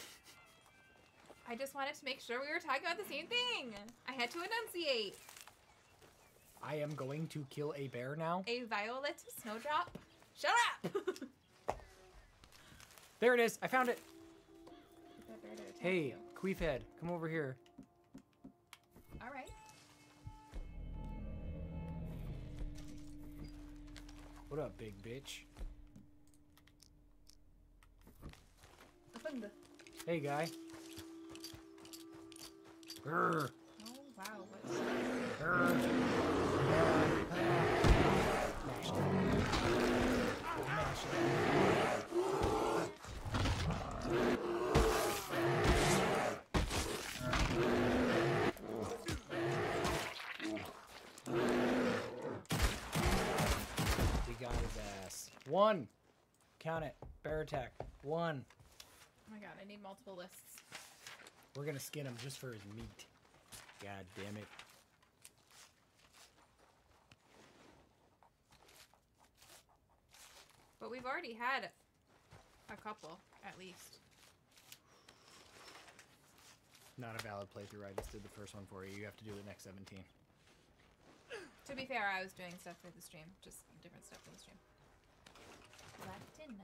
I just wanted to make sure we were talking about the same thing. I had to enunciate. I am going to kill a bear now. A violet snowdrop. Shut up! *laughs* There it is. I found it. Get that bear to attack Hey. Queefhead, come over here. All right. What up, big bitch? Hey, guy. Grr, Oh wow. What's... grr. Mash it. Mash it. We got his ass. One. Count it. Bear attack. One. Oh my god, I need multiple lists. We're gonna skin him just for his meat. God damn it. But we've already had a couple, at least. Not a valid playthrough. I just did the first one for you. You have to do the next 17. To be fair, I was doing stuff for the stream, just different stuff for the stream. Platinum.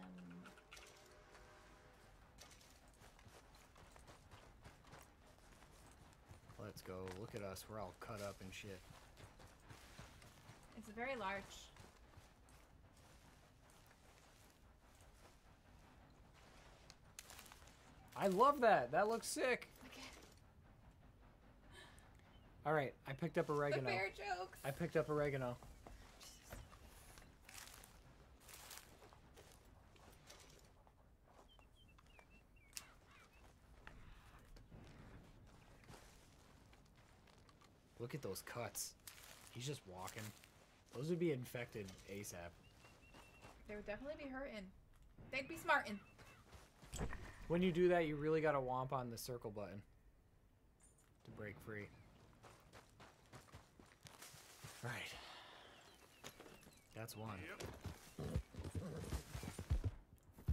Let's go. Look at us. We're all cut up and shit. It's a very large. I love that. That looks sick. Okay. All right. I picked up oregano. The bear jokes. I picked up oregano. Look at those cuts. He's just walking. Those would be infected ASAP. They would definitely be hurting. They'd be smarting. When you do that, you really gotta womp on the circle button to break free. Right. That's one.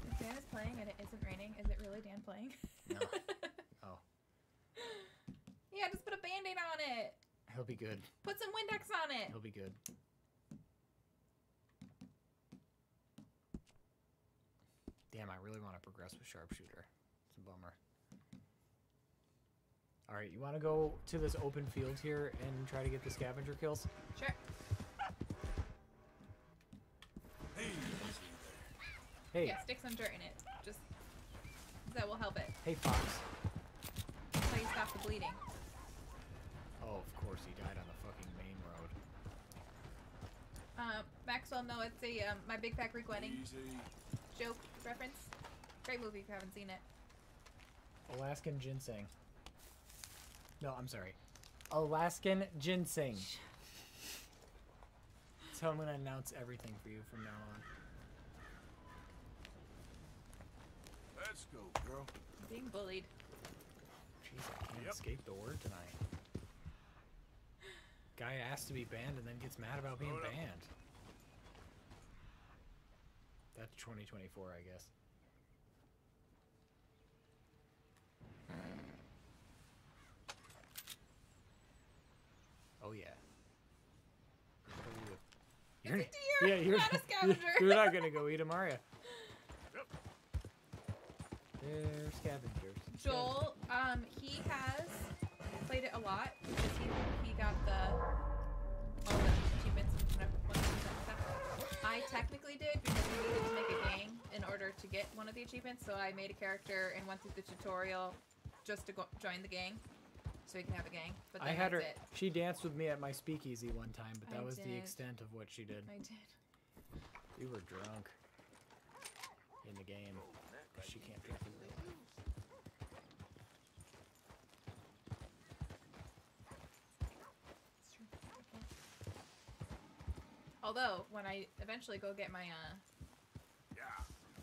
If Dan is playing and it isn't raining, is it really Dan playing? No. *laughs* Oh. yeah, just put a band-aid on it. He'll be good. Put some Windex on it. He'll be good. Damn, I really want to progress with sharpshooter. It's a bummer. All right, you want to go to this open field here and try to get the scavenger kills? Sure. Hey, Yeah, stick some dirt in it. Just that will help it. hey, Fox. That's how you stop the bleeding. Oh, of course, he died on the fucking main road. Um, Maxwell, no, it's a um, my Big Fat Greek Wedding Easy. joke reference. Great movie if you haven't seen it. Alaskan ginseng. No, I'm sorry. Alaskan ginseng. So I'm gonna announce everything for you from now on. Let's go, girl. Being bullied. Jeez, I can't Yep. escape the word tonight. Guy asked to be banned and then gets mad about being Hold up. banned. That's 2024, I guess. Oh yeah. You're, It's a deer, yeah, you're not a *laughs* scavenger. You're not gonna go eat him, are ya? Yep. They're scavengers. Joel, um, he has played it a lot because he he got the all the I technically did because we needed to make a gang in order to get one of the achievements. So I made a character and went through the tutorial just to go join the gang, so he can have a gang. But I had her. it. She danced with me at my speakeasy one time, but that I was the extent of what she did. I did. We were drunk in the game. She can't drink in real life. It's true. Okay. Although when I eventually go get my uh Yeah.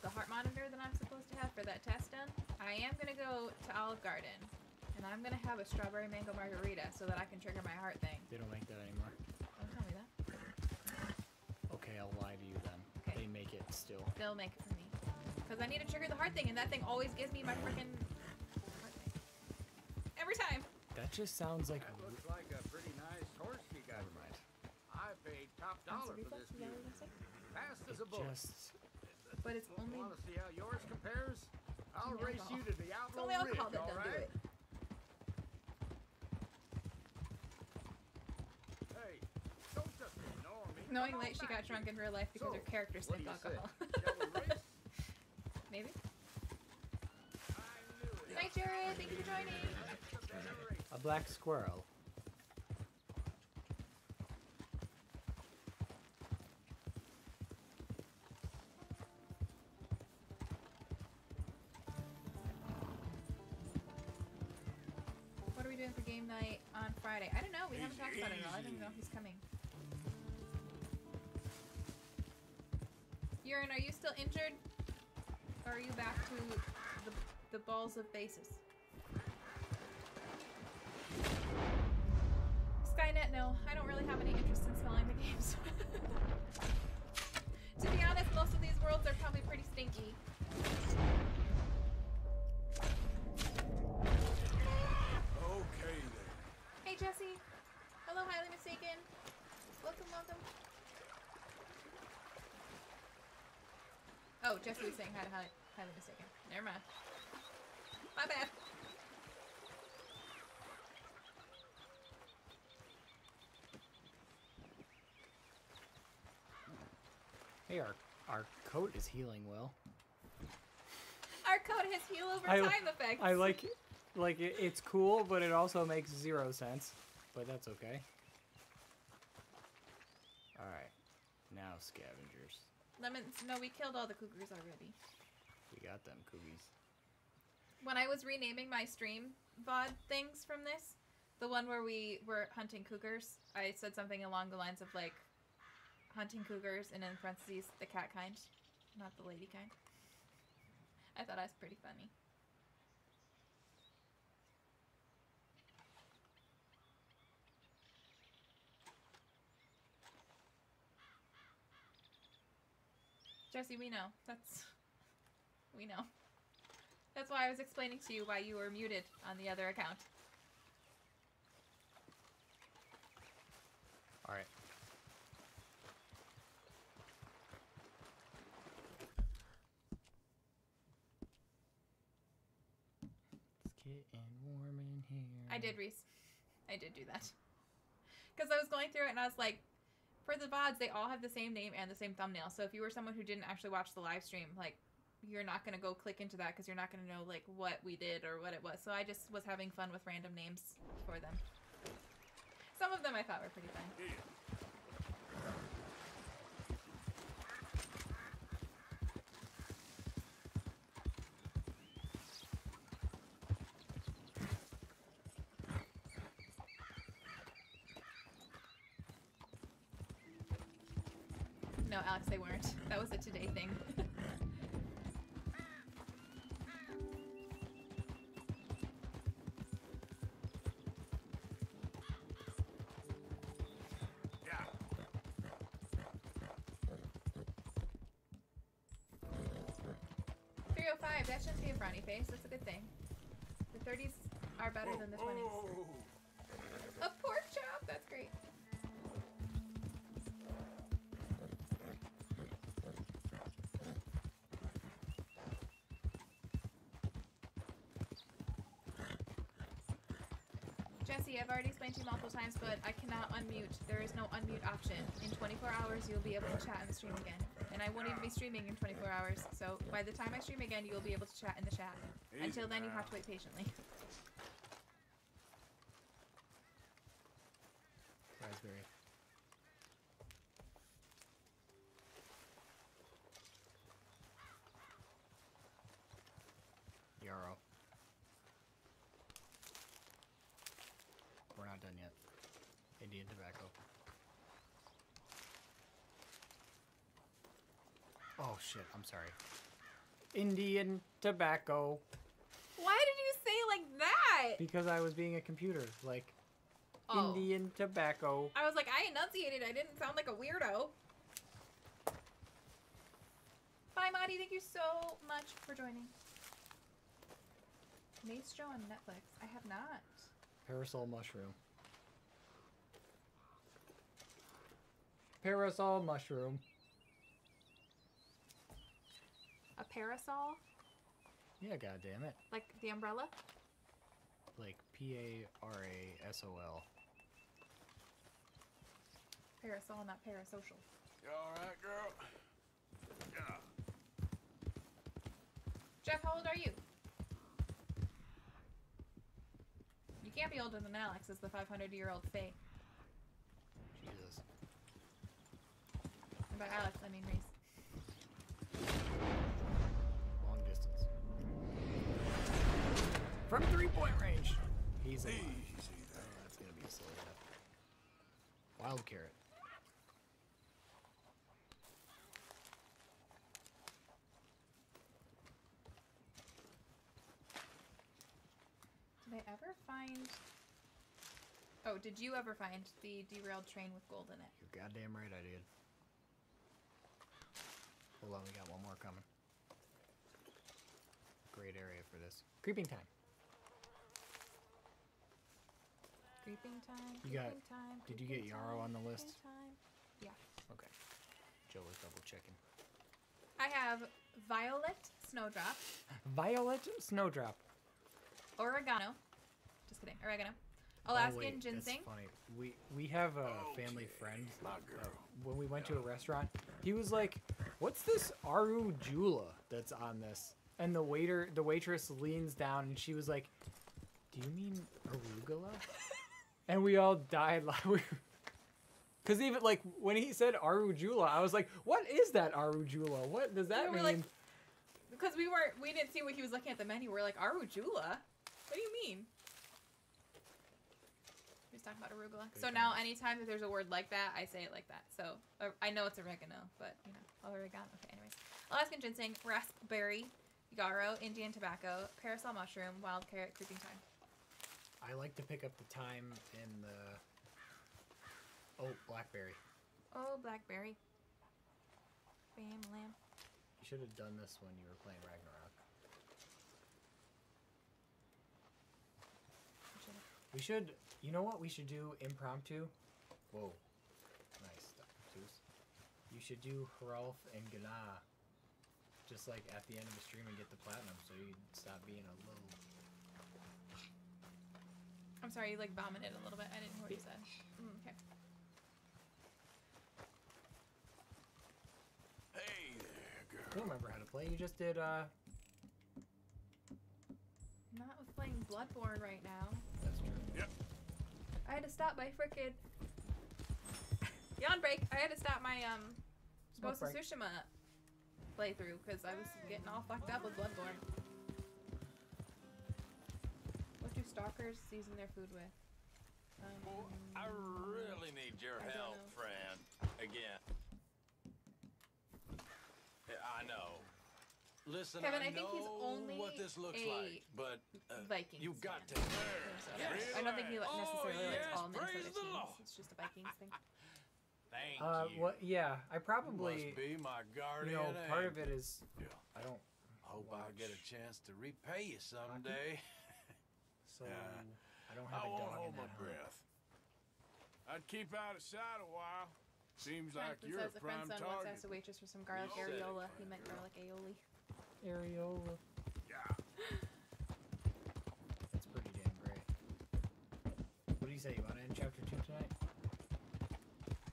the heart monitor that I'm supposed to have for that test done, I am gonna go to Olive Garden and I'm gonna have a strawberry mango margarita so that I can trigger my heart thing. They don't make that anymore. Don't tell me that. Okay, I'll lie to you then. Okay. They make it still. They'll make it for me. Because I need to trigger the heart thing and that thing always gives me my freaking heart thing. Every time. That just sounds like. That looks like a pretty nice horse you got. Never mind. I paid top dollar for this is that what beauty. you're gonna say? Fast as a bullet. just. But it's only Want to see how yours compares? I'll only race alcohol. you to the it's outlaw only alcohol ridge, that all does do it. Hey, don't just ignore me. Knowing late she got drunk in real life because So, her character what sniffed alcohol. Shall we *laughs* race? Maybe. I. Night, Jared. Thank you for joining. That's a better race. A black squirrel. Game night on Friday? I don't know. We haven't talked about it at all. I don't know he's coming. Urine, are you still injured? Or are you back to the, the balls of bases? Skynet, no. I don't really have any interest in smelling the games. *laughs* to be honest, most of these worlds are probably pretty stinky. Highly mistaken. Welcome, welcome. Oh, Jesse was saying hi to highly, highly mistaken. Never mind. My bad. Hey, our our coat is healing well. Our coat has heal over I- time effects. I like, like it, it's cool, but it also makes zero sense. But that's okay. All right, scavengers. Lemons. No, we killed all the cougars already. We got them cookies. When I was renaming my stream VOD things from this, the one where we were hunting cougars, I said something along the lines of like hunting cougars and in parentheses the cat kind, not the lady kind. I thought that was pretty funny. Jesse, we know. That's we know. That's why I was explaining to you why you were muted on the other account. All right. It's getting warm in here. I did, Reese. I did do that. Because I was going through it and I was like, for the VODs, they all have the same name and the same thumbnail. So if you were someone who didn't actually watch the live stream, like, you're not going to go click into that because you're not going to know, like, what we did or what it was. So I just was having fun with random names for them. Some of them I thought were pretty fun. Alex, they weren't. That was a today thing. *laughs* Jesse, I've already explained to you multiple times, but I cannot unmute. There is no unmute option. In 24 hours, you'll be able to chat in the stream again. And I won't even be streaming in 24 hours, so by the time I stream again, you'll be able to chat in the chat. Easy Until then, you have to wait patiently. Raspberry. Yarrow. We're not done yet. Indian tobacco. Oh shit, I'm sorry. Indian tobacco. Why did you say like that? Because I was being a computer. Like, Oh. Indian tobacco. I was like, I enunciated. I didn't sound like a weirdo. Bye, Maddie. Thank you so much for joining. Mace Joe on Netflix. I have not. Parasol mushroom. Parasol mushroom. A parasol? Yeah, goddammit. Like the umbrella? Like P A R A S O L. Parasol, not parasocial. You alright, girl? Yeah. Jeff, how old are you? You can't be older than Alex as the 500 year old Faye. Jesus. And by Alex, I mean Reese. From three point range. He's alive. Easy Oh, that's gonna be a silly death. Wild carrot. Did I ever find. Oh, did you ever find the derailed train with gold in it? You're goddamn right I did. Hold on, we got one more coming. Great area for this. Creeping thyme. Creeping thyme. You got- time, did you get creeping Yarrow time, on the list? Time. Yeah. Okay. Joe was double checking. I have Violet Snowdrop, *laughs* Violet Snowdrop. Oregano. Just kidding. Oregano. Oh, Alaskan wait, ginseng. That's funny. We we have a oh, family friend. my that uh, girl. When we went to a restaurant, he was like, "What's this arugula that's on this?" And the waiter, the waitress leans down and she was like, "Do you mean arugula?" *laughs* and we all died *laughs* like Cause even like when he said arugula, I was like, "What is that arugula? What does that We mean?" like, Because we weren't, we didn't see what he was looking at the menu. We're like, arugula? What do you mean? He was talking about arugula. Good so now, anytime that there's a word like that, I say it like that. So uh, I know it's oregano, but you know, oregano. Okay, anyways. Alaskan ginseng, raspberry, yarrow, Indian tobacco, parasol mushroom, wild carrot, creeping thyme. I like to pick up the time in the. Oh, blackberry. Oh, blackberry. Bam, lamb. You should have done this when you were playing Ragnarok. We should. You know what we should do impromptu? Whoa. Nice stuff, Zeus. You should do Hrolf and Gana. Just like at the end of the stream and get the platinum, so you stop being a little. I'm sorry, you like vomited a little bit. I didn't hear what you said. Mm, okay. Hey there, girl. I don't remember how to play. You just did. uh Not with playing Bloodborne right now. That's true. Yep. I had to stop my frickin' yawn break. I had to stop my um Smoke Ghost of break. Tsushima playthrough because I was getting all fucked up with Bloodborne. Stalkers season their food with? Well, Um, I really need your I help, know. friend. Again. Yeah, I know. Listen, Kevin, I, I think he's know only what this looks like, but uh, Vikings you've got to fan. learn. I don't think he li- Oh, necessarily likes yes, all Minnesota praise the teams. Lord. It's just a Vikings thing. *laughs* Thank Uh, you. what? Yeah, I probably. must be my You guardian know, part of it is Yeah. I don't. Hope I get a chance to repay you someday. So Yeah. I don't I have a won't dog hold in my that hunt. breath. I'd keep out of sight a while. Seems like you're says a a friend's prime son once target. asked a waitress for some garlic You areola. He friend. meant garlic aioli. Areola. Yeah. That's pretty damn great. What do you say? You want to end chapter two tonight?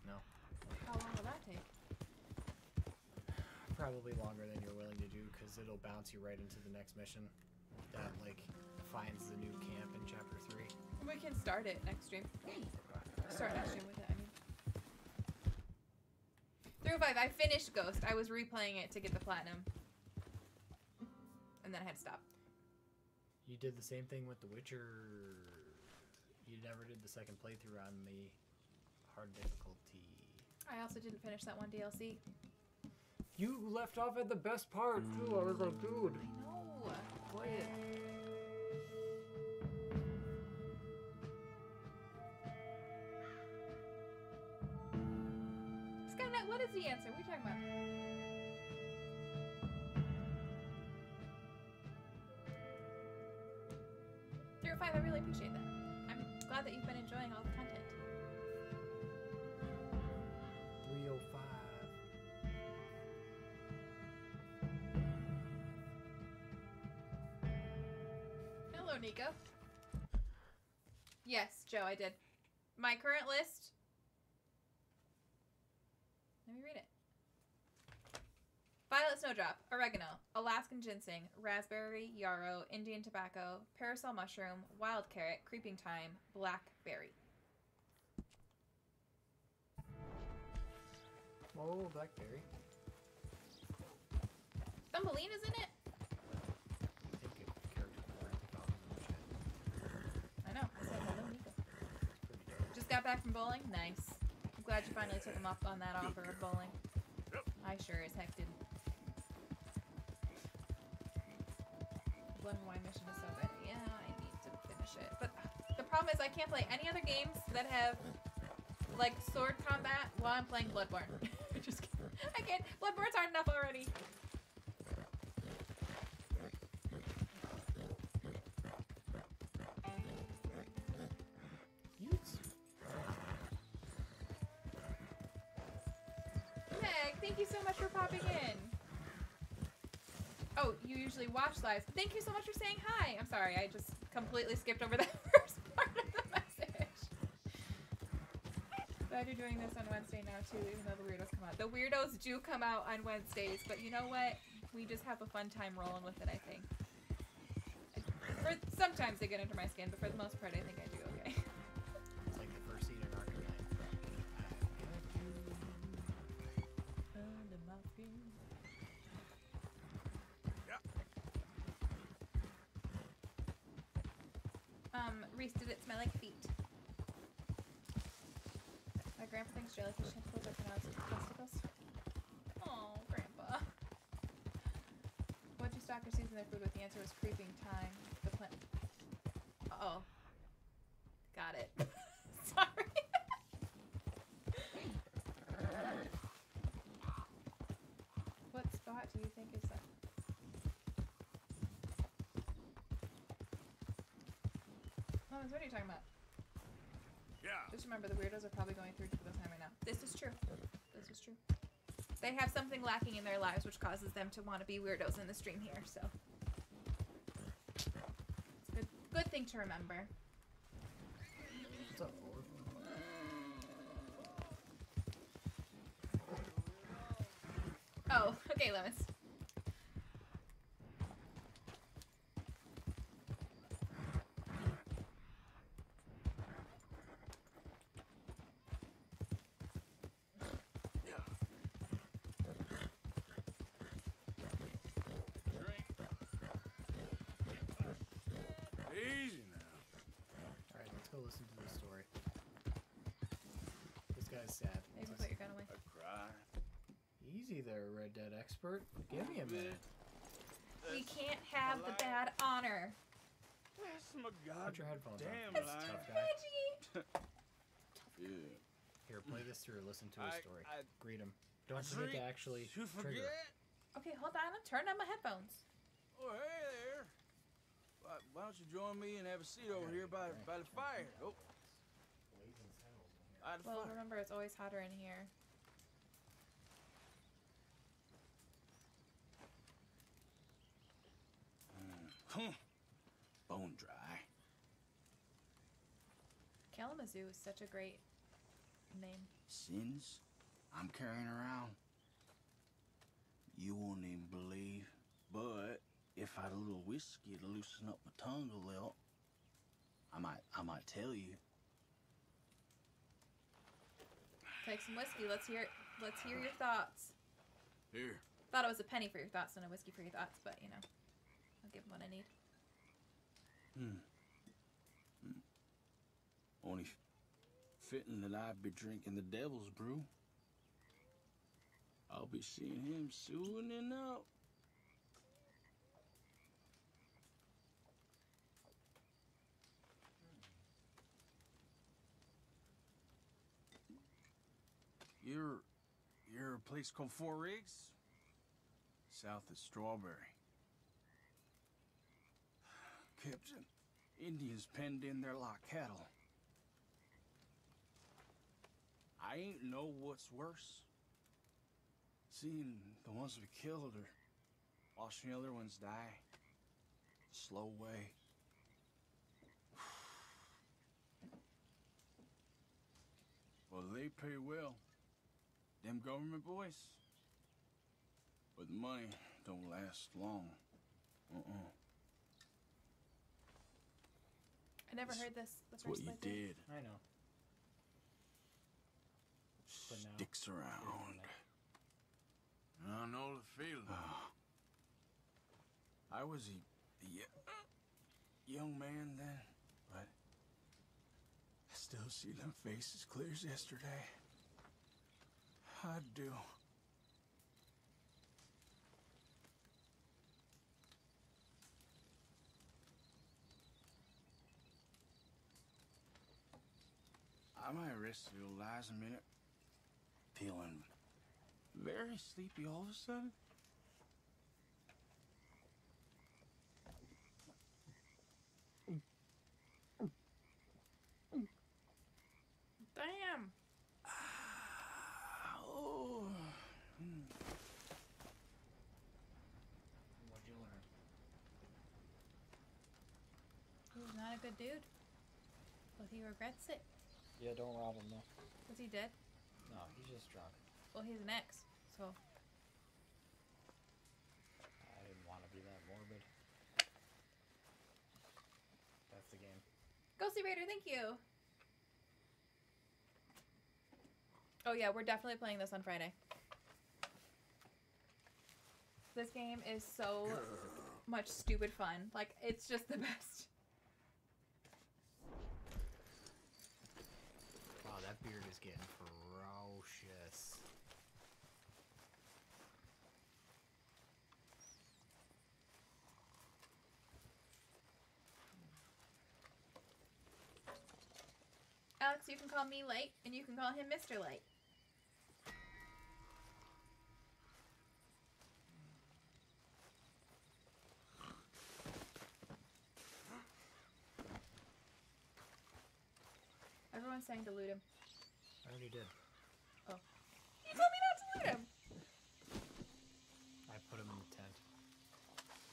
No. How long will that take? Probably longer than you're willing to do, because it'll bounce you right into the next mission. That like finds the new camp in chapter three. We can start it next stream. Start next stream with it, I mean. Through five, I finished Ghost. I was replaying it to get the platinum. And then I had to stop. You did the same thing with The Witcher. You never did the second playthrough on the hard difficulty. I also didn't finish that one DLC. You left off at the best part too. I was like, dude, I know. play it. What is the answer? What are you talking about? Three or five, I really appreciate that. I'm glad that you've been enjoying all the content. 305. Hello, Nico. Yes, Joe, I did. My current list Oregano, Alaskan ginseng, raspberry, yarrow, Indian tobacco, parasol mushroom, wild carrot, creeping thyme, blackberry. Oh, blackberry. Thumbelina is in it. I think if characters were found in the chat. I know. I said hello, Nico. Pretty dope. Just got back from bowling. Nice. I'm glad you finally took him up on that offer of bowling. I sure as heck didn't. Wine mission is so good. Yeah, I need to finish it. But the problem is I can't play any other games that have like sword combat while I'm playing Bloodborne. *laughs* I can't. Bloodborne's hard enough already. Usually watch lives. Thank you so much for saying hi. I'm sorry, I just completely skipped over *laughs* that first part of the message. Glad you're doing this on Wednesday now too, even though the weirdos come out. The weirdos do come out on Wednesdays, but you know what? We just have a fun time rolling with it. I think. For sometimes they get under my skin, but for the most part, I think I Lemons, what are you talking about? Yeah. Just remember, the weirdos are probably going through a difficult time right now. This is true. This is true. They have something lacking in their lives which causes them to want to be weirdos in the stream here, so. It's a good, good thing to remember. What's up, Ford? Oh, okay, Lemons. Drink. Easy now. Alright, let's go listen to the story. This guy's sad. Maybe Let's- put your gun away. I cry. Easy there, Red Dead expert. Give me a minute. We can't have the bad honor. That's my god. Put your headphones on. Damn That's life. too Tough guy. edgy. Yeah. Here, play this through. Listen to his I- story. I- Greet him. Don't I forget to actually to trigger. Okay, hold on. I'm turning on my headphones. Oh, hey there. Why, why don't you join me and have a seat over here by, by the fire? Oh. By the Well, fire. remember, it's always hotter in here. Huh. Bone dry. Kalamazoo is such a great name. Sins I'm carrying around. You won't even believe. But if I had a little whiskey to loosen up my tongue a little, I might I might tell you. Take some whiskey. Let's hear. Let's hear your thoughts. Here. Thought it was a penny for your thoughts and a whiskey for your thoughts, but you know, I'll give 'em what I need. Hmm. Hmm. Only f- fitting that I'd be drinking the devil's brew. I'll be seeing him soon enough. You're you're a place called Fort Riggs? South of Strawberry. *sighs* Captain, Indians penned in there like cattle. I ain't know what's worse. Seeing the ones we killed or watching the other ones die. Slow way. *sighs* Well, they pay well. Them government boys. But the money don't last long. Uh-uh. I never That's- heard this the That's what you eh? did. I know. But now- Sticks around. I know the feeling. Ah. I was a young man then, but I still see them faces clear as yesterday. I do. I might rest your lies a minute. Feeling very sleepy all of a sudden. Damn. Ah, oh. What'd you learn? He's not a good dude. But he regrets it. Yeah, don't rob him though. Was he dead? No, he's just drunk. Well, he's an ex. So I didn't want to be that morbid. That's the game. Ghosty Raider, thank you. Oh yeah, we're definitely playing this on Friday. This game is so *clears throat* much stupid fun. Like it's just the *laughs* best. Wow, that beard is getting ferocious. Alex, you can call me Light, and you can call him Mr. Light. Everyone's saying to loot him. I already did. You told me not to loot him. I put him in the tent.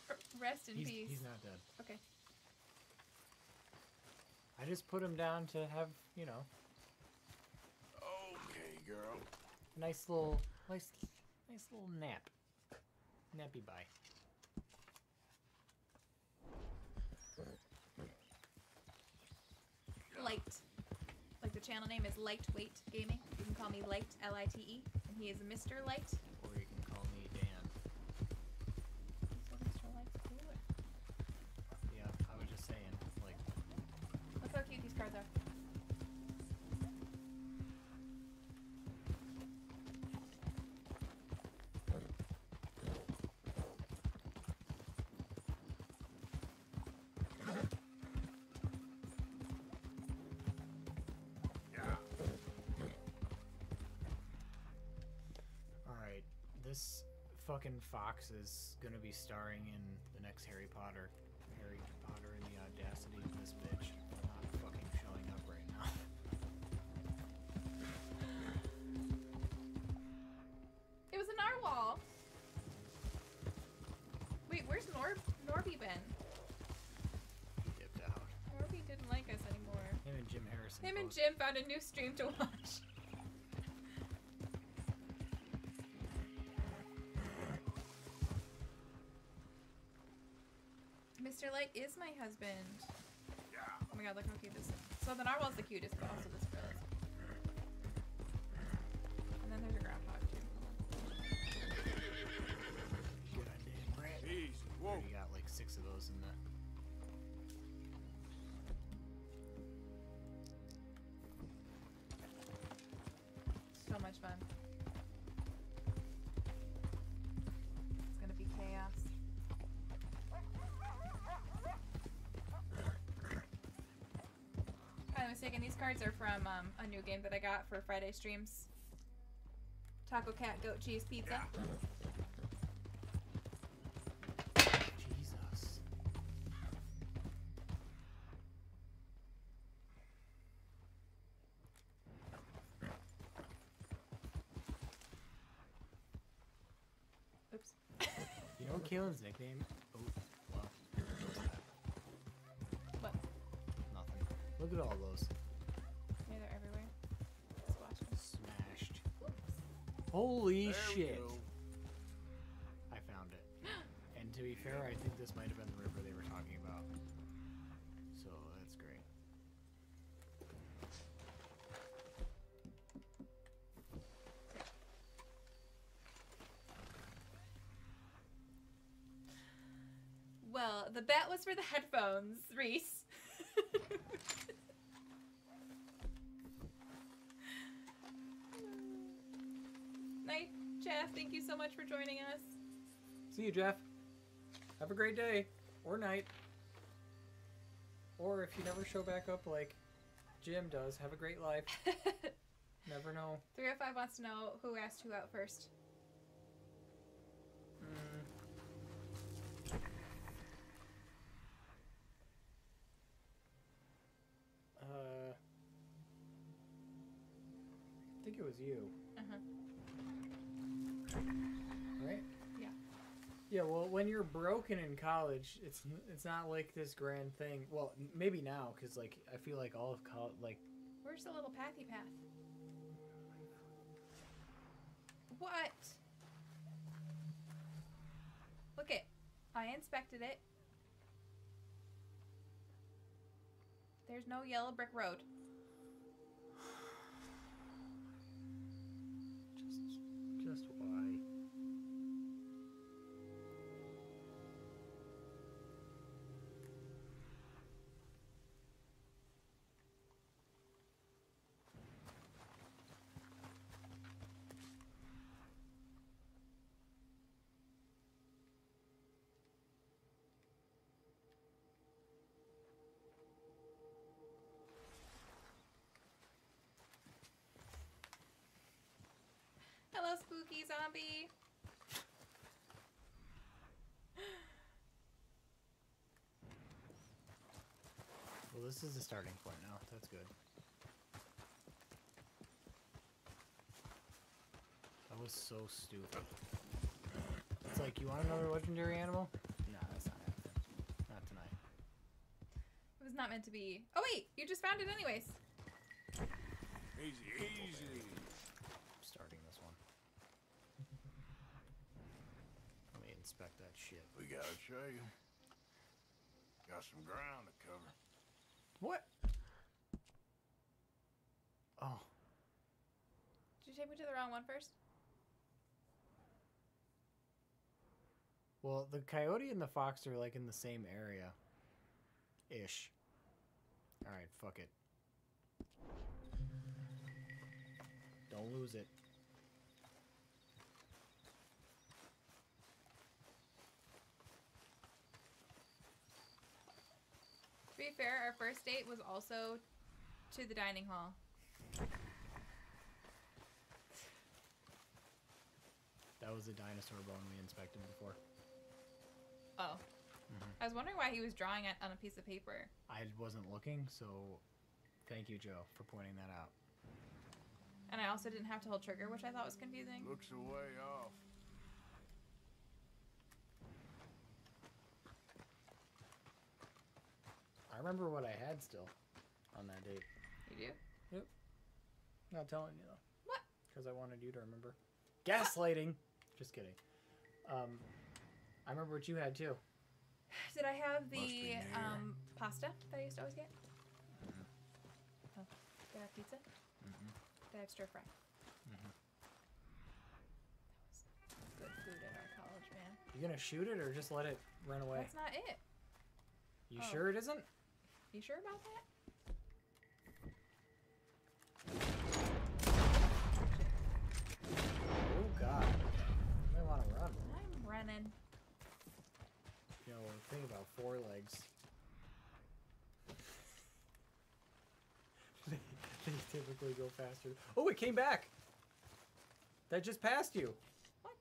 R- Rest in He's, peace. he's not dead. Okay. I just put him down to have, you know, Okay, girl. nice little, nice, nice little nap. Nappy bye. Light. Like the channel name is LiteWeight Gaming. You can call me Light, L I T E, and he is Mr. Light. Or you can call me Dan. So Mr. Light's cooler. Yeah, I was just saying, like, Are. alright, this fucking fox is gonna be starring in the next Harry Potter. Harry Potter and the audacity of this bitch Nor Norby been? He dipped out. Norby didn't like us anymore. Him and Jim Harrison. Him and Jim found a new stream to watch. Mr. Light is my husband. Yeah. Oh my god, look how cute this is. So the narwhal's the cutest, but also this girl fun. It's gonna be chaos. I'm mistaken, these cards are from um, a new game that I got for Friday streams. Taco Cat Goat Cheese Pizza. Jesus. You nickname? Oh, well. What? Nothing. Look at all those. Yeah, they're everywhere. Squash them. Smashed. Holy There we shit. go. *gasps* be fair, I think this might have been the bet was for the headphones, Reese. *laughs* Night, Jeff. Thank you so much for joining us. See you, Jeff. Have a great day or night. Or if you never show back up like Jim does, have a great life. *laughs* Never know. 305 wants to know who asked who out first. Mm. Uh, I think it was you, Uh-huh. right? Yeah. Yeah. Well, when you're broken in college, it's it's not like this grand thing. Well, maybe now, cause like I feel like all of college, like Where's the little pathy path? What? Look it. I inspected it. There's no yellow brick road. Just, Hello, spooky zombie. Well, this is the starting point now. That's good. That was so stupid. It's like, you want another legendary animal? Nah, that's not happening. Not tonight. It was not meant to be. Oh wait, you just found it anyways. Easy, easy. I'm starting this one. Let me inspect that shit. We gotta show you. Got some ground to cover. What? Oh, Did you take me to the wrong one first? well, the coyote and the fox are like in the same area. Ish. Alright, fuck it. Don't lose it. To be fair, our first date was also to the dining hall. That was a dinosaur bone we inspected before. Oh. Mm-hmm. I was wondering why he was drawing it on a piece of paper. I wasn't looking, so thank you, Joe, for pointing that out. And I also didn't have to hold trigger, which I thought was confusing. Looks a way off. I remember what I had still on that date. You do? Not telling you though. What? Because I wanted you to remember. Gaslighting. Just kidding. Um, I remember what you had too. Did I have the um, pasta that I used to always get? Oh. Did I have pizza? Did I have stir fry? That was good food at our college, man. You gonna shoot it or just let it run away? That's not it. You Oh. sure it isn't? You sure about that? Oh God. Might want to run. I'm running. You know, think about four legs. they, *laughs* they typically go faster. Oh, it came back. That just passed you. What?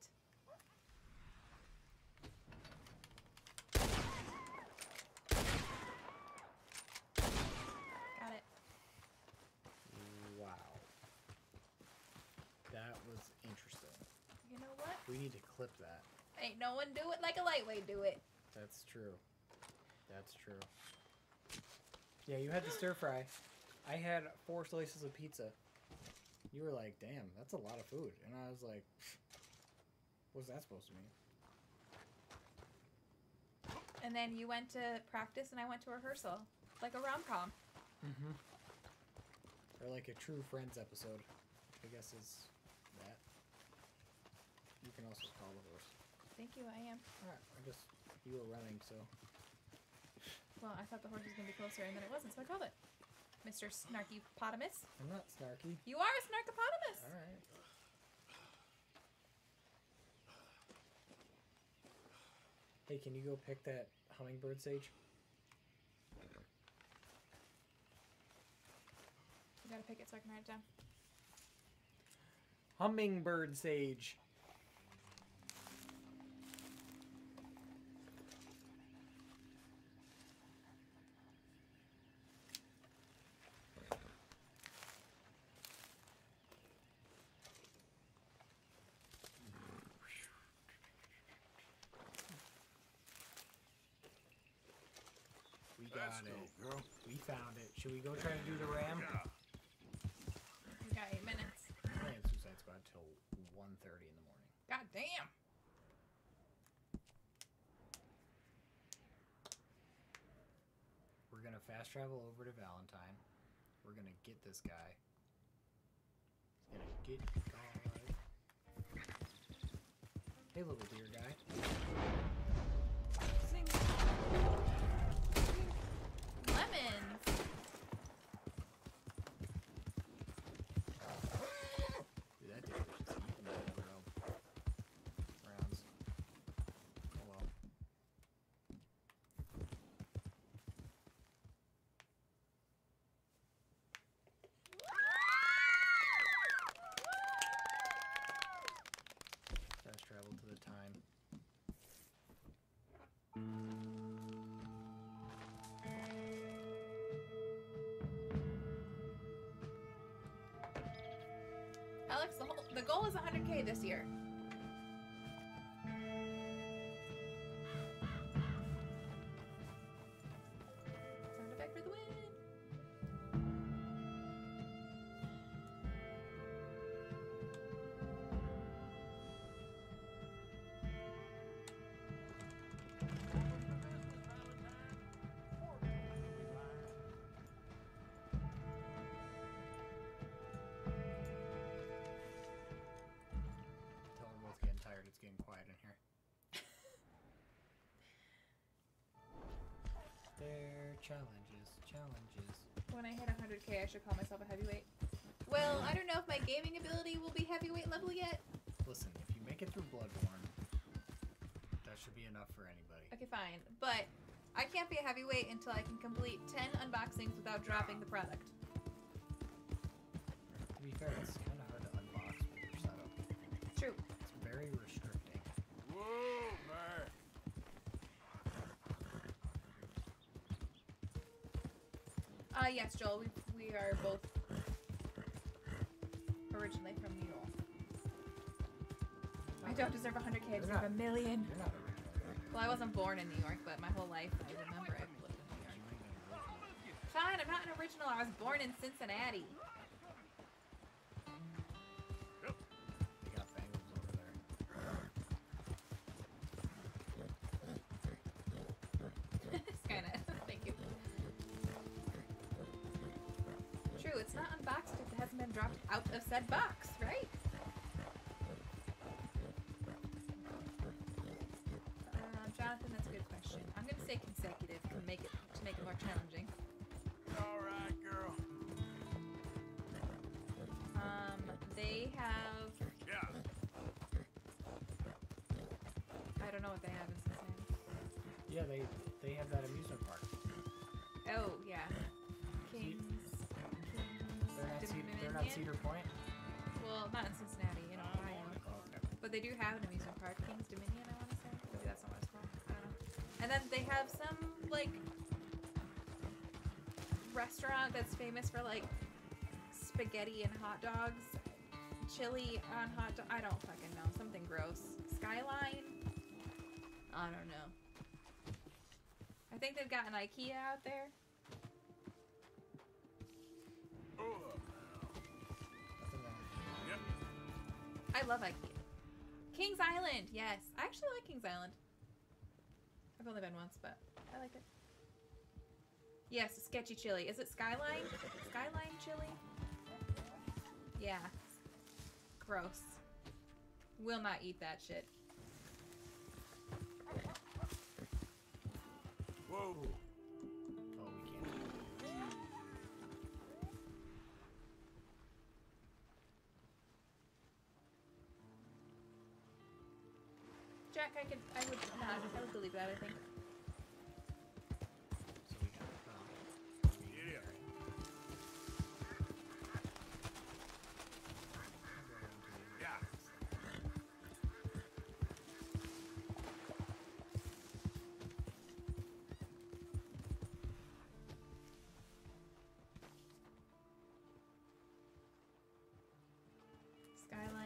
Got it. Wow. That was interesting. You know what? We need to clip that. Ain't no one do it like a lightweight do it. That's true. That's true. Yeah, you had the stir fry. I had four slices of pizza. You were like, damn, that's a lot of food. And I was like, what's that supposed to mean? And then you went to practice, and I went to rehearsal, like a rom com. Mm-hmm. Or like a True Friends episode, I guess is. You can also call the horse. Thank you, I am. Alright, I just you were running, so Well, I thought the horse was gonna be closer, and then it wasn't, so I called it. Mr. Snarky Potamus. I'm not snarky. You are a Snarkopotamus! Alright. Hey, can you go pick that hummingbird sage? You gotta pick it so I can write it down. Hummingbird sage. We Let's got go, it. girl. We found it. Should we go try to do the ram? You got eight minutes. playing Suicide Squad till 1.30 in the morning. God damn. We're gonna fast travel over to Valentine. We're gonna get this guy. He's gonna get God. Hey, little deer guy. Goal is 100k this year. Challenges, challenges. When I hit 100k, I should call myself a heavyweight. Well, I don't know if my gaming ability will be heavyweight level yet. Listen, if you make it through Bloodborne, that should be enough for anybody. Okay, fine. But I can't be a heavyweight until I can complete 10 unboxings without dropping the product. Yes, Joel, we, we are both originally from New York. I don't deserve 100k, I You're deserve not- a million. You're not original. Well, I wasn't born in New York, but my whole life I remember I've lived in New York. Fine, I'm not an original. I was born in Cincinnati. Yeah, they they have that amusement park. Oh yeah, See- Kings. They're not, Cedar, they're not Cedar Point. Well, not in Cincinnati, in Ohio. Oh, okay. But they do have an amusement park, King's Dominion, I want to say. Maybe that's not what it's called. I don't know. And then they have some like restaurant that's famous for like spaghetti and hot dogs, chili on hot dog. I don't fucking know. Something gross. Skyline. Think they've got an IKEA out there. Yep. I love IKEA. Kings Island, yes. I actually like Kings Island. I've only been once, but I like it. Yes, sketchy chili. Is it Skyline? Skyline chili? Yeah. Gross. Will not eat that shit.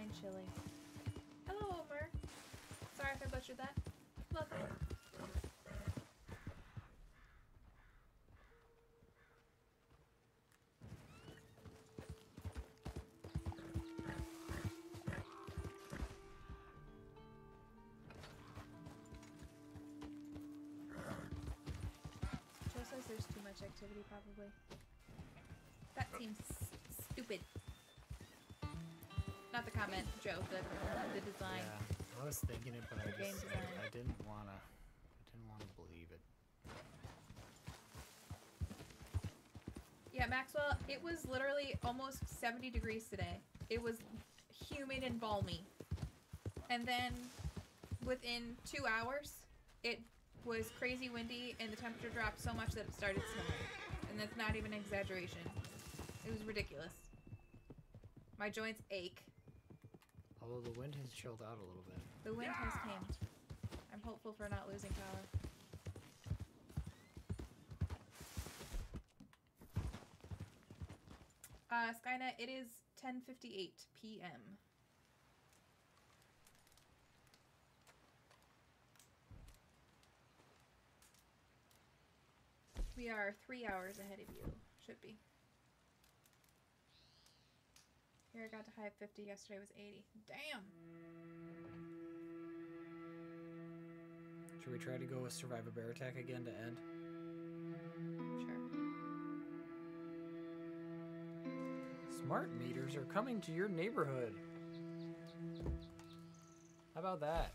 Skyline chili. Hello, Omer. Sorry if I butchered that. Joe says there's too much activity, probably. That seems Not the comment, Joe. The the design. Yeah, I was thinking it, but I just. I, I didn't wanna. I didn't wanna believe it. Yeah, Maxwell. It was literally almost 70 degrees today. It was humid and balmy, and then within two hours, it was crazy windy, and the temperature dropped so much that it started snowing. And that's not even an exaggeration. It was ridiculous. My joints ache. Although the wind has chilled out a little bit. The wind has tamed. I'm hopeful for not losing power. Uh, Skynet, it is 10:58 p.m. We are three hours ahead of you. Should be. Here I got to high 50. Yesterday was 80. Damn. Should we try to go with survive a bear attack again to end? Sure. Smart meters are coming to your neighborhood. How about that?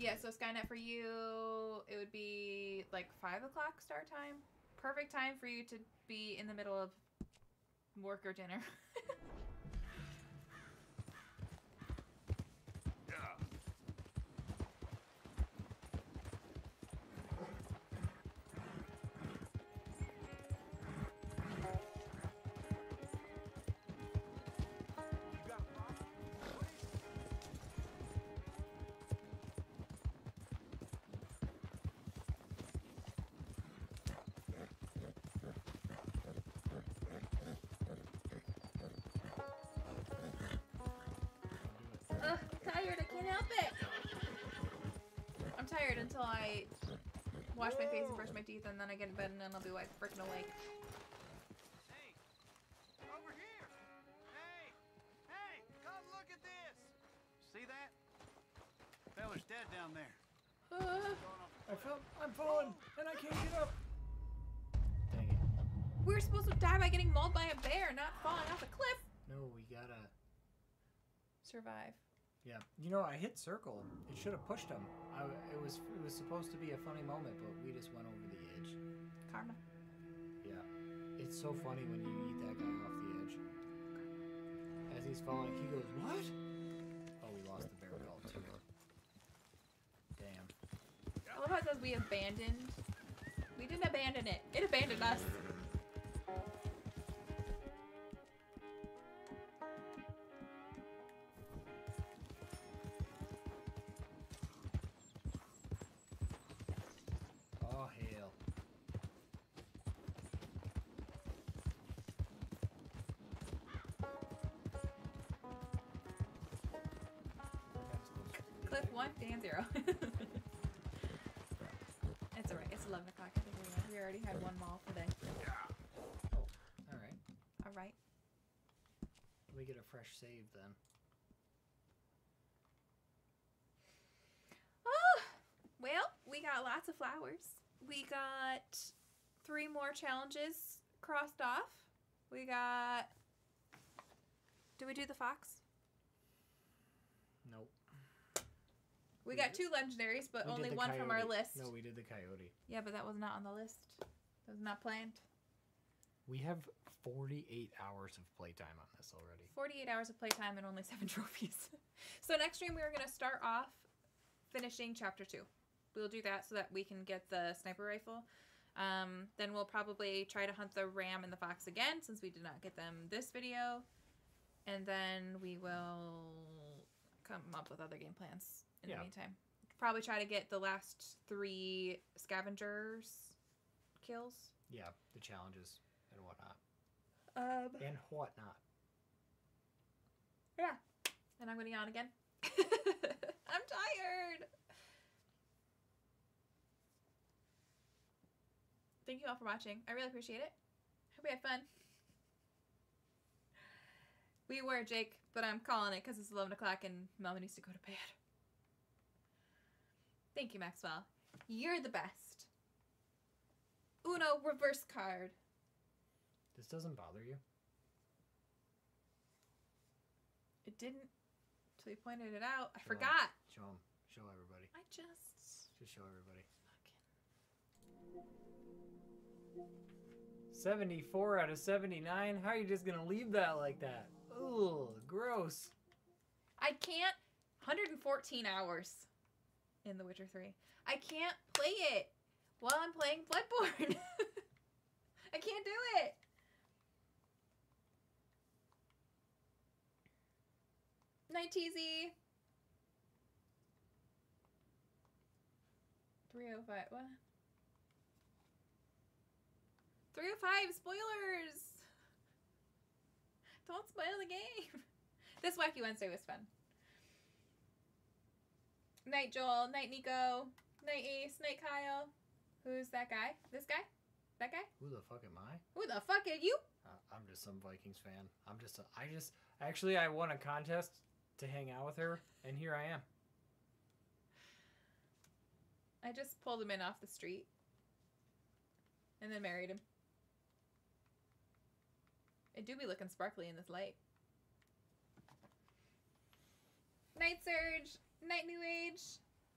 Yeah, so Skynet for you, it would be like 5 o'clock start time. Perfect time for you to be in the middle of work or dinner. *laughs* wash my face and brush my teeth, and then I get in bed, and then I'll be like freaking awake. Hey, over here. Hey, hey, come look at this. See that? Feller's dead down there. Uh, I fell, I'm falling and I can't get up. Dang it. we were supposed to die by getting mauled by a bear, not falling off a cliff. No, we gotta. Survive. Yeah, you know I hit circle. It should have pushed him. I, it was it was supposed to be a funny moment, but we just went over the edge. Karma. Yeah, it's so funny when you eat that guy off the edge. As he's falling, he goes, "What?" Oh, we lost the bear call too. Damn. I love how it says we abandoned. We didn't abandon it. It abandoned us. Fresh save then. Oh, well, we got lots of flowers. We got three more challenges crossed off. We got. Do we do the fox? Nope. We We got did- two legendaries, but We only one from our list. No, we did the coyote. Yeah, but that was not on the list. That was not planned. We have 48 hours of playtime on this already. 48 hours of playtime and only seven *laughs* trophies. so next stream we are going to start off finishing chapter two. We'll do that so that we can get the sniper rifle. Um, then we'll probably try to hunt the ram and the fox again since we did not get them this video. And then we will come up with other game plans in Yeah. the meantime. Probably try to get the last three scavengers kills. Yeah, the challenges and whatnot. Um, And whatnot. Yeah. And I'm gonna yawn again. *laughs* I'm tired. Thank you all for watching. I really appreciate it. Hope you had fun. We were Jake, but I'm calling it because it's 11 o'clock and Mama needs to go to bed. Thank you, Maxwell. You're the best. Uno reverse card. This doesn't bother you? It didn't until you pointed it out. I Show forgot. them. Show everybody. I just. Just show everybody. Fucking. 74 out of 79? How are you just gonna leave that like that? Ugh, gross. I can't. 114 hours in The Witcher 3. I can't play it while I'm playing Bloodborne. *laughs* I can't do it. Night TZ. 305. What? 305 spoilers. Don't spoil the game. *laughs* This Wacky Wednesday was fun. Night Joel, Night Nico, Night Ace, Night Kyle. Who's that guy? This guy? That guy? Who the fuck am I? Who the fuck are you? Uh, I'm just some Vikings fan. I'm just a, I just actually I won a contest to hang out with her, and here I am. I just pulled him in off the street and then married him. It do be looking sparkly in this light. Night Surge, Night New Age,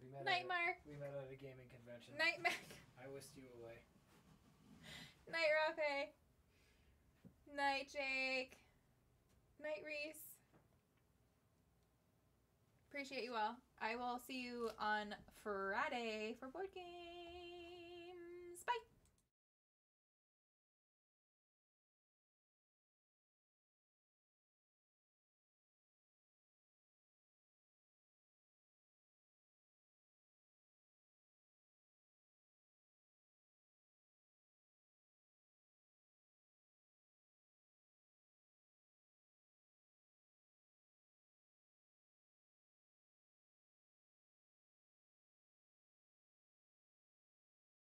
We met Night at a, Mark, we met at a gaming convention. Night Mac, I whisked you away. Night Rafe, Night Jake, Night Reese. Appreciate you all. I will see you on Friday for board game.